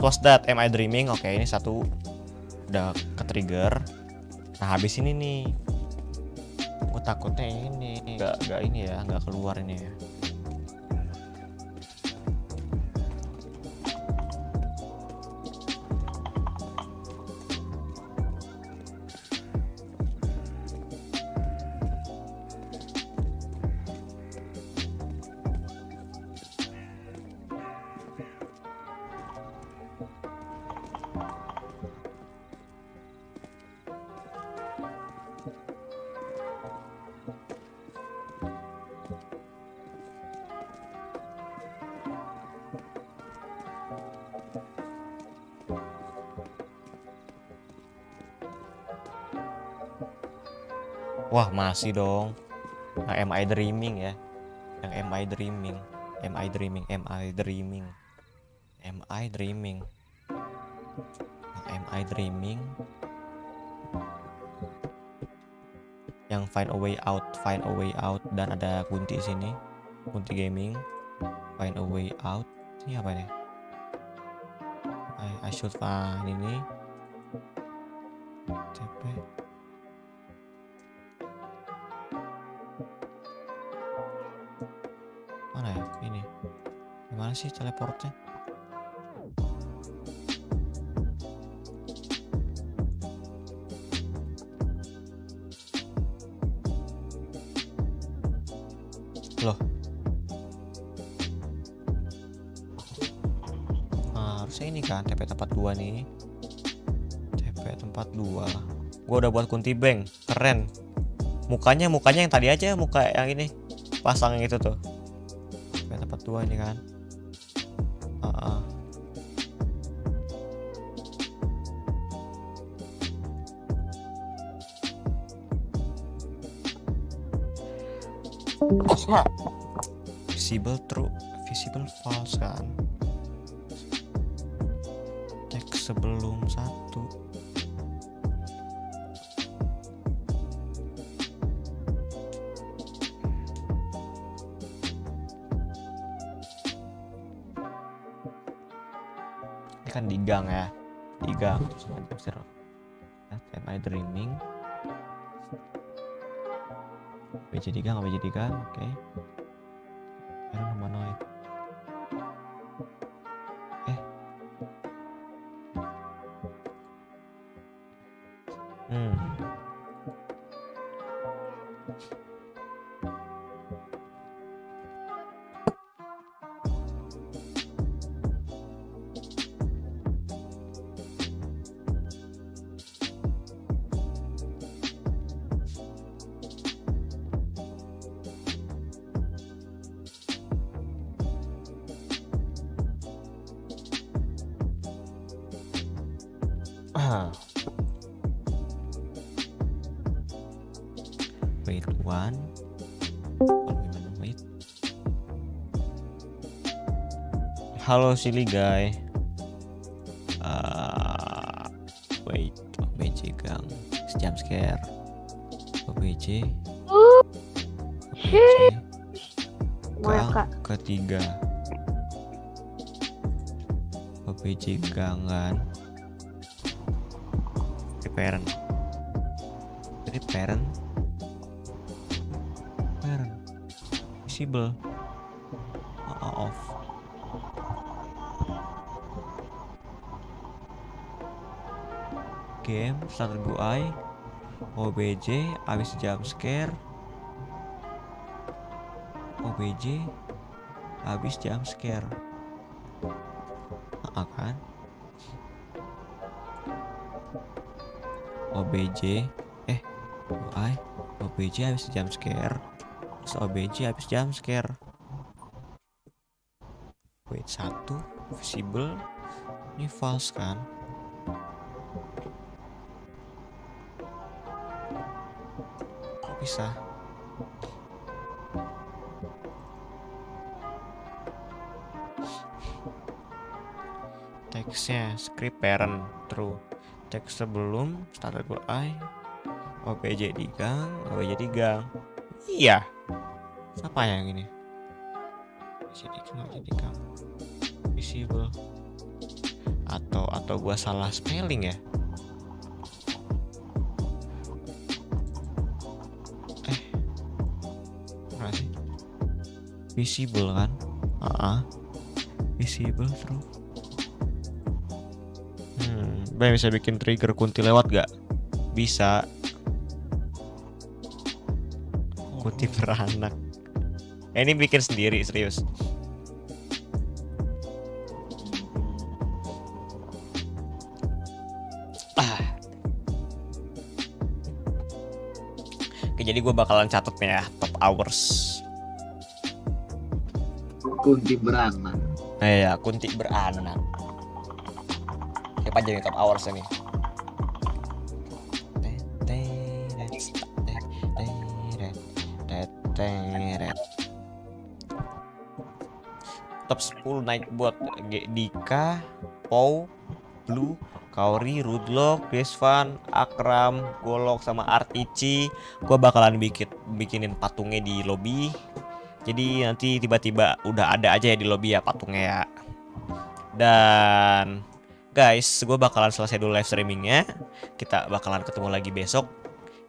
what was that? Am I dreaming? Oke, ini satu udah ke trigger. Nah habis ini nih, gue takutnya ini nggak nggak ini ya, nggak keluar ini ya. Masih dong. Yang Am I Dreaming ya. Yang Am I Dreaming. Am I dreaming? Am I dreaming? Am I dreaming? Am I dreaming? Yang find a way out, find a way out dan ada kunti sini. Kunti gaming. Find a way out. Ini apa nih? I, I should find ini. CP. Gimana sih teleportnya? Loh. Nah, harusnya ini kan TP tempat dua nih. TP tempat dua. Gua udah buat kunti bank, keren. Mukanya mukanya yang tadi aja, muka yang ini pasang yang itu tuh. TP tempat dua ini kan. Visible true visible false kan? Teks sebelum satu. Ini kan di gang ya? Di gang. Dreaming? BC di gang di gang oke. Error Halo silly guy. Ah, wait. OBJ gang. Jump scare. OBJ. OBJ. Gang Mereka. ketiga. OBJ gang kan. Jadi parent. Jadi parent. Parent. Visible. Starter UI OBJ habis jump scare. OBJ habis jump scare. Ah, kan? OBJ eh UI OBJ habis jump scare. Terus OBJ habis jump scare. Wait satu visible. Ini false kan bisa teksnya script parent true. Teks sebelum starter UI OPJ di gang OPJ di gang iya. Siapa yang ini? OPJ di gang OPJ di gang visible. Atau atau gua salah spelling ya visible kan ah ah. visible true Hmm, Bang bisa bikin trigger kunti lewat gak? Bisa. Kunti beranak. Eh, ini bikin sendiri serius. Ah. Oke, jadi gue bakalan catatnya ya top hours. Kunti beranak. Eh ya, kunti beranak. Siapa aja nih top hours nih? top 10 Nightbot G- Dika Pau Blue Kaori, Rudlock, Desvan, Akram, Golok, sama Artici Gue bakalan bikin bikinin patungnya di lobby Jadi nanti tiba-tiba udah ada aja ya di lobby ya patungnya ya Dan guys, gue bakalan selesai dulu live streamingnya Kita bakalan ketemu lagi besok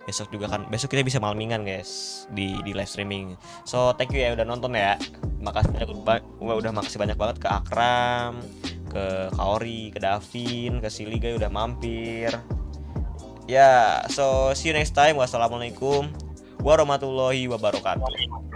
Besok juga kan, besok kita bisa malmingan guys di, di live streaming So thank you ya udah nonton ya Makasih banyak, ba- udah makasih banyak banget ke Akram ke Kaori, ke Davin, ke Siliga udah mampir. Ya, so see you next time. Wassalamualaikum warahmatullahi wabarakatuh.